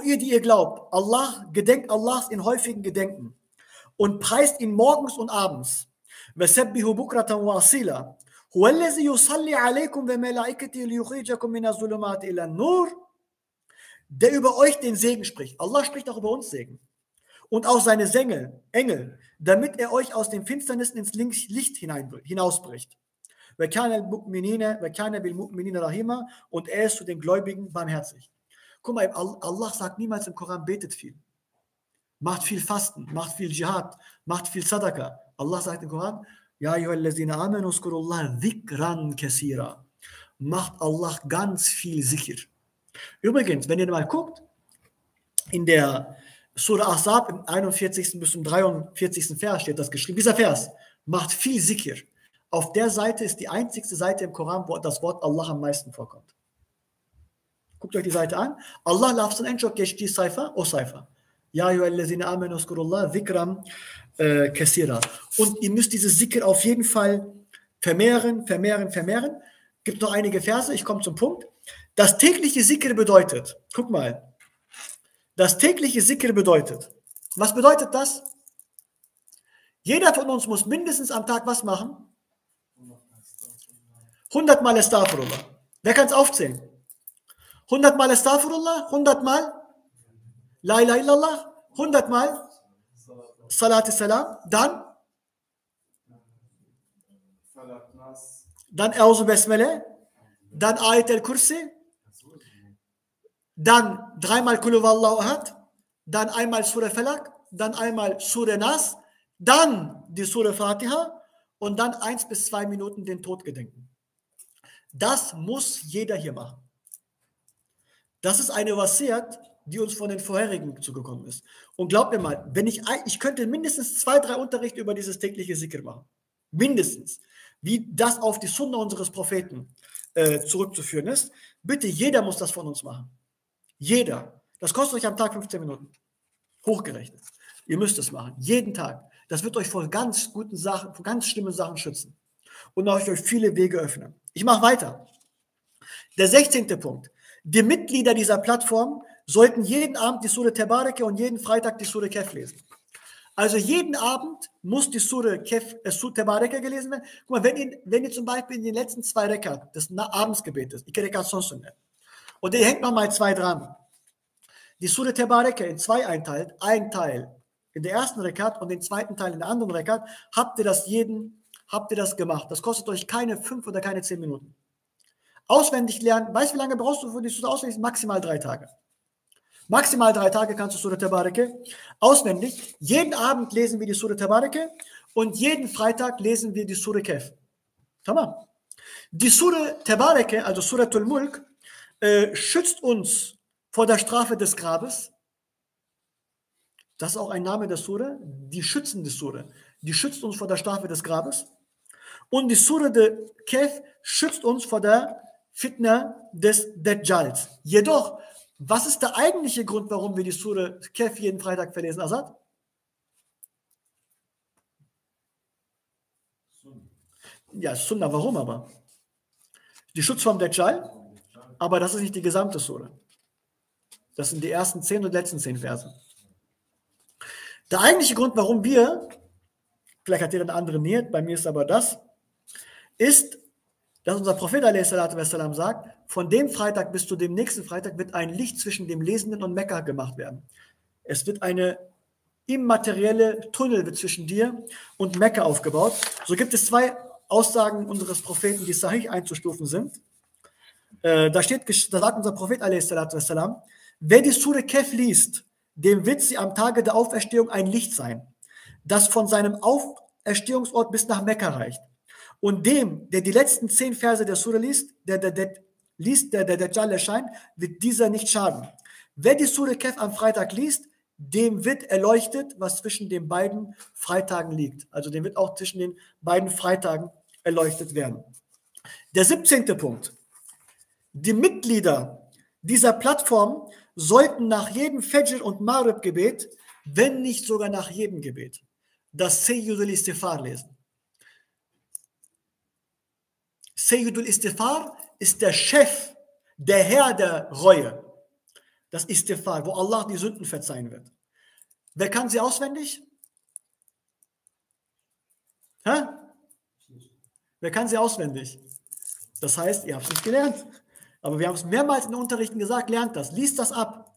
ihr, die ihr glaubt, Allah, gedenkt Allahs in häufigen Gedenken und preist ihn morgens und abends. وَسَبِّهُ بُكْرَةً وَأَصِيلًا هُوَ الَّذِي يُصَلِّي عَلَيْكُمْ وَمَلَائِكَتِهِ لِيُخْرِجَكُم مِنَ الظُّلُمَاتِ إِلَى النُّورِ Der über euch den Segen spricht. Allah spricht auch über uns Segen. Und auch seine Engel, Engel, damit er euch aus den Finsternissen ins Licht hinausbricht. Und er ist zu den Gläubigen barmherzig. Guck mal, Allah sagt niemals im Koran, betet viel. Macht viel Fasten, macht viel Jihad, macht viel Sadaka. Allah sagt im Koran, Ja, amanu dhikran. Macht Allah ganz viel sicher. Übrigens, wenn ihr mal guckt, in der Surah Asab im 41. bis zum 43. Vers steht das geschrieben. Dieser Vers macht viel sicher. Auf der Seite ist die einzigste Seite im Koran, wo das Wort Allah am meisten vorkommt. Guckt euch die Seite an. Allah lafzın en çok geçtiği sayfa o sayfa. Ja eyyühellezine amenu skurullah zikram äh, kesira. Und ihr müsst diese Zikr auf jeden Fall vermehren, vermehren, vermehren. Gibt noch einige Verse, ich komme zum Punkt. Das tägliche Zikr bedeutet, guck mal, das tägliche Zikr bedeutet, was bedeutet das? Jeder von uns muss mindestens am Tag was machen? 100 Mal Astaghfirullah. Wer kann es aufzählen? 100 Mal Astaghfirullah, 100 Mal La ilaha illallah, 100 Mal Salat Salam, dann? Dann Auzu Besmele, dann Ayet el-Kursi, dann dreimal Kuluvallahu Ahad, dann einmal Surah Falak, dann einmal Surah Nas, dann die Surah Fatiha und dann eins bis zwei Minuten den Tod gedenken. Das muss jeder hier machen. Das ist eine Wasiat, die uns von den vorherigen zugekommen ist. Und glaubt mir mal, wenn ich, ich könnte mindestens zwei, drei Unterrichte über dieses tägliche Sikr machen. Mindestens. Wie das auf die Sunna unseres Propheten äh, zurückzuführen ist. Bitte, jeder muss das von uns machen. Jeder. Das kostet euch am Tag 15 Minuten. Hochgerechnet. Ihr müsst es machen. Jeden Tag. Das wird euch vor ganz guten Sachen, vor ganz schlimmen Sachen schützen. Und euch viele Wege öffnen. Ich mache weiter. Der 16. Punkt. Die Mitglieder dieser Plattform sollten jeden Abend die Surah Tabareke und jeden Freitag die Surah Kef lesen. Also jeden Abend muss die Surah Kef, äh, Surah Tabareke gelesen werden. Guck mal, wenn ihr, wenn ihr zum Beispiel in den letzten zwei Rekat des Abendsgebetes, ich Rekat Sonsunne, und ihr hängt nochmal zwei dran, die Surah Tabareke in zwei einteilt, ein Teil in der ersten Rekat und den zweiten Teil in der anderen Rekat, habt ihr das jeden, habt ihr das gemacht. Das kostet euch keine fünf oder keine zehn Minuten. Auswendig lernen, weißt du, wie lange brauchst du für die Surah auswendig? Maximal drei Tage. Maximal drei Tage kannst du Surah Tabareke auswendig. Jeden Abend lesen wir die Surah Tabareke und jeden Freitag lesen wir die Surah Kef. Tamam. Die Surah Tabareke, also Suratul Mulk, äh, schützt uns vor der Strafe des Grabes. Das ist auch ein Name der Surah, die schützende Surah. Die schützt uns vor der Strafe des Grabes. Und die Surah de Kef schützt uns vor der Fitna des Dajjals. Jedoch was ist der eigentliche Grund, warum wir die Sure Kef jeden Freitag verlesen, Asad? Ja, Sunna, warum aber? Die Schutz vom Dajjal, aber das ist nicht die gesamte Sure. Das sind die ersten zehn und letzten zehn Verse. Der eigentliche Grund, warum wir, vielleicht hat jeder eine andere Nähe, bei mir ist aber das, ist, dass unser Prophet wassalam, sagt, von dem Freitag bis zu dem nächsten Freitag wird ein Licht zwischen dem Lesenden und Mekka gemacht werden. Es wird eine immaterielle Tunnel zwischen dir und Mekka aufgebaut. So gibt es zwei Aussagen unseres Propheten, die sahih einzustufen sind. Äh, da steht, da sagt unser Prophet wassalam, wer die Sure Kef liest, dem wird sie am Tage der Auferstehung ein Licht sein, das von seinem Auferstehungsort bis nach Mekka reicht. Und dem, der die letzten zehn Verse der Surah liest, der, der, der liest, der der Dajjal erscheint, wird dieser nicht schaden. Wer die Surah Kef am Freitag liest, dem wird erleuchtet, was zwischen den beiden Freitagen liegt. Also dem wird auch zwischen den beiden Freitagen erleuchtet werden. Der 17. Punkt. Die Mitglieder dieser Plattform sollten nach jedem Fajr und Marib-Gebet, wenn nicht sogar nach jedem Gebet, das Sayyidul Istighfar lesen. Sayyidul Istighfar ist der Chef, der Herr der Reue. Das Istighfar, wo Allah die Sünden verzeihen wird. Wer kann sie auswendig? Hä? Wer kann sie auswendig? Das heißt, ihr habt es gelernt. Aber wir haben es mehrmals in den Unterrichten gesagt, lernt das, liest das ab.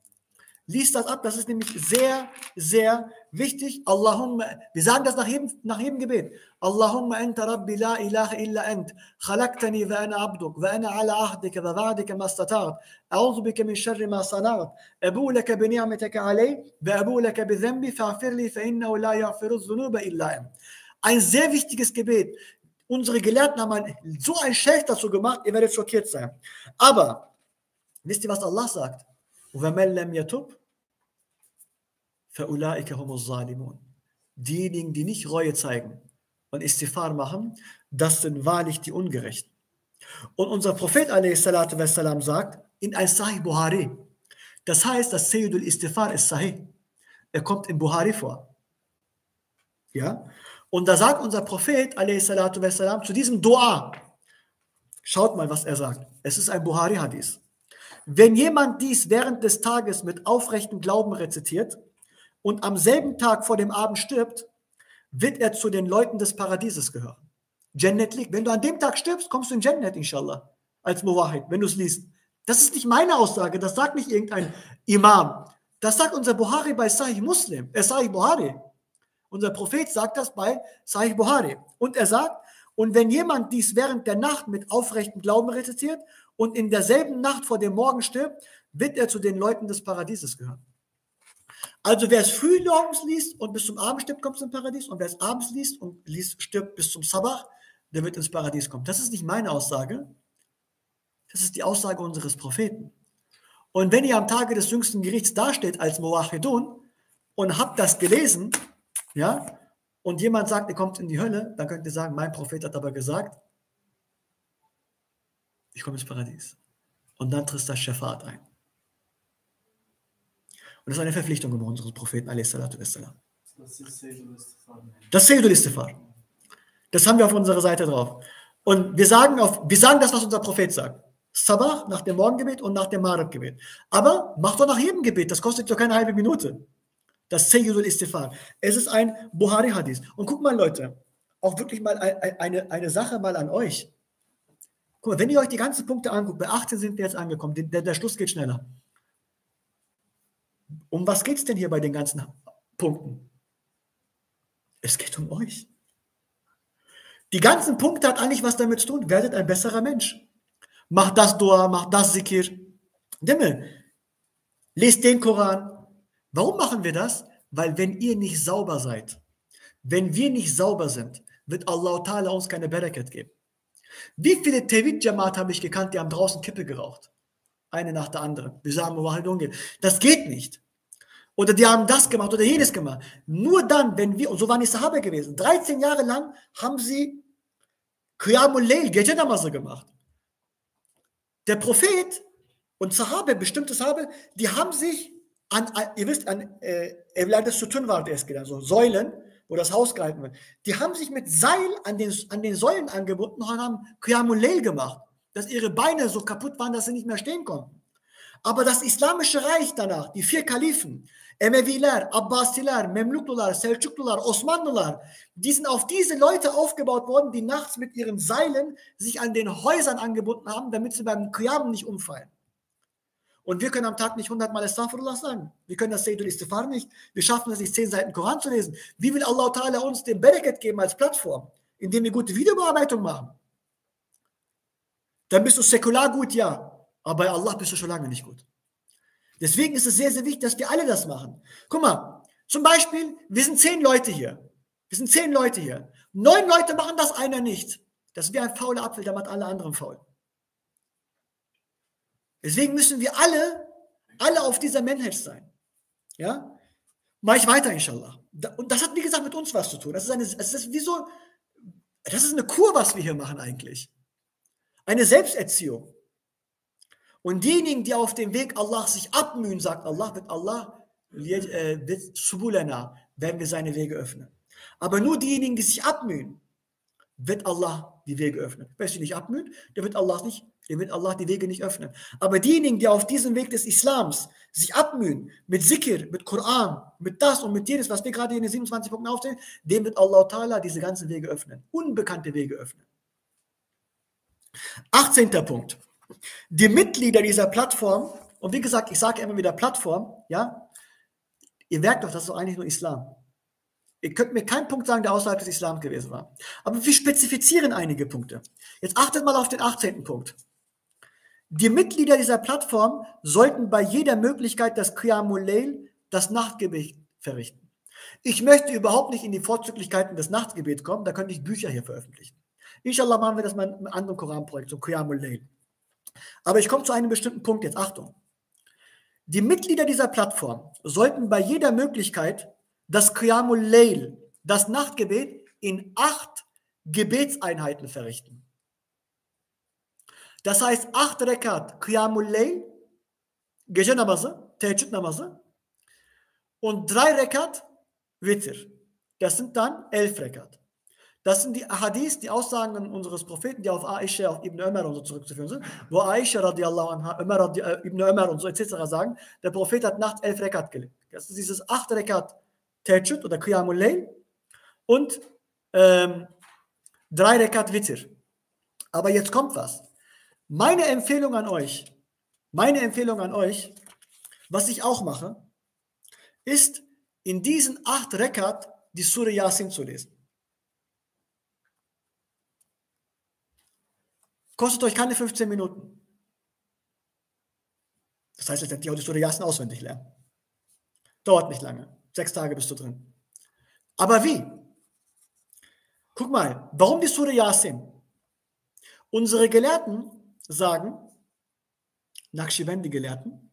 Lies das ab, das ist nämlich sehr, sehr wichtig. Allahumma, wir sagen das nach jedem, nach jedem Gebet. Allahumma anta rabbi la ilaha illa ant. Khalaqtani wa ana abduk wa ana ala ahdika wa wa'dika ma stata'at. A'udhu bika min sharri ma sana'at. Abu laka bi ni'matika alay wa abu laka bi dhanbi fa'fir fa innahu la yaghfiru dhunuba illa ant. Ein sehr wichtiges Gebet. Unsere Gelehrten haben so ein Schild dazu gemacht, ihr werdet schockiert sein. Aber, wisst ihr, was Allah sagt? وَمَنْ لَمْ يَتُبْ فَأُولَٰئِكَ هُمُ الظَّالِمُونَ Diejenigen, die nicht Reue zeigen und Istighfar machen, das sind wahrlich die Ungerechten. Und unser Prophet wassalam, sagt in ein Sahih Buhari, das heißt, dass Sayyidul Istighfar ist Sahih. Er kommt in Buhari vor. Ja? Und da sagt unser Prophet wassalam, zu diesem Dua, schaut mal, was er sagt. Es ist ein Buhari-Hadith. Wenn jemand dies während des Tages mit aufrechtem Glauben rezitiert, und am selben Tag vor dem Abend stirbt, wird er zu den Leuten des Paradieses gehören. Jannat liegt. Wenn du an dem Tag stirbst, kommst du in Jannat, inshallah, als Muwahid, wenn du es liest. Das ist nicht meine Aussage, das sagt nicht irgendein Imam. Das sagt unser Buhari bei Sahih Muslim, äh, Sahih Buhari. Unser Prophet sagt das bei Sahih Buhari. Und er sagt, und wenn jemand dies während der Nacht mit aufrechtem Glauben rezitiert und in derselben Nacht vor dem Morgen stirbt, wird er zu den Leuten des Paradieses gehören. Also wer es früh morgens liest und bis zum Abend stirbt, kommt ins Paradies. Und wer es abends liest und liest, stirbt bis zum Sabbat, der wird ins Paradies kommen. Das ist nicht meine Aussage. Das ist die Aussage unseres Propheten. Und wenn ihr am Tage des jüngsten Gerichts dasteht als Moachedun und habt das gelesen, ja, und jemand sagt, ihr kommt in die Hölle, dann könnt ihr sagen, mein Prophet hat aber gesagt, ich komme ins Paradies. Und dann tritt das Schafat ein. Und das ist eine Verpflichtung über unseres Propheten, Das ist Seydul Istifar. Das haben wir auf unserer Seite drauf. Und wir sagen, auf, wir sagen das, was unser Prophet sagt. Sabah nach dem Morgengebet und nach dem Marab-Gebet. Aber mach doch nach jedem Gebet, das kostet doch keine halbe Minute. Das Sayyidul Istifar. Es ist ein Buhari-Hadith. Und guck mal, Leute, auch wirklich mal eine, eine Sache mal an euch. Guck mal, wenn ihr euch die ganzen Punkte anguckt, bei 18 sind wir jetzt angekommen, der, der Schluss geht schneller. Um was geht es denn hier bei den ganzen Punkten? Es geht um euch. Die ganzen Punkte hat eigentlich was damit zu tun. Werdet ein besserer Mensch. Macht das Dua, macht das Zikir. Dimme, lest den Koran. Warum machen wir das? Weil wenn ihr nicht sauber seid, wenn wir nicht sauber sind, wird Allah Ta'ala uns keine Barakat geben. Wie viele Tawid-Jamaat habe ich gekannt, die haben draußen Kippe geraucht? Eine nach der anderen. Wir sagen, das geht nicht. Oder die haben das gemacht oder jenes gemacht. Nur dann, wenn wir, und so waren die Sahabe gewesen, 13 Jahre lang haben sie Qiyamul Layl, Gece Namazı gemacht. Der Prophet und Sahabe, bestimmte Sahabe, die haben sich an, ihr wisst, an äh, Evlade Sutun war das eskiden, also Säulen, wo das Haus gehalten wird. Die haben sich mit Seil an den, an den Säulen angebunden und haben Qiyamul gemacht, dass ihre Beine so kaputt waren, dass sie nicht mehr stehen konnten. Aber das islamische Reich danach, die vier Kalifen, Emeviler, Abbasiler, Memluklular, Selçuklular, Osmanlılar, die sind auf diese Leute aufgebaut worden, die nachts mit ihren Seilen sich an den Häusern angebunden haben, damit sie beim Qiyam nicht umfallen. Und wir können am Tag nicht 100 Mal Astaghfirullah sagen. Wir können das Seydul Istighfar nicht. Wir schaffen es nicht, 10 Seiten Koran zu lesen. Wie will Allah Ta'ala uns den Berakat geben als Plattform, indem wir gute Videobearbeitung machen? Dann bist du säkular gut, ja. Aber bei Allah bist du schon lange nicht gut. Deswegen ist es sehr, sehr wichtig, dass wir alle das machen. Guck mal, zum Beispiel, wir sind zehn Leute hier. Wir sind zehn Leute hier. Neun Leute machen das, einer nicht. Das ist wie ein fauler Apfel, der macht alle anderen faul. Deswegen müssen wir alle, alle auf dieser Manhaj sein. Ja? Mach ich weiter, inshallah. Und das hat, wie gesagt, mit uns was zu tun. Das ist eine, das ist wie so, das ist eine Kur, was wir hier machen eigentlich. Eine Selbsterziehung. Und diejenigen, die auf dem Weg Allah sich abmühen, sagt Allah, wird Allah, äh, wird subulana, werden wir seine Wege öffnen. Aber nur diejenigen, die sich abmühen, wird Allah die Wege öffnen. Wer sich nicht abmüht, der wird Allah nicht dem wird Allah die Wege nicht öffnen. Aber diejenigen, die auf diesem Weg des Islams sich abmühen, mit Zikr, mit Koran, mit das und mit jenes, was wir gerade in den 27 Punkten aufzählen, dem wird Allah Ta'ala diese ganzen Wege öffnen. Unbekannte Wege öffnen. 18. Punkt. Die Mitglieder dieser Plattform, und wie gesagt, ich sage immer wieder Plattform, ja, ihr merkt doch, das ist doch eigentlich nur Islam. Ihr könnt mir keinen Punkt sagen, der außerhalb des Islam gewesen war. Aber wir spezifizieren einige Punkte. Jetzt achtet mal auf den 18. Punkt. Die Mitglieder dieser Plattform sollten bei jeder Möglichkeit das Qiyamul Layl, das Nachtgebet, verrichten. Ich möchte überhaupt nicht in die Vorzüglichkeiten des Nachtgebets kommen, da könnte ich Bücher hier veröffentlichen. Inshallah machen wir das mal in einem anderen Koranprojekt, so Qiyamul Layl. Aber ich komme zu einem bestimmten Punkt jetzt, Achtung. Die Mitglieder dieser Plattform sollten bei jeder Möglichkeit das Qiyamul Layl, das Nachtgebet, in acht Gebetseinheiten verrichten. Das heißt, acht Rekat Qiyamul Layl, gece namazı, teheccüd namazı und drei Rekat Witr. Das sind dann elf Rekat. Das sind die Hadith, die Aussagen unseres Propheten, die auf Aisha, auf Ibn Ömer und so zurückzuführen sind, wo Aisha radiallahu anha, Ömer, äh, Ibn Ömer und so etc. sagen, der Prophet hat nachts elf Rekat gelegt. Das ist dieses acht Rekat Teheccüd oder Qiyamul Layl und ähm, drei Rekat Witr. Aber jetzt kommt was. Meine Empfehlung an euch, meine Empfehlung an euch, was ich auch mache, ist in diesen acht Rekat die Surah Yasin zu lesen. Kostet euch keine 15 Minuten. Das heißt letztendlich auch die Surah Yasin auswendig lernen. Dauert nicht lange. Sechs Tage bist du drin. Aber wie? Guck mal, warum die Surah Yasin? Unsere Gelehrten sagen, Naqshbandi-Gelehrten,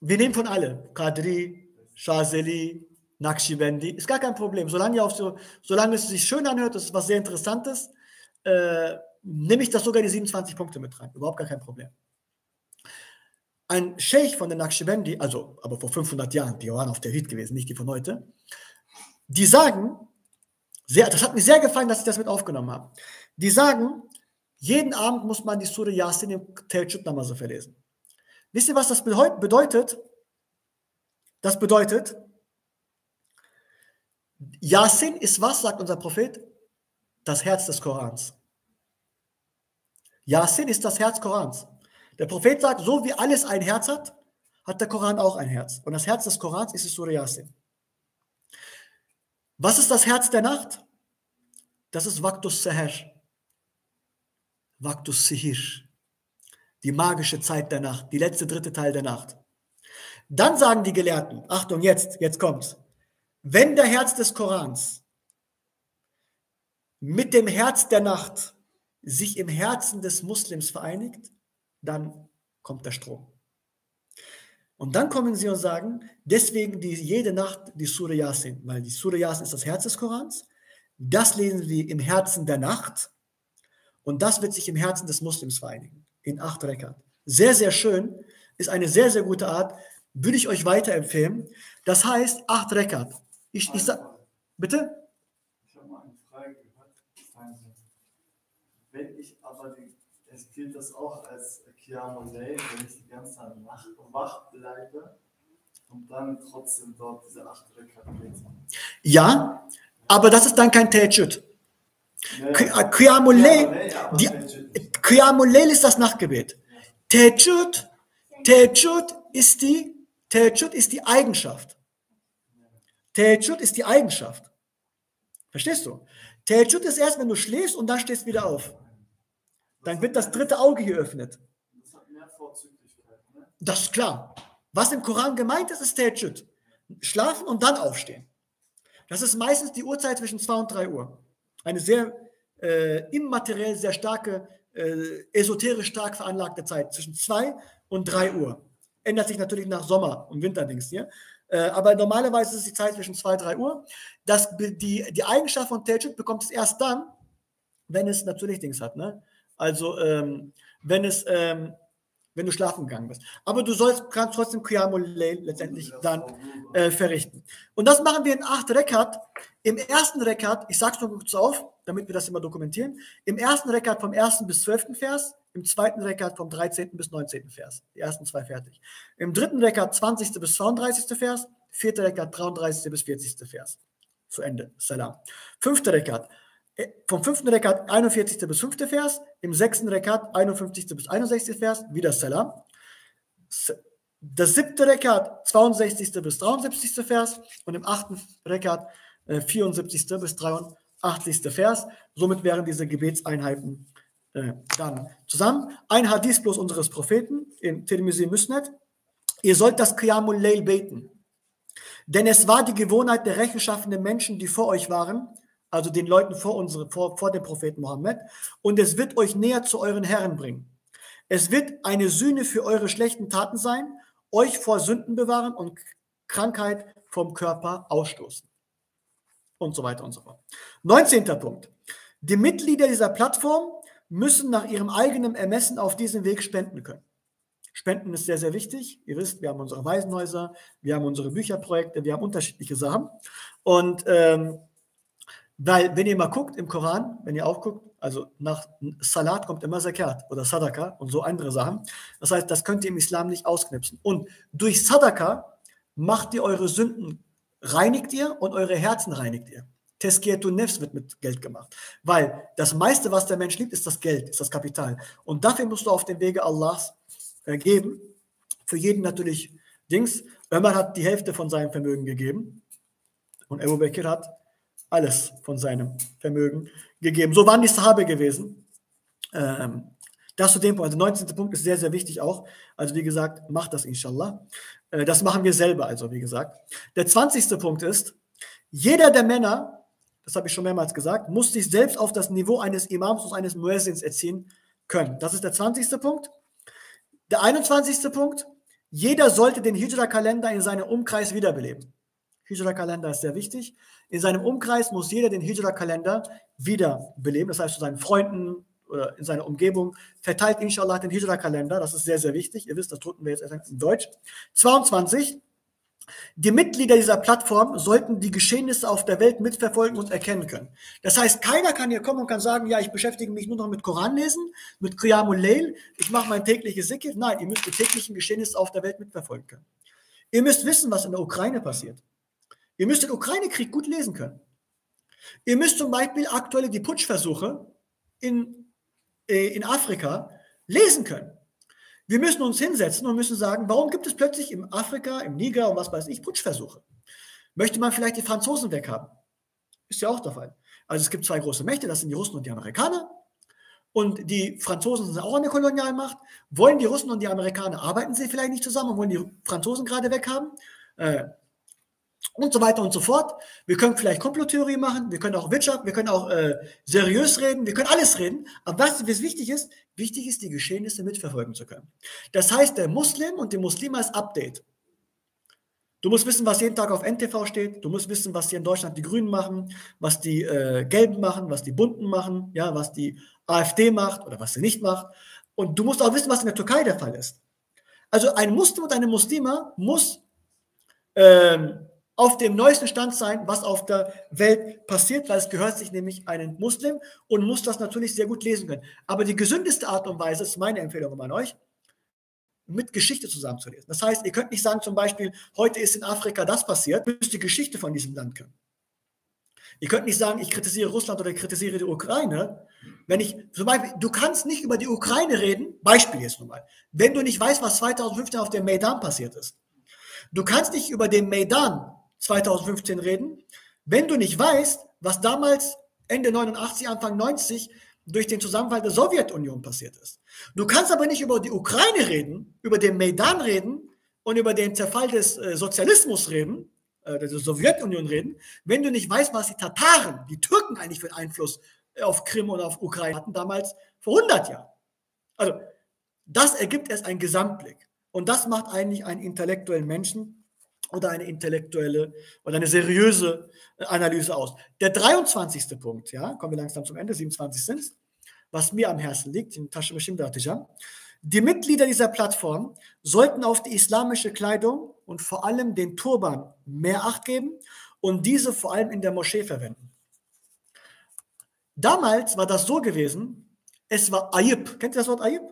wir nehmen von alle, Qadri, Shazeli, Naqshbandi, ist gar kein Problem. Solange, auf so, solange es sich schön anhört, das ist was sehr Interessantes, äh, nehme ich das sogar die 27 Punkte mit rein. Überhaupt gar kein Problem. Ein Sheikh von den Naqshbandi, also aber vor 500 Jahren, die waren auf der Ried gewesen, nicht die von heute, die sagen, sehr, das hat mir sehr gefallen, dass ich das mit aufgenommen habe. Die sagen, jeden Abend muss man die Surah Yasin im Teheccüd Namaz verlesen. Wisst ihr, was das bedeutet? Das bedeutet, Yasin ist was, sagt unser Prophet? Das Herz des Korans. Yasin ist das Herz Korans. Der Prophet sagt, so wie alles ein Herz hat, hat der Koran auch ein Herz. Und das Herz des Korans ist es Surah Yasin. Was ist das Herz der Nacht? Das ist Vaktus Seher. Vaktus Sihir. Die magische Zeit der Nacht, die letzte dritte Teil der Nacht. Dann sagen die Gelehrten, Achtung, jetzt, jetzt kommt's. Wenn der Herz des Korans mit dem Herz der Nacht sich im Herzen des Muslims vereinigt, dann kommt der Strom. Und dann kommen sie und sagen, deswegen die, jede Nacht die Surah Yasin, weil die Surah Yasin ist das Herz des Korans. Das lesen wir im Herzen der Nacht und das wird sich im Herzen des Muslims vereinigen, in acht Rekat. Sehr, sehr schön, ist eine sehr, sehr gute Art, würde ich euch weiterempfehlen. Das heißt, acht Rekat. Ich, ich sag, bitte? Ich habe mal eine Frage gehört. Wenn ich aber die, es gilt das auch als Qiyamulay, wenn ich die ganze Nacht wach bleibe und dann trotzdem dort diese acht Rekat lese. Ja, aber das ist dann kein Tajud. Qiyamul Layl ist das Nachtgebet. Tajud, Tajud ist die, Tajud ist die Eigenschaft. Tajud ist die Eigenschaft. Verstehst du? Tajud ist erst, wenn du schläfst und dann stehst wieder auf. Dann wird das dritte Auge geöffnet. Das ist klar. Was im Koran gemeint ist, ist Tajud. Schlafen und dann aufstehen. Das ist meistens die Uhrzeit zwischen 2 und 3 Uhr. Eine sehr äh, immateriell sehr starke, äh, esoterisch stark veranlagte Zeit zwischen 2 und 3 Uhr. Ändert sich natürlich nach Sommer- und Winterdings hier. Äh, aber normalerweise ist es die Zeit zwischen 2 und 3 Uhr. Das, die, die Eigenschaft von Telchuk bekommt es erst dann, wenn es natürlich Dings hat. Ne? Also ähm, wenn es ähm, wenn du schlafen gegangen bist. Aber du sollst, kannst trotzdem Qiyamul Layl letztendlich dann äh, verrichten. Und das machen wir in acht Rekat. Im ersten Rekat, ich sag's nur kurz auf, damit wir das immer dokumentieren. Im ersten Rekat vom ersten bis zwölften Vers, im zweiten Rekat vom 13. bis 19. Vers. Die ersten zwei fertig. Im dritten Rekat 20. bis 32. Vers, vierter Rekat 33. bis 40. Vers. Zu Ende. Salam. Fünfter Rekat vom fünften Rekat 41. bis 5. Vers, im sechsten Rekat 51. bis 61. Vers, wieder Salam. Das siebte Rekat 62. bis 73. Vers und im achten Rekat 74. Äh, bis 83. Vers. Somit wären diese Gebetseinheiten äh, dann zusammen. Ein Hadith bloß unseres Propheten in Tirmizi Musnad. Ihr sollt das Qiyamul Layl beten. Denn es war die Gewohnheit der rechenschaftenden Menschen, die vor euch waren, also den Leuten vor, unsere, vor, vor dem Propheten Mohammed, und es wird euch näher zu euren Herren bringen. Es wird eine Sühne für eure schlechten Taten sein, euch vor Sünden bewahren und Krankheit vom Körper ausstoßen. Und so weiter und so fort. 19. Punkt. Die Mitglieder dieser Plattform müssen nach ihrem eigenen Ermessen auf diesem Weg spenden können. Spenden ist sehr, sehr wichtig. Ihr wisst, wir haben unsere Waisenhäuser, wir haben unsere Bücherprojekte, wir haben unterschiedliche Sachen. Und ähm, weil, wenn ihr mal guckt im Koran, wenn ihr auch guckt, also nach Salat kommt immer Zakat oder Sadaka und so andere Sachen. Das heißt, das könnt ihr im Islam nicht ausknipsen. Und durch Sadaka macht ihr eure Sünden, reinigt ihr und eure Herzen reinigt ihr. Teskiyatun Nefs wird mit Geld gemacht. Weil das meiste, was der Mensch liebt, ist das Geld, ist das Kapital. Und dafür musst du auf dem Wege Allahs äh, geben. Für jeden natürlich Dings. Ömer hat die Hälfte von seinem Vermögen gegeben. Und Abu Bakr hat alles von seinem Vermögen gegeben. So waren die Sahabe gewesen. Ähm, das zu dem Punkt. Also der 19. Punkt ist sehr, sehr wichtig auch. Also wie gesagt, macht das inshallah. Äh, das machen wir selber, also wie gesagt. Der 20. Punkt ist, jeder der Männer, das habe ich schon mehrmals gesagt, muss sich selbst auf das Niveau eines Imams und eines Muezzins erziehen können. Das ist der 20. Punkt. Der 21. Punkt, jeder sollte den Hijra-Kalender in seinem Umkreis wiederbeleben. Hijra-Kalender ist sehr wichtig. In seinem Umkreis muss jeder den Hijra-Kalender wiederbeleben. Das heißt, zu seinen Freunden oder in seiner Umgebung verteilt inshallah den Hijra-Kalender. Das ist sehr, sehr wichtig. Ihr wisst, das drücken wir jetzt erst in Deutsch. 22. Die Mitglieder dieser Plattform sollten die Geschehnisse auf der Welt mitverfolgen und erkennen können. Das heißt, keiner kann hier kommen und kann sagen, ja, ich beschäftige mich nur noch mit Koranlesen, mit Qiyamul Layl, ich mache mein tägliches Sikr. Nein, ihr müsst die täglichen Geschehnisse auf der Welt mitverfolgen können. Ihr müsst wissen, was in der Ukraine passiert. Ihr müsst den Ukraine-Krieg gut lesen können. Ihr müsst zum Beispiel aktuelle die Putschversuche in, äh, in Afrika lesen können. Wir müssen uns hinsetzen und müssen sagen, warum gibt es plötzlich im Afrika, im Niger und was weiß ich, Putschversuche? Möchte man vielleicht die Franzosen weghaben? Ist ja auch der Fall. Also es gibt zwei große Mächte, das sind die Russen und die Amerikaner. Und die Franzosen sind auch eine Kolonialmacht. Wollen die Russen und die Amerikaner, arbeiten sie vielleicht nicht zusammen und wollen die Franzosen gerade weghaben? Äh, und so weiter und so fort. Wir können vielleicht Komplotheorie machen, wir können auch Wirtschaft, wir können auch äh, seriös reden, wir können alles reden. Aber was, was wichtig ist, wichtig ist, die Geschehnisse mitverfolgen zu können. Das heißt, der Muslim und die Muslime als Update. Du musst wissen, was jeden Tag auf NTV steht. Du musst wissen, was hier in Deutschland die Grünen machen, was die äh, Gelben machen, was die Bunten machen, ja, was die AfD macht oder was sie nicht macht. Und du musst auch wissen, was in der Türkei der Fall ist. Also ein Muslim und eine Muslima muss ähm, auf dem neuesten Stand sein, was auf der Welt passiert, weil es gehört sich nämlich einen Muslim und muss das natürlich sehr gut lesen können. Aber die gesündeste Art und Weise ist meine Empfehlung an euch, mit Geschichte zusammenzulesen. Das heißt, ihr könnt nicht sagen, zum Beispiel, heute ist in Afrika das passiert, müsst die Geschichte von diesem Land kennen. Ihr könnt nicht sagen, ich kritisiere Russland oder ich kritisiere die Ukraine. Wenn ich, zum Beispiel, du kannst nicht über die Ukraine reden, Beispiel jetzt nochmal, wenn du nicht weißt, was 2015 auf dem Maidan passiert ist. Du kannst nicht über den Maidan 2015 reden, wenn du nicht weißt, was damals Ende 89, Anfang 90 durch den Zusammenfall der Sowjetunion passiert ist. Du kannst aber nicht über die Ukraine reden, über den Maidan reden und über den Zerfall des äh, Sozialismus reden, äh, der Sowjetunion reden, wenn du nicht weißt, was die Tataren, die Türken eigentlich für einen Einfluss auf Krim und auf Ukraine hatten damals vor 100 Jahren. Also das ergibt erst einen Gesamtblick. Und das macht eigentlich einen intellektuellen Menschen oder eine intellektuelle oder eine seriöse äh, Analyse aus. Der 23. Punkt, ja, kommen wir langsam zum Ende, 27 sind es, was mir am Herzen liegt, in Tasche Die Mitglieder dieser Plattform sollten auf die islamische Kleidung und vor allem den Turban mehr Acht geben und diese vor allem in der Moschee verwenden. Damals war das so gewesen, es war Ayib. Kennt ihr das Wort Ayib?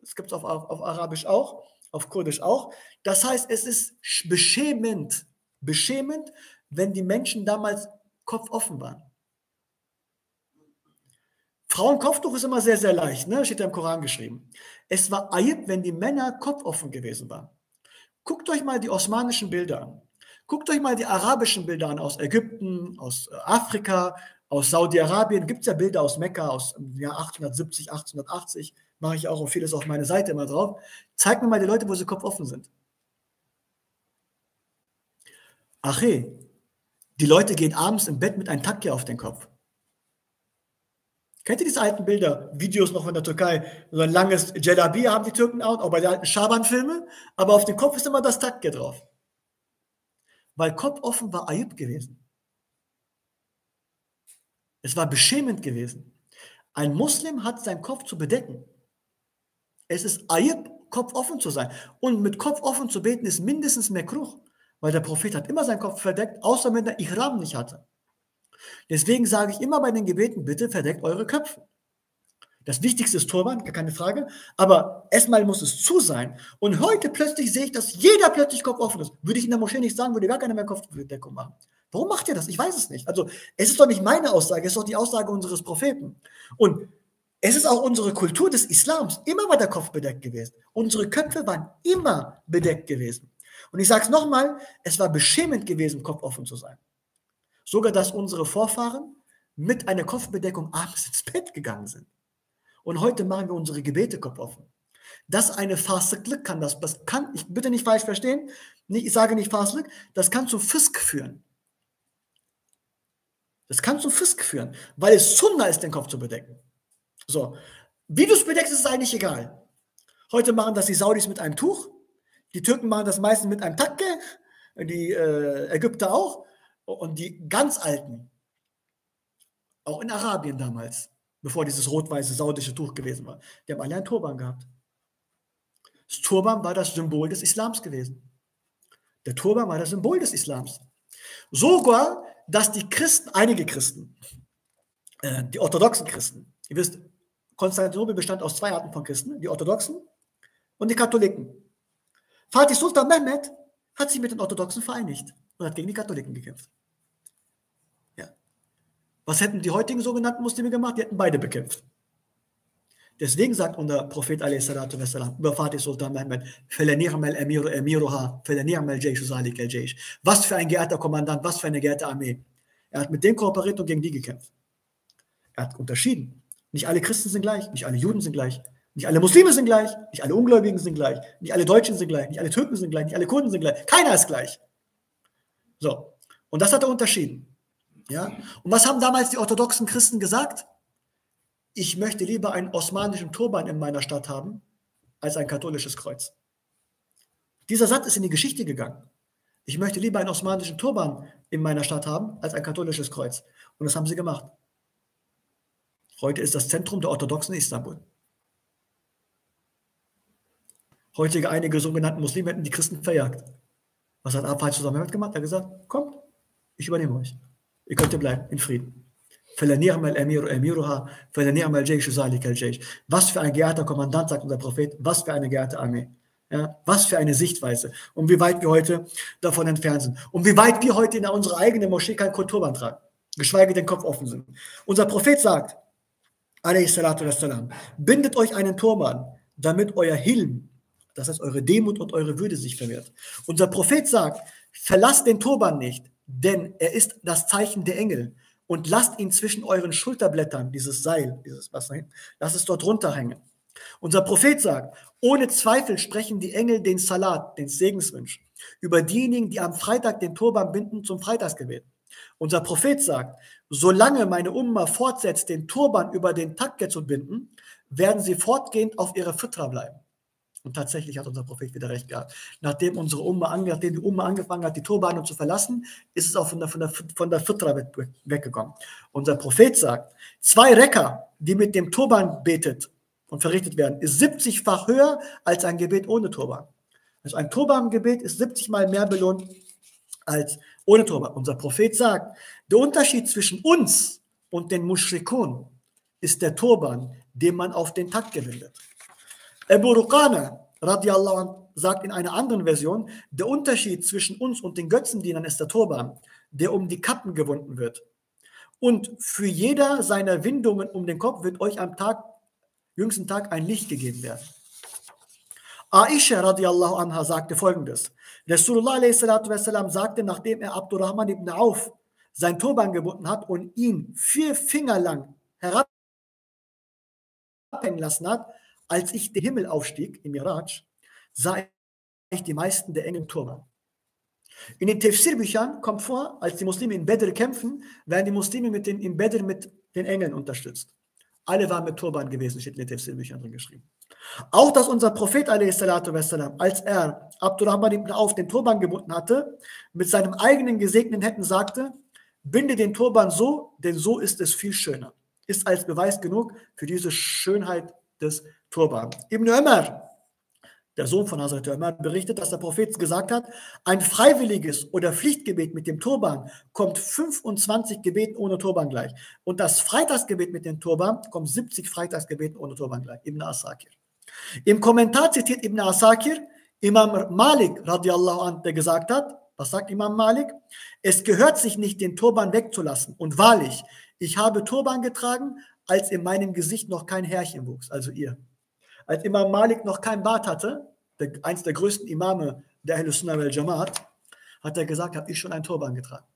Das gibt es auf, auf, auf Arabisch auch, auf Kurdisch auch. Das heißt, es ist beschämend, beschämend, wenn die Menschen damals kopfoffen waren. Frauenkopftuch ist immer sehr, sehr leicht, ne? steht ja im Koran geschrieben. Es war Ayib, wenn die Männer kopfoffen gewesen waren. Guckt euch mal die osmanischen Bilder an. Guckt euch mal die arabischen Bilder an aus Ägypten, aus Afrika, aus Saudi-Arabien. Gibt es ja Bilder aus Mekka aus dem Jahr 870, 1880. Mache ich auch und vieles auf meine Seite immer drauf. Zeigt mir mal die Leute, wo sie kopfoffen sind. Ach hey, die Leute gehen abends im Bett mit einem Takja auf den Kopf. Kennt ihr diese alten Bilder, Videos noch von der Türkei? So ein langes Jalabi haben die Türken auch, auch bei den alten Schaban-Filmen, aber auf dem Kopf ist immer das Takje drauf. Weil Kopf offen war Ayub gewesen. Es war beschämend gewesen. Ein Muslim hat seinen Kopf zu bedecken. Es ist Ayub, Kopf offen zu sein. Und mit Kopf offen zu beten ist mindestens mehr Kruch, weil der Prophet hat immer seinen Kopf verdeckt, außer wenn er Ihram nicht hatte. Deswegen sage ich immer bei den Gebeten, bitte verdeckt eure Köpfe. Das Wichtigste ist Turban, keine Frage. Aber erstmal muss es zu sein. Und heute plötzlich sehe ich, dass jeder plötzlich Kopf offen ist. Würde ich in der Moschee nicht sagen, würde gar keiner mehr Kopfbedeckung machen. Warum macht ihr das? Ich weiß es nicht. Also, es ist doch nicht meine Aussage, es ist doch die Aussage unseres Propheten. Und es ist auch unsere Kultur des Islams. Immer war der Kopf bedeckt gewesen. Unsere Köpfe waren immer bedeckt gewesen. Und ich sage es nochmal, es war beschämend gewesen, Kopf offen zu sein. Sogar, dass unsere Vorfahren mit einer Kopfbedeckung abends ins Bett gegangen sind. Und heute machen wir unsere Gebete kopfoffen. Das eine Fasiklik kann das, das kann, ich bitte nicht falsch verstehen, ich sage nicht Fasiklik, das kann zu Fisk führen. Das kann zu Fisk führen, weil es Sunna ist, den Kopf zu bedecken. So, wie du es bedeckst, ist eigentlich egal. Heute machen das die Saudis mit einem Tuch, die Türken machen das meistens mit einem Takke, die äh, Ägypter auch. Und die ganz alten, auch in Arabien damals, bevor dieses rot-weiße saudische Tuch gewesen war, die haben alle einen Turban gehabt. Das Turban war das Symbol des Islams gewesen. Der Turban war das Symbol des Islams. Sogar, dass die Christen, einige Christen, äh, die orthodoxen Christen, ihr wisst, Konstantinopel bestand aus zwei Arten von Christen, die Orthodoxen und die Katholiken. Fatih Sultan Mehmed hat sich mit den Orthodoxen vereinigt und hat gegen die Katholiken gekämpft. Was hätten die heutigen sogenannten Muslime gemacht? Die hätten beide bekämpft. Deswegen sagt unser Prophet wassalam, über Fatih Sultan Mehmed, was für ein geehrter Kommandant, was für eine geehrte Armee. Er hat mit dem kooperiert und gegen die gekämpft. Er hat unterschieden. Nicht alle Christen sind gleich, nicht alle Juden sind gleich, nicht alle Muslime sind gleich, nicht alle Ungläubigen sind gleich, nicht alle Deutschen sind gleich, nicht alle Türken sind gleich, nicht alle Kurden sind gleich. Keiner ist gleich. So. Und das hat er unterschieden. Ja? Und was haben damals die orthodoxen Christen gesagt? Ich möchte lieber einen osmanischen Turban in meiner Stadt haben, als ein katholisches Kreuz. Dieser Satz ist in die Geschichte gegangen. Ich möchte lieber einen osmanischen Turban in meiner Stadt haben, als ein katholisches Kreuz. Und das haben sie gemacht. Heute ist das Zentrum der Orthodoxen Istanbul. Heutige einige sogenannten Muslime hätten die Christen verjagt. Was hat Abfall zusammen gemacht? Er hat gesagt, kommt, ich übernehme euch. Ihr könnt ihr bleiben in Frieden. Was für ein geehrter Kommandant, sagt unser Prophet, was für eine geehrte Armee. Ja, was für eine Sichtweise. Und wie weit wir heute davon entfernt sind. Und wie weit wir heute in unserer eigenen Moschee kein Kulturban tragen. Geschweige den Kopf offen sind. Unser Prophet sagt, bindet euch einen Turban, damit euer Hilm, das heißt eure Demut und eure Würde sich vermehrt. Unser Prophet sagt, verlasst den Turban nicht, denn er ist das Zeichen der Engel. Und lasst ihn zwischen euren Schulterblättern, dieses Seil, dieses was lasst es dort runterhängen. Unser Prophet sagt, ohne Zweifel sprechen die Engel den Salat, den Segenswunsch, über diejenigen, die am Freitag den Turban binden zum Freitagsgebet. Unser Prophet sagt, solange meine Umma fortsetzt, den Turban über den Takke zu binden, werden sie fortgehend auf ihre Fitra bleiben. Und tatsächlich hat unser Prophet wieder recht gehabt. Nachdem unsere Umma, nachdem die Umma angefangen hat, die Turbane zu verlassen, ist es auch von der, von der, von der Fitra weggekommen. Unser Prophet sagt, zwei Recker, die mit dem Turban betet, und verrichtet werden, ist 70-fach höher als ein Gebet ohne Turban. Also ein Turban-Gebet ist 70 mal mehr belohnt als ohne Turban. Unser Prophet sagt, der Unterschied zwischen uns und den Mushrikun ist der Turban, den man auf den Takt gewindet. Abu Ruqana radiallahu anh, sagt in einer anderen Version, der Unterschied zwischen uns und den Götzendienern ist der Turban, der um die Kappen gewunden wird. Und für jeder seiner Windungen um den Kopf wird euch am Tag, jüngsten Tag ein Licht gegeben werden. Aisha radiallahu anha sagte folgendes. Rasulullah wassalam, sagte, nachdem er Abdurrahman ibn Auf sein Turban gebunden hat und ihn vier Finger lang herabhängen lassen hat, als ich den Himmel aufstieg im Miraj, sah ich die meisten der engen Turban. In den Tafsir-Büchern kommt vor, als die Muslime in Bedr kämpfen, werden die Muslime mit den, in Bedr mit den Engeln unterstützt. Alle waren mit Turban gewesen, steht in den Tafsir-Büchern drin geschrieben. Auch, dass unser Prophet, als er Abdurrahman ibn Auf den Turban gebunden hatte, mit seinem eigenen gesegneten Händen sagte, binde den Turban so, denn so ist es viel schöner. Ist als Beweis genug für diese Schönheit des Turban. Ibn Umar, der Sohn von Hazrat Umar, berichtet, dass der Prophet gesagt hat, ein freiwilliges oder Pflichtgebet mit dem Turban kommt 25 Gebeten ohne Turban gleich. Und das Freitagsgebet mit dem Turban kommt 70 Freitagsgebeten ohne Turban gleich. Ibn Asakir. Im Kommentar zitiert Ibn Asakir Imam Malik radiallahu anh, der gesagt hat, was sagt Imam Malik? Es gehört sich nicht, den Turban wegzulassen. Und wahrlich, ich habe Turban getragen, als in meinem Gesicht noch kein Härchen wuchs, also ihr. Als Imam Malik noch kein Bart hatte, der, eins der größten Imame der Ahl-Sunnah al-Jamaat, hat er gesagt, habe ich schon einen Turban getragen.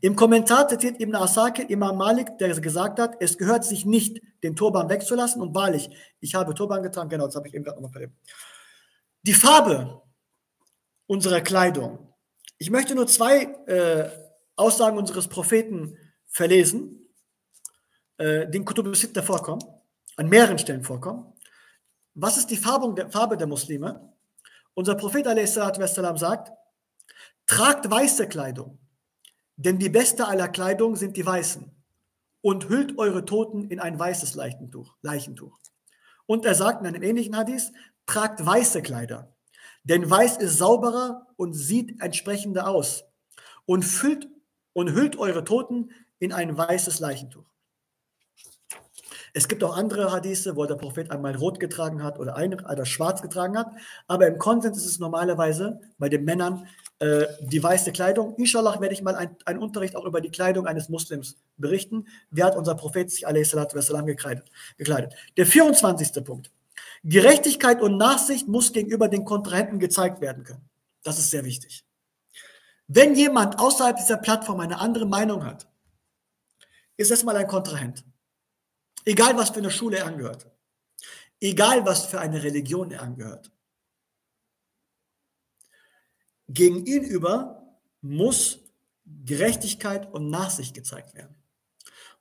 Im Kommentar zitiert Ibn Asakir Imam Malik, der gesagt hat, es gehört sich nicht, den Turban wegzulassen. Und wahrlich, ich habe Turban getragen, genau, das habe ich eben gerade nochmal verlebt. Die Farbe unserer Kleidung. Ich möchte nur zwei äh, Aussagen unseres Propheten verlesen, äh, die in Kutub Sitta vorkommen, an mehreren Stellen vorkommen. Was ist die Farbung der, Farbe der Muslime? Unser Prophet a.s.w. sagt, tragt weiße Kleidung, denn die beste aller Kleidung sind die weißen und hüllt eure Toten in ein weißes Leichentuch. Leichentuch. Und er sagt in einem ähnlichen Hadith, tragt weiße Kleider, denn weiß ist sauberer und sieht entsprechender aus und füllt und hüllt eure Toten in ein weißes Leichentuch. Es gibt auch andere Hadithe, wo der Prophet einmal rot getragen hat oder, ein, oder schwarz getragen hat. Aber im Konsens ist es normalerweise bei den Männern äh, die weiße Kleidung. Inshallah werde ich mal einen Unterricht auch über die Kleidung eines Muslims berichten. Wie hat unser Prophet sich wassalam, gekleidet, gekleidet? Der 24. Punkt. Gerechtigkeit und Nachsicht muss gegenüber den Kontrahenten gezeigt werden können. Das ist sehr wichtig. Wenn jemand außerhalb dieser Plattform eine andere Meinung hat, ist es mal ein Kontrahent. Egal, was für eine Schule er angehört. Egal, was für eine Religion er angehört. Gegen ihn über muss Gerechtigkeit und Nachsicht gezeigt werden.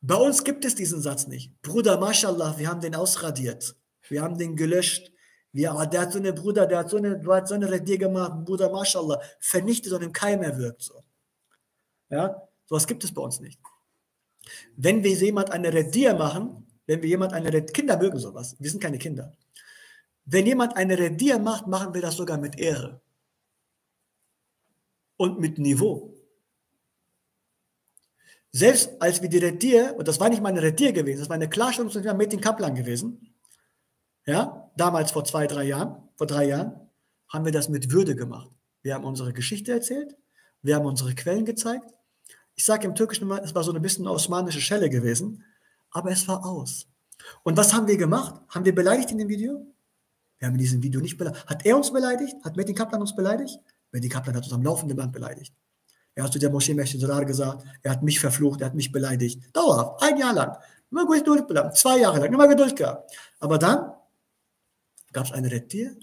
Bei uns gibt es diesen Satz nicht. Bruder, mashallah, wir haben den ausradiert. Wir haben den gelöscht. Wir, aber der hat so eine Bruder, der hat so eine, so eine Redier gemacht, Bruder, mashallah, vernichtet und im Keim erwirkt. So. Ja, sowas gibt es bei uns nicht. Wenn wir jemand eine Redier machen, wenn wir jemand eine Redier, Kinder mögen sowas, wir sind keine Kinder. Wenn jemand eine Redier macht, machen wir das sogar mit Ehre und mit Niveau. Selbst als wir die Redier, und das war nicht meine Redier gewesen, das war eine Klarstellung zu Metin Kaplan gewesen, ja, damals vor zwei, drei Jahren, vor drei Jahren, haben wir das mit Würde gemacht. Wir haben unsere Geschichte erzählt, wir haben unsere Quellen gezeigt. Ich sage im Türkischen immer, es war so ein bisschen osmanische Schelle gewesen aber es war aus. Und was haben wir gemacht? Haben wir beleidigt in dem Video? Wir haben in diesem Video nicht beleidigt. Hat er uns beleidigt? Hat Metin Kaplan uns beleidigt? Metin Kaplan hat uns am laufenden Band beleidigt. Er hat zu der Moschee Meshid gesagt, er hat mich verflucht, er hat mich beleidigt. Dauerhaft, ein Jahr lang. Immer gut durchbleiben, zwei Jahre lang, immer Geduld gehabt. Aber dann gab es eine Rettier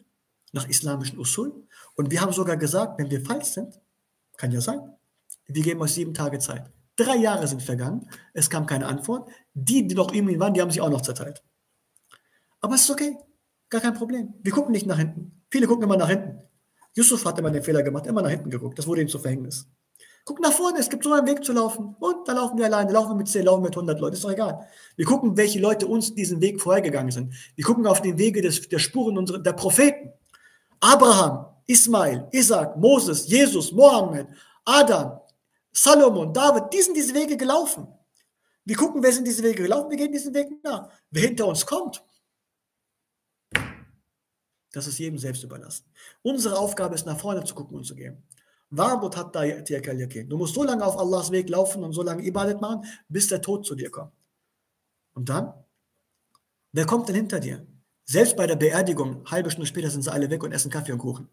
nach islamischen Usul und wir haben sogar gesagt, wenn wir falsch sind, kann ja sein, wir geben euch sieben Tage Zeit. Drei Jahre sind vergangen, es kam keine Antwort. Die, die noch irgendwie waren, die haben sich auch noch zerteilt. Aber es ist okay, gar kein Problem. Wir gucken nicht nach hinten. Viele gucken immer nach hinten. Yusuf hat immer den Fehler gemacht, immer nach hinten geguckt. Das wurde ihm zu Verhängnis. Guck nach vorne, es gibt so einen Weg zu laufen. Und da laufen wir alleine, laufen wir mit 10, laufen wir mit 100 Leuten, ist doch egal. Wir gucken, welche Leute uns diesen Weg vorhergegangen sind. Wir gucken auf den Wege des, der Spuren unserer, der Propheten. Abraham, Ismail, Isaac, Moses, Jesus, Mohammed, Adam, Salomon, David, die sind diese Wege gelaufen. Wir gucken, wer sind diese Wege gelaufen, wir gehen diesen Weg nach. Wer hinter uns kommt, das ist jedem selbst überlassen. Unsere Aufgabe ist, nach vorne zu gucken und zu gehen. Warbut hat da Du musst so lange auf Allahs Weg laufen und so lange Ibadet machen, bis der Tod zu dir kommt. Und dann? Wer kommt denn hinter dir? Selbst bei der Beerdigung, halbe Stunde später sind sie alle weg und essen Kaffee und Kuchen.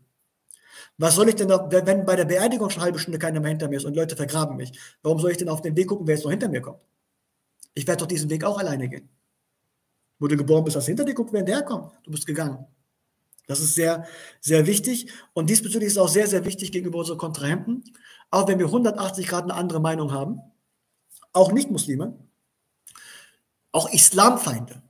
Was soll ich denn, noch, wenn bei der Beerdigung schon eine halbe Stunde keiner mehr hinter mir ist und Leute vergraben mich? Warum soll ich denn auf den Weg gucken, wer jetzt noch hinter mir kommt? Ich werde doch diesen Weg auch alleine gehen. Wo du geboren bist, hast du hinter dir gucken, wer der kommt. Du bist gegangen. Das ist sehr, sehr wichtig. Und diesbezüglich ist auch sehr, sehr wichtig gegenüber unseren Kontrahenten, auch wenn wir 180 Grad eine andere Meinung haben, auch Nicht-Muslime, auch Islamfeinde,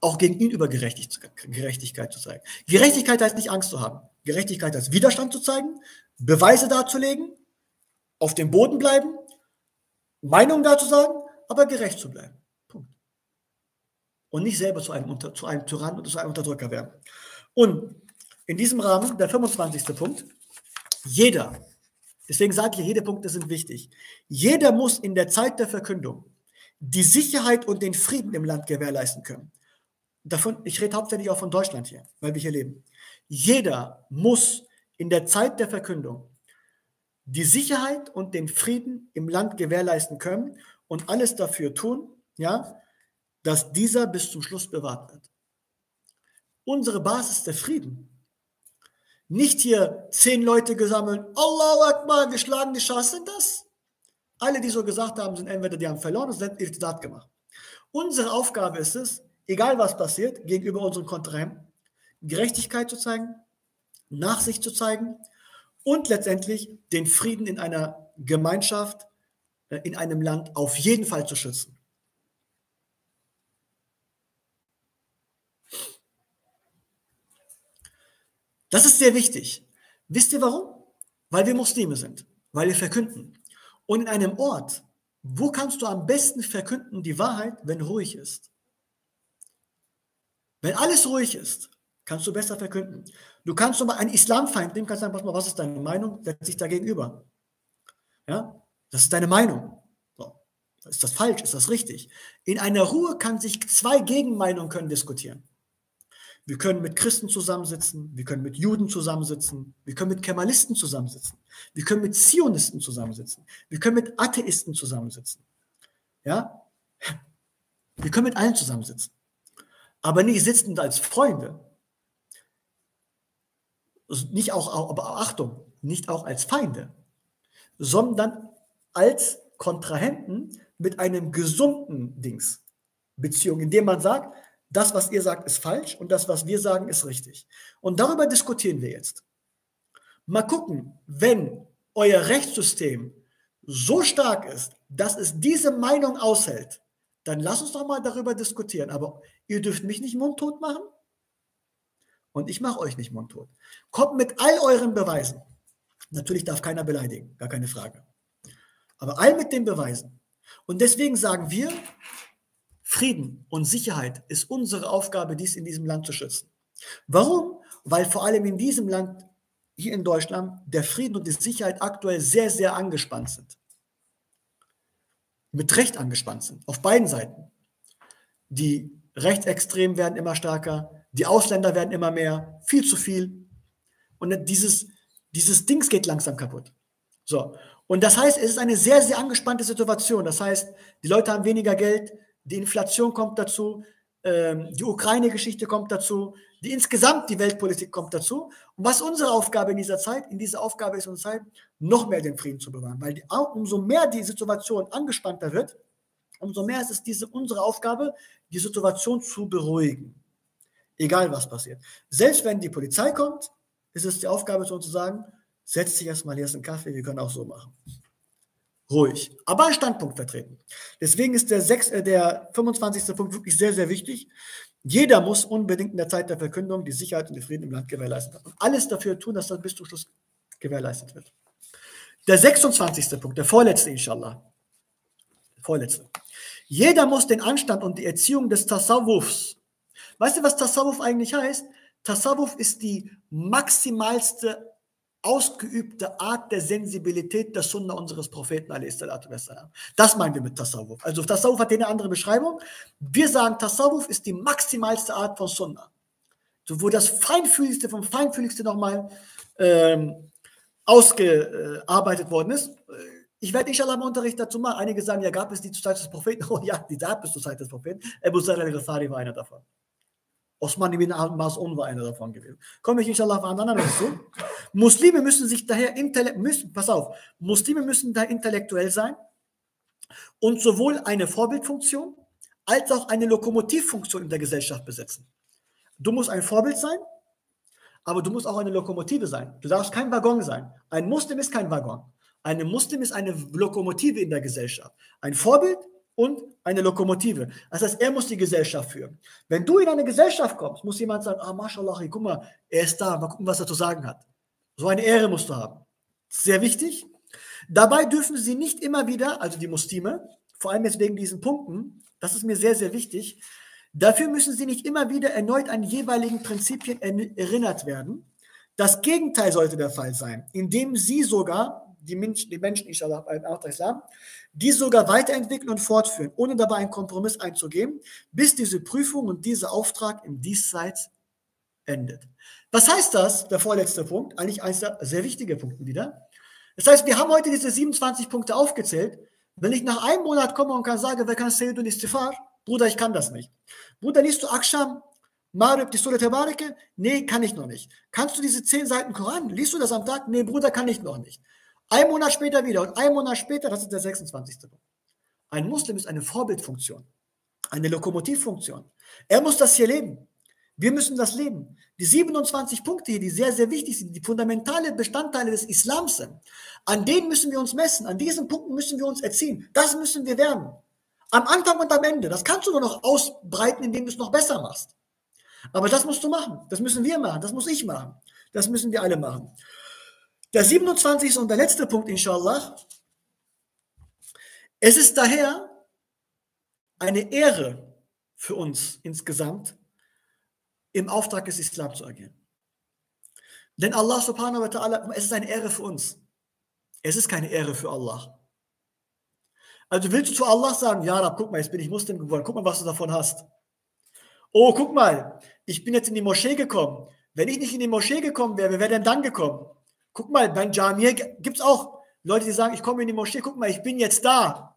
auch gegen ihn über Gerechtigkeit zu zeigen. Gerechtigkeit heißt nicht Angst zu haben. Gerechtigkeit heißt Widerstand zu zeigen, Beweise darzulegen, auf dem Boden bleiben, Meinungen dazu sagen, aber gerecht zu bleiben und nicht selber zu einem, Unter, zu einem Tyrann oder zu einem Unterdrücker werden. Und in diesem Rahmen, der 25. Punkt, jeder, deswegen sage ich, jede Punkte sind wichtig, jeder muss in der Zeit der Verkündung die Sicherheit und den Frieden im Land gewährleisten können. Davon, ich rede hauptsächlich auch von Deutschland hier, weil wir hier leben. Jeder muss in der Zeit der Verkündung die Sicherheit und den Frieden im Land gewährleisten können und alles dafür tun, ja, dass dieser bis zum Schluss bewahrt wird. Unsere Basis der Frieden. Nicht hier zehn Leute gesammelt, Allahu Akbar, geschlagen, geschah, sind das? Alle, die so gesagt haben, sind entweder die haben verloren oder sind Irtidat gemacht. Unsere Aufgabe ist es, egal was passiert, gegenüber unseren Kontrahenten, Gerechtigkeit zu zeigen, Nachsicht zu zeigen und letztendlich den Frieden in einer Gemeinschaft, äh, in einem Land auf jeden Fall zu schützen. Das ist sehr wichtig. Wisst ihr warum? Weil wir Muslime sind, weil wir verkünden. Und in einem Ort, wo kannst du am besten verkünden die Wahrheit, wenn ruhig ist? Wenn alles ruhig ist, kannst du besser verkünden. Du kannst Beispiel einen Islamfeind nehmen, kannst sagen, pass mal, was ist deine Meinung? Setz dich da gegenüber. Ja, das ist deine Meinung. So. Ist das falsch? Ist das richtig? In einer Ruhe kann sich zwei Gegenmeinungen können diskutieren. Wir können mit Christen zusammensitzen, wir können mit Juden zusammensitzen, wir können mit Kemalisten zusammensitzen, wir können mit Zionisten zusammensitzen, wir können mit Atheisten zusammensitzen. Ja? Wir können mit allen zusammensitzen. Aber nicht sitzend als Freunde. Nicht auch, aber Achtung, nicht auch als Feinde, sondern als Kontrahenten mit einem gesunden Dings. Beziehung, indem man sagt, das, was ihr sagt, ist falsch und das, was wir sagen, ist richtig. Und darüber diskutieren wir jetzt. Mal gucken, wenn euer Rechtssystem so stark ist, dass es diese Meinung aushält, dann lasst uns doch mal darüber diskutieren. Aber ihr dürft mich nicht mundtot machen und ich mache euch nicht mundtot. Kommt mit all euren Beweisen. Natürlich darf keiner beleidigen, gar keine Frage. Aber all mit den Beweisen. Und deswegen sagen wir, Frieden und Sicherheit ist unsere Aufgabe, dies in diesem Land zu schützen. Warum? Weil vor allem in diesem Land, hier in Deutschland, der Frieden und die Sicherheit aktuell sehr, sehr angespannt sind. Mit Recht angespannt sind, auf beiden Seiten. Die Rechtsextremen werden immer stärker, die Ausländer werden immer mehr, viel zu viel. Und dieses, dieses Dings geht langsam kaputt. So. Und das heißt, es ist eine sehr, sehr angespannte Situation. Das heißt, die Leute haben weniger Geld, die Inflation kommt dazu, ähm, die Ukraine-Geschichte kommt dazu, die insgesamt die Weltpolitik kommt dazu. Und was unsere Aufgabe in dieser Zeit, in dieser Aufgabe ist uns Zeit, noch mehr den Frieden zu bewahren. Weil die, umso mehr die Situation angespannter wird, umso mehr ist es diese, unsere Aufgabe, die Situation zu beruhigen. Egal was passiert. Selbst wenn die Polizei kommt, ist es die Aufgabe zu zu sagen, setz dich erstmal, hier ist ein Kaffee, wir können auch so machen ruhig, aber einen Standpunkt vertreten. Deswegen ist der, 6, äh, der 25. Punkt wirklich sehr, sehr wichtig. Jeder muss unbedingt in der Zeit der Verkündung die Sicherheit und den Frieden im Land gewährleisten und alles dafür tun, dass das bis zum Schluss gewährleistet wird. Der 26. Punkt, der vorletzte, inshallah. Vorletzte. Jeder muss den Anstand und die Erziehung des Tasawwufs. Weißt du, was Tasawwuf eigentlich heißt? Tasawwuf ist die maximalste ausgeübte Art der Sensibilität der Sunna unseres Propheten. Das meinen wir mit Tasawwuf. Also Tasawwuf hat eine andere Beschreibung. Wir sagen, Tasawwuf ist die maximalste Art von Sunna. So, wo das Feinfühligste vom Feinfühligste nochmal ähm, ausgearbeitet worden ist. Ich werde inshallah im Unterricht dazu machen. Einige sagen, ja, gab es die zur Zeit des Propheten? [laughs] Oh ja, die gab es zur Zeit des Propheten. Abu Zar al-Ghafari war einer davon. Osman ibn Mas'un war einer davon gewesen. Komme ich inshallah auf anderen dazu. Muslime müssen sich daher müssen, pass auf, Muslime müssen da intellektuell sein und sowohl eine Vorbildfunktion als auch eine Lokomotivfunktion in der Gesellschaft besitzen. Du musst ein Vorbild sein, aber du musst auch eine Lokomotive sein. Du darfst kein Waggon sein. Ein Muslim ist kein Waggon. Ein Muslim ist eine Lokomotive in der Gesellschaft. Ein Vorbild und eine Lokomotive. Das heißt, er muss die Gesellschaft führen. Wenn du in eine Gesellschaft kommst, muss jemand sagen, ah, mashallah, guck mal, er ist da, mal gucken, was er zu sagen hat. So eine Ehre musst du haben. Sehr wichtig. Dabei dürfen sie nicht immer wieder, also die Muslime, vor allem jetzt wegen diesen Punkten, das ist mir sehr, sehr wichtig, dafür müssen sie nicht immer wieder erneut an jeweiligen Prinzipien erinnert werden. Das Gegenteil sollte der Fall sein, indem sie sogar die Menschen, die Menschen inshallah, Islam, die sogar weiterentwickeln und fortführen, ohne dabei einen Kompromiss einzugehen, bis diese Prüfung und dieser Auftrag im Diesseits endet. Was heißt das? Der vorletzte Punkt, eigentlich eines der sehr wichtigen Punkte wieder. Das heißt, wir haben heute diese 27 Punkte aufgezählt. Wenn ich nach einem Monat komme und kann sagen, wer kann Sayyidun Istighfar? Bruder, ich kann das nicht. Bruder, liest du Aksham, Marib, die Surah Tabareke? Nee, kann ich noch nicht. Kannst du diese 10 Seiten Koran? Liest du das am Tag? Nee, Bruder, kann ich noch nicht. Ein Monat später wieder und ein Monat später, das ist der 26. Punkt. Ein Muslim ist eine Vorbildfunktion, eine Lokomotivfunktion. Er muss das hier leben. Wir müssen das leben. Die 27 Punkte hier, die sehr, sehr wichtig sind, die fundamentale Bestandteile des Islams sind, an denen müssen wir uns messen, an diesen Punkten müssen wir uns erziehen. Das müssen wir werden. Am Anfang und am Ende. Das kannst du nur noch ausbreiten, indem du es noch besser machst. Aber das musst du machen. Das müssen wir machen. Das muss ich machen. Das müssen wir alle machen. Der 27. und der letzte Punkt, inshallah. Es ist daher eine Ehre für uns insgesamt, im Auftrag des Islam zu agieren. Denn Allah subhanahu wa ta'ala, es ist eine Ehre für uns. Es ist keine Ehre für Allah. Also willst du zu Allah sagen, ja, guck mal, jetzt bin ich Muslim geworden, guck mal, was du davon hast. Oh, guck mal, ich bin jetzt in die Moschee gekommen. Wenn ich nicht in die Moschee gekommen wäre, wer wäre denn dann gekommen? Guck mal, beim Jamir gibt es auch Leute, die sagen, ich komme in die Moschee, guck mal, ich bin jetzt da.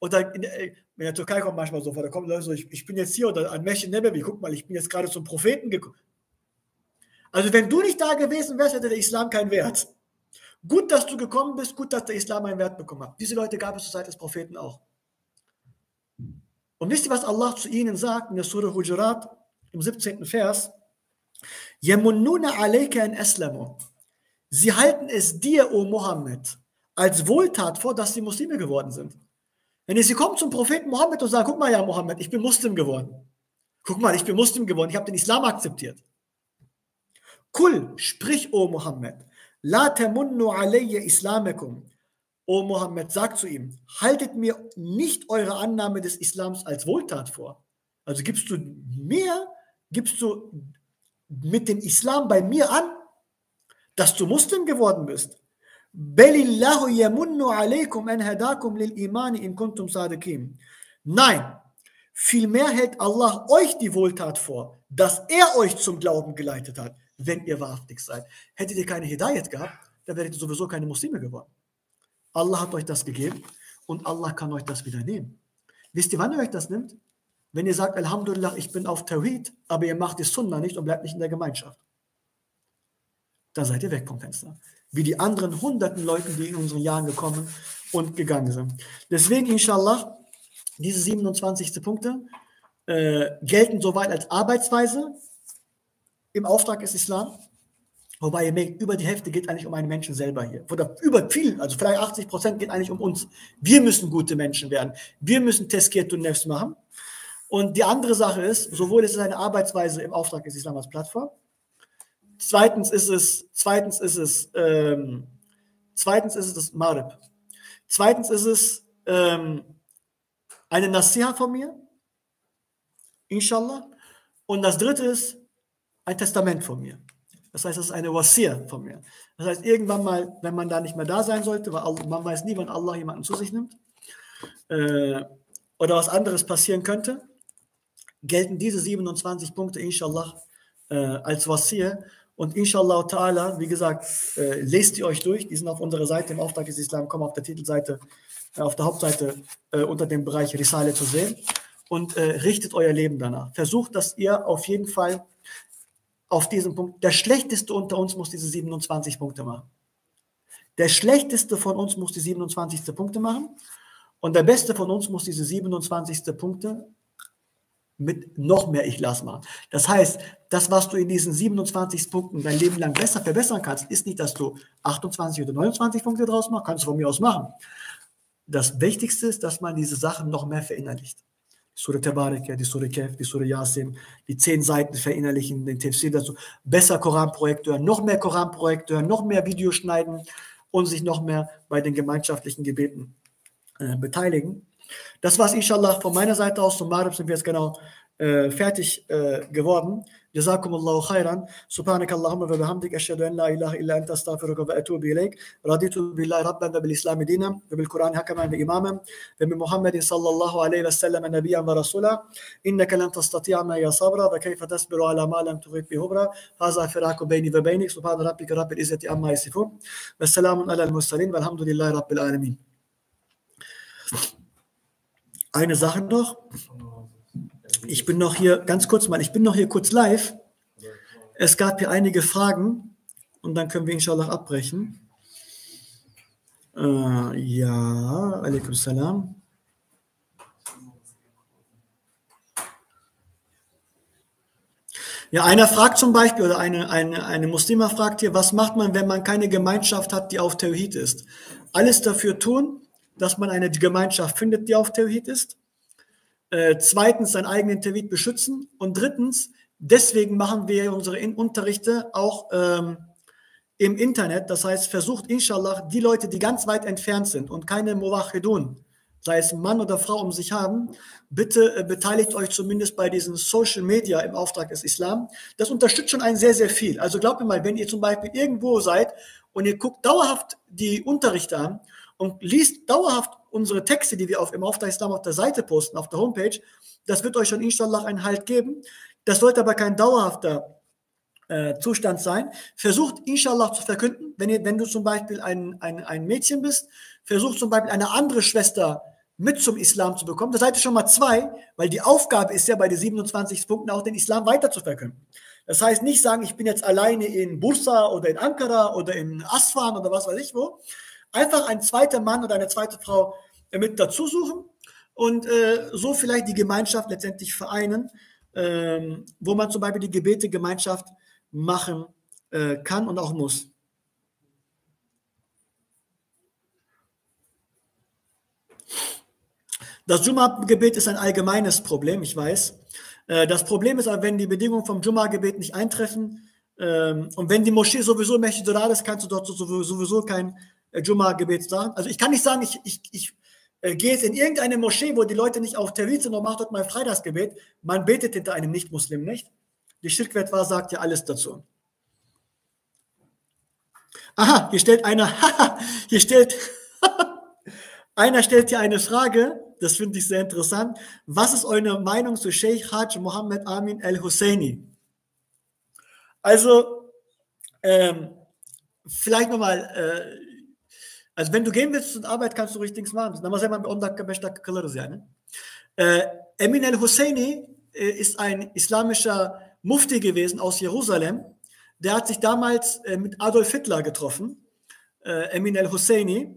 Oder in der, in der Türkei kommt manchmal so vor, da kommen Leute so, ich, ich bin jetzt hier, oder an Meshin Nebevi, guck mal, ich bin jetzt gerade zum Propheten gekommen. Also wenn du nicht da gewesen wärst, hätte der Islam keinen Wert. Gut, dass du gekommen bist, gut, dass der Islam einen Wert bekommen hat. Diese Leute gab es zur Zeit des Propheten auch. Und wisst ihr, was Allah zu ihnen sagt in der Surah Hujurat im 17. Vers? Yamunnuna alayka an aslamu. Sie halten es dir, o Mohammed, als Wohltat vor, dass sie Muslime geworden sind. Wenn sie kommen zum Propheten Mohammed und sagen, guck mal ja, Mohammed, ich bin Muslim geworden. Guck mal, ich bin Muslim geworden, ich habe den Islam akzeptiert. Kul, sprich, o Mohammed, la tamunnu alayya islamakum. O Mohammed, sag zu ihm, haltet mir nicht eure Annahme des Islams als Wohltat vor. Also gibst du mir, gibst du mit dem Islam bei mir an, dass du Muslim geworden bist. Belillahu yamunnu alaykum an hadakum lil iman in kuntum sadiqin. Nein, vielmehr hält Allah euch die Wohltat vor, dass er euch zum Glauben geleitet hat, wenn ihr wahrhaftig seid. Hättet ihr keine Hidayat gehabt, dann wäret ihr sowieso keine Muslime geworden. Allah hat euch das gegeben und Allah kann euch das wieder nehmen. Wisst ihr, wann er euch das nimmt? Wenn ihr sagt, Alhamdulillah, ich bin auf Tawhid, aber ihr macht die Sunnah nicht und bleibt nicht in der Gemeinschaft da seid ihr weg vom Fenster. Wie die anderen hunderten Leute, die in unseren Jahren gekommen und gegangen sind. Deswegen, inshallah, diese 27. Punkte äh, gelten soweit als Arbeitsweise im Auftrag des Islam. Wobei ihr merkt, über die Hälfte geht eigentlich um einen Menschen selber hier. Oder über viel, also vielleicht 80 Prozent geht eigentlich um uns. Wir müssen gute Menschen werden. Wir müssen Teskiyat und Nefs machen. Und die andere Sache ist, sowohl ist es eine Arbeitsweise im Auftrag des Islam als Plattform, Zweitens ist es, zweitens ist es, ähm, Zweitens ist es das Marib. Zweitens ist es ähm, eine Nasiha von mir, inshallah. Und das dritte ist ein Testament von mir. Das heißt, das ist eine Wasir von mir. Das heißt, irgendwann mal, wenn man da nicht mehr da sein sollte, weil man weiß nie, wann Allah jemanden zu sich nimmt, äh, oder was anderes passieren könnte, gelten diese 27 Punkte, inshallah, äh, als Wasir. Und inshallah ta'ala, wie gesagt, äh, lest die euch durch. Die sind auf unserer Seite im Auftrag des Islam, kommen auf der Titelseite, äh, auf der Hauptseite äh, unter dem Bereich Risale zu sehen. Und äh, richtet euer Leben danach. Versucht, dass ihr auf jeden Fall auf diesen Punkt, der Schlechteste unter uns muss diese 27 Punkte machen. Der Schlechteste von uns muss die 27. Punkte machen. Und der Beste von uns muss diese 27. Punkte mit noch mehr Ichlas machen. Das heißt, das, was du in diesen 27 Punkten dein Leben lang besser verbessern kannst, ist nicht, dass du 28 oder 29 Punkte draus machst, kannst du von mir aus machen. Das Wichtigste ist, dass man diese Sachen noch mehr verinnerlicht. Die Surah Tabarika, die Surah Kef, die Surah Yasin, die zehn Seiten verinnerlichen, den Tafsir dazu, besser Koranprojekt hören, noch mehr Koranprojekt hören, noch mehr Videos schneiden und sich noch mehr bei den gemeinschaftlichen Gebeten äh, beteiligen. Das war es inshallah von meiner Seite aus. Zum Maghrib sind wir jetzt genau äh, fertig äh, geworden. جزاكم الله خيرا سبحانك اللهم وبحمدك أشهد أن لا إله إلا أنت أستغفرك وأتوب إليك رضيت بالله ربا وبالإسلام دينا وبالقرآن حكما وإماما وبمحمد صلى الله عليه وسلم نبيا ورسولا إنك لن تستطيع معي صبرا وكيف تصبر على ما لم تغيث به هبرا هذا فراق بيني وبينك سبحان ربك رب العزة عما يصفون والسلام على المرسلين والحمد لله رب العالمين Eine Sache noch. Ich bin noch hier, ganz kurz mal, ich bin noch hier kurz live. Es gab hier einige Fragen und dann können wir inshallah abbrechen. Äh, ja, alaikum salam. Ja, einer fragt zum Beispiel, oder eine, eine, eine Muslima fragt hier, was macht man, wenn man keine Gemeinschaft hat, die auf Tawhid ist? Alles dafür tun, dass man eine Gemeinschaft findet, die auf Tawhid ist. Äh, zweitens, seinen eigenen Tawhid beschützen. Und drittens, deswegen machen wir unsere In Unterrichte auch ähm, im Internet. Das heißt, versucht inshallah die Leute, die ganz weit entfernt sind und keine Muwachidun, sei es Mann oder Frau um sich haben, bitte äh, beteiligt euch zumindest bei diesen Social Media im Auftrag des Islam. Das unterstützt schon einen sehr, sehr viel. Also glaubt mir mal, wenn ihr zum Beispiel irgendwo seid und ihr guckt dauerhaft die Unterrichte an und liest dauerhaft unsere Texte, die wir auf, im Auftrag Islam auf der Seite posten, auf der Homepage, das wird euch schon inshallah einen Halt geben. Das sollte aber kein dauerhafter äh, Zustand sein. Versucht inshallah zu verkünden, wenn, ihr, wenn du zum Beispiel ein, ein, ein Mädchen bist, versucht zum Beispiel eine andere Schwester mit zum Islam zu bekommen. Da seid ihr schon mal zwei, weil die Aufgabe ist ja bei den 27 Punkten auch den Islam weiter zu verkünden. Das heißt nicht sagen, ich bin jetzt alleine in Bursa oder in Ankara oder in Aswan oder was weiß ich wo, Einfach ein zweiter Mann oder eine zweite Frau mit dazu suchen und äh, so vielleicht die Gemeinschaft letztendlich vereinen, ähm, wo man zum Beispiel die Gebete Gemeinschaft machen äh, kann und auch muss. Das Jumma-Gebet ist ein allgemeines Problem, ich weiß. Äh, das Problem ist aber, wenn die Bedingungen vom Jumma-Gebet nicht eintreffen ähm, und wenn die Moschee sowieso Mächte ist, kannst du dort sowieso kein äh, Jumma-Gebet sagen. Also ich kann nicht sagen, ich, ich, ich äh, gehe jetzt in irgendeine Moschee, wo die Leute nicht auf Tawhid sind und macht dort mein Freitagsgebet. Man betet hinter einem Nicht-Muslim nicht. Die Schirkwetwa sagt ja alles dazu. Aha, hier stellt einer, [laughs] hier stellt, [laughs] einer stellt hier eine Frage, das finde ich sehr interessant. Was ist eure Meinung zu Sheikh Hajj Mohammed Amin El-Husseini? Also, ähm, vielleicht nochmal, äh, also wenn du gehen willst zur Arbeit, kannst du richtig machen. Namaz hemen 10 dakika 5 dakika kılarız yani. Äh, Emin el-Husseini äh, ist ein islamischer Mufti gewesen aus Jerusalem. Der hat sich damals äh, mit Adolf Hitler getroffen, äh, Emin el-Husseini.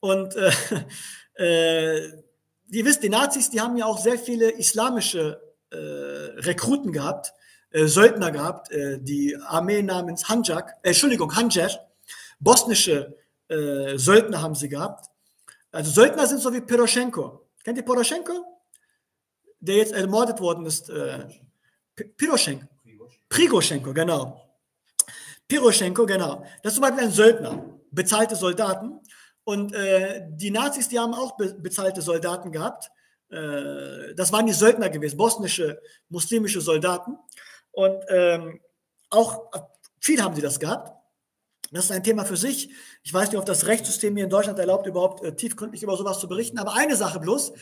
Und [laughs] äh, ihr wisst, die Nazis, die haben ja auch sehr viele islamische Rekruten gehabt, Söldner gehabt, die Armee namens Hanjak, Entschuldigung, Hanjer, bosnische äh, Söldner haben sie gehabt. Also Söldner sind so wie Poroschenko. Kennt ihr Poroschenko? Der jetzt ermordet worden ist. Äh, Piroschenko. Prigoschenko, genau. Piroschenko, genau. Das ist zum Beispiel ein Söldner. bezahlte Soldaten. Und äh, die Nazis, die haben auch be bezahlte Soldaten gehabt. Äh, das waren die Söldner gewesen, bosnische, muslimische Soldaten. Und ähm, auch viel haben sie das gehabt. Das ist ein Thema für sich. Ich weiß nicht, ob das Rechtssystem hier in Deutschland erlaubt, überhaupt äh, tiefgründig über sowas zu berichten. Aber eine Sache bloß.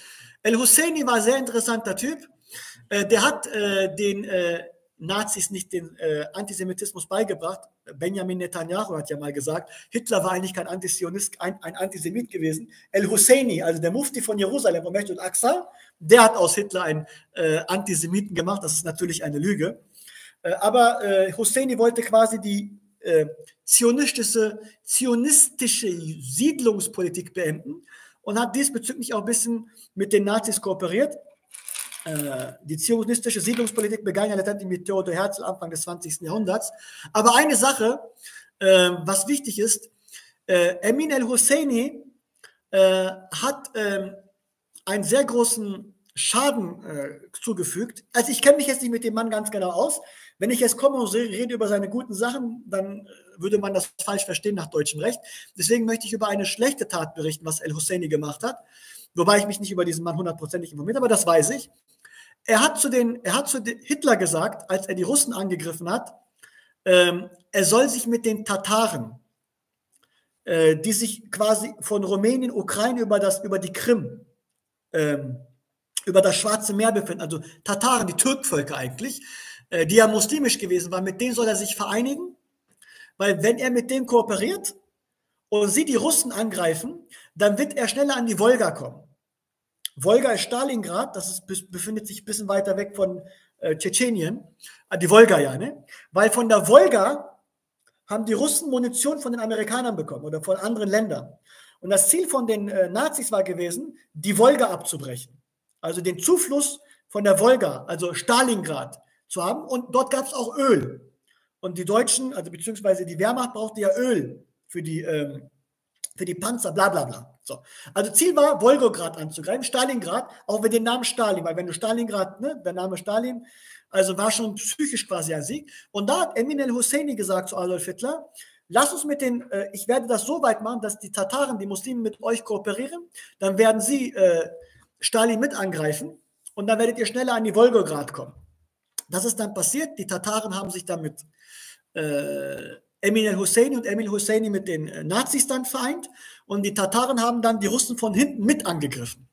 El Husseini war ein sehr interessanter Typ. Äh, der hat äh, den äh, Nazis nicht den äh, Antisemitismus beigebracht. Benjamin Netanyahu hat ja mal gesagt, Hitler war eigentlich kein Antizionist, ein, ein Antisemit gewesen. El Husseini, also der Mufti von Jerusalem, von Masjid al-Aqsa, der hat aus Hitler einen äh, Antisemiten gemacht. Das ist natürlich eine Lüge. Aber Husseini wollte quasi die äh, zionistische, zionistische Siedlungspolitik beenden und hat diesbezüglich auch ein bisschen mit den Nazis kooperiert. Äh, die zionistische Siedlungspolitik begann ja letztendlich mit Theodor Herzl Anfang des 20. Jahrhunderts. Aber eine Sache, äh, was wichtig ist, äh, Emin el-Husseini hat ähm, einen sehr großen Schaden zugefügt. Also ich kenne mich jetzt nicht mit dem Mann ganz genau aus. Wenn ich jetzt komme und rede über seine guten Sachen, dann würde man das falsch verstehen nach deutschem Recht. Deswegen möchte ich über eine schlechte Tat berichten, was El-Husseini gemacht hat. Wobei ich mich nicht über diesen Mann hundertprozentig informiert, aber das weiß ich. Er hat zu, den, er hat zu Hitler gesagt, als er die Russen angegriffen hat, ähm, er soll sich mit den Tataren, äh, die sich quasi von Rumänien, Ukraine über, das, über die Krim, ähm, über das Schwarze Meer befinden, also Tataren, die Türkvölker eigentlich, äh, die ja muslimisch gewesen waren, mit denen soll er sich vereinigen, weil wenn er mit denen kooperiert und sie die Russen angreifen, dann wird er schneller an die Wolga kommen. Wolga ist Stalingrad, das ist, befindet sich ein bisschen weiter weg von äh, Tschetschenien, äh, die Wolga ja, ne? Weil von der Wolga haben die Russen Munition von den Amerikanern bekommen oder von anderen Ländern. Und das Ziel von den äh, Nazis war gewesen, die Wolga abzubrechen. Also den Zufluss von der Wolga, also Stalingrad, zu haben. Und dort gab es auch Öl. Und die Deutschen, also beziehungsweise die Wehrmacht brauchte ja Öl für die, ähm, für die Panzer, bla bla bla. So. Also Ziel war, Wolgograd anzugreifen, Stalingrad, auch mit dem Namen Stalin, weil wenn du Stalingrad, ne, der Name Stalin, also war schon psychisch quasi ein Sieg. Und da hat Emin el-Husseini gesagt zu Adolf Hitler, lass uns mit den, äh, ich werde das so weit machen, dass die Tataren, die Muslimen mit euch kooperieren, dann werden sie äh, Stalin mit angreifen und dann werdet ihr schneller an die Wolgograd kommen. Das ist dann passiert, die Tataren haben sich dann mit äh, Emin el-Husseini und Emil Husseini mit den äh, Nazis dann vereint und die Tataren haben dann die Russen von hinten mit angegriffen.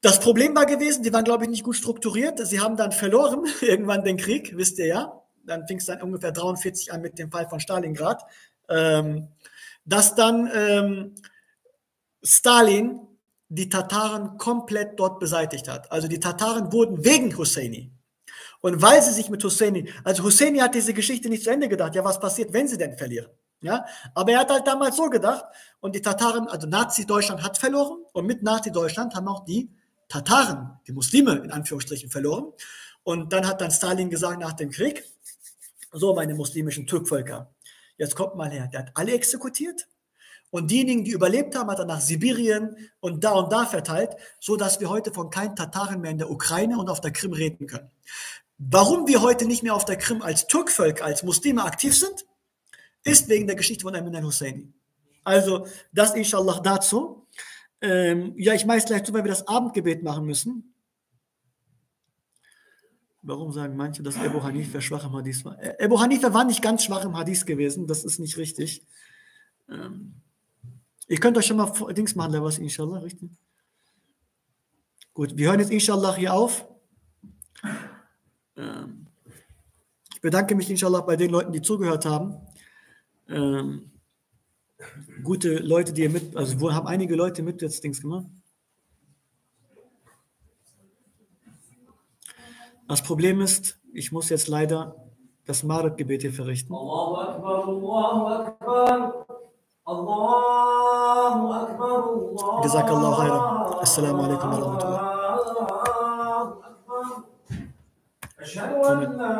Das Problem war gewesen, die waren, glaube ich, nicht gut strukturiert. Sie haben dann verloren, [laughs] irgendwann den Krieg, wisst ihr ja. Dann fing es dann ungefähr 43 an mit dem Fall von Stalingrad. Ähm, dass dann ähm, Stalin die Tataren komplett dort beseitigt hat. Also die Tataren wurden wegen Husseini und weil sie sich mit Husseini, also Husseini hat diese Geschichte nicht zu Ende gedacht, ja, was passiert, wenn sie denn verlieren? Ja, aber er hat halt damals so gedacht und die Tataren, also Nazi-Deutschland hat verloren und mit Nazi-Deutschland haben auch die Tataren, die Muslime in Anführungsstrichen verloren. Und dann hat dann Stalin gesagt nach dem Krieg, so meine muslimischen Türkvölker, jetzt kommt mal her, der hat alle exekutiert und diejenigen, die überlebt haben, hat er nach Sibirien und da und da verteilt, so dass wir heute von keinen Tataren mehr in der Ukraine und auf der Krim reden können. Warum wir heute nicht mehr auf der Krim als Türkvölker, als Muslime aktiv sind, ist wegen der Geschichte von Amin al-Husseini. Also, das inshallah dazu. Ähm, ja, ich weiß gleich zu, weil wir das Abendgebet machen müssen. Warum sagen manche, dass Ebu Hanifa schwach im Hadith war? Äh, Ebu Hanifa war nicht ganz schwach im Hadith gewesen, das ist nicht richtig. Ähm, ihr könnt euch schon mal Dings machen, was inshallah, richtig? Gut, wir hören jetzt inshallah hier auf. Ähm, ich bedanke mich inshallah bei den Leuten, die zugehört haben. Ähm, gute Leute, die ihr mit, also wo haben einige Leute mit jetzt Dings gemacht? Das Problem ist, ich muss jetzt leider das Marat-Gebet hier verrichten. Allahu Akbar, Allahu Akbar. Allahu Akbar Allah. Cezakallahu hayran. Esselamu Aleyküm ve Rahmetullah. Aşhedü en la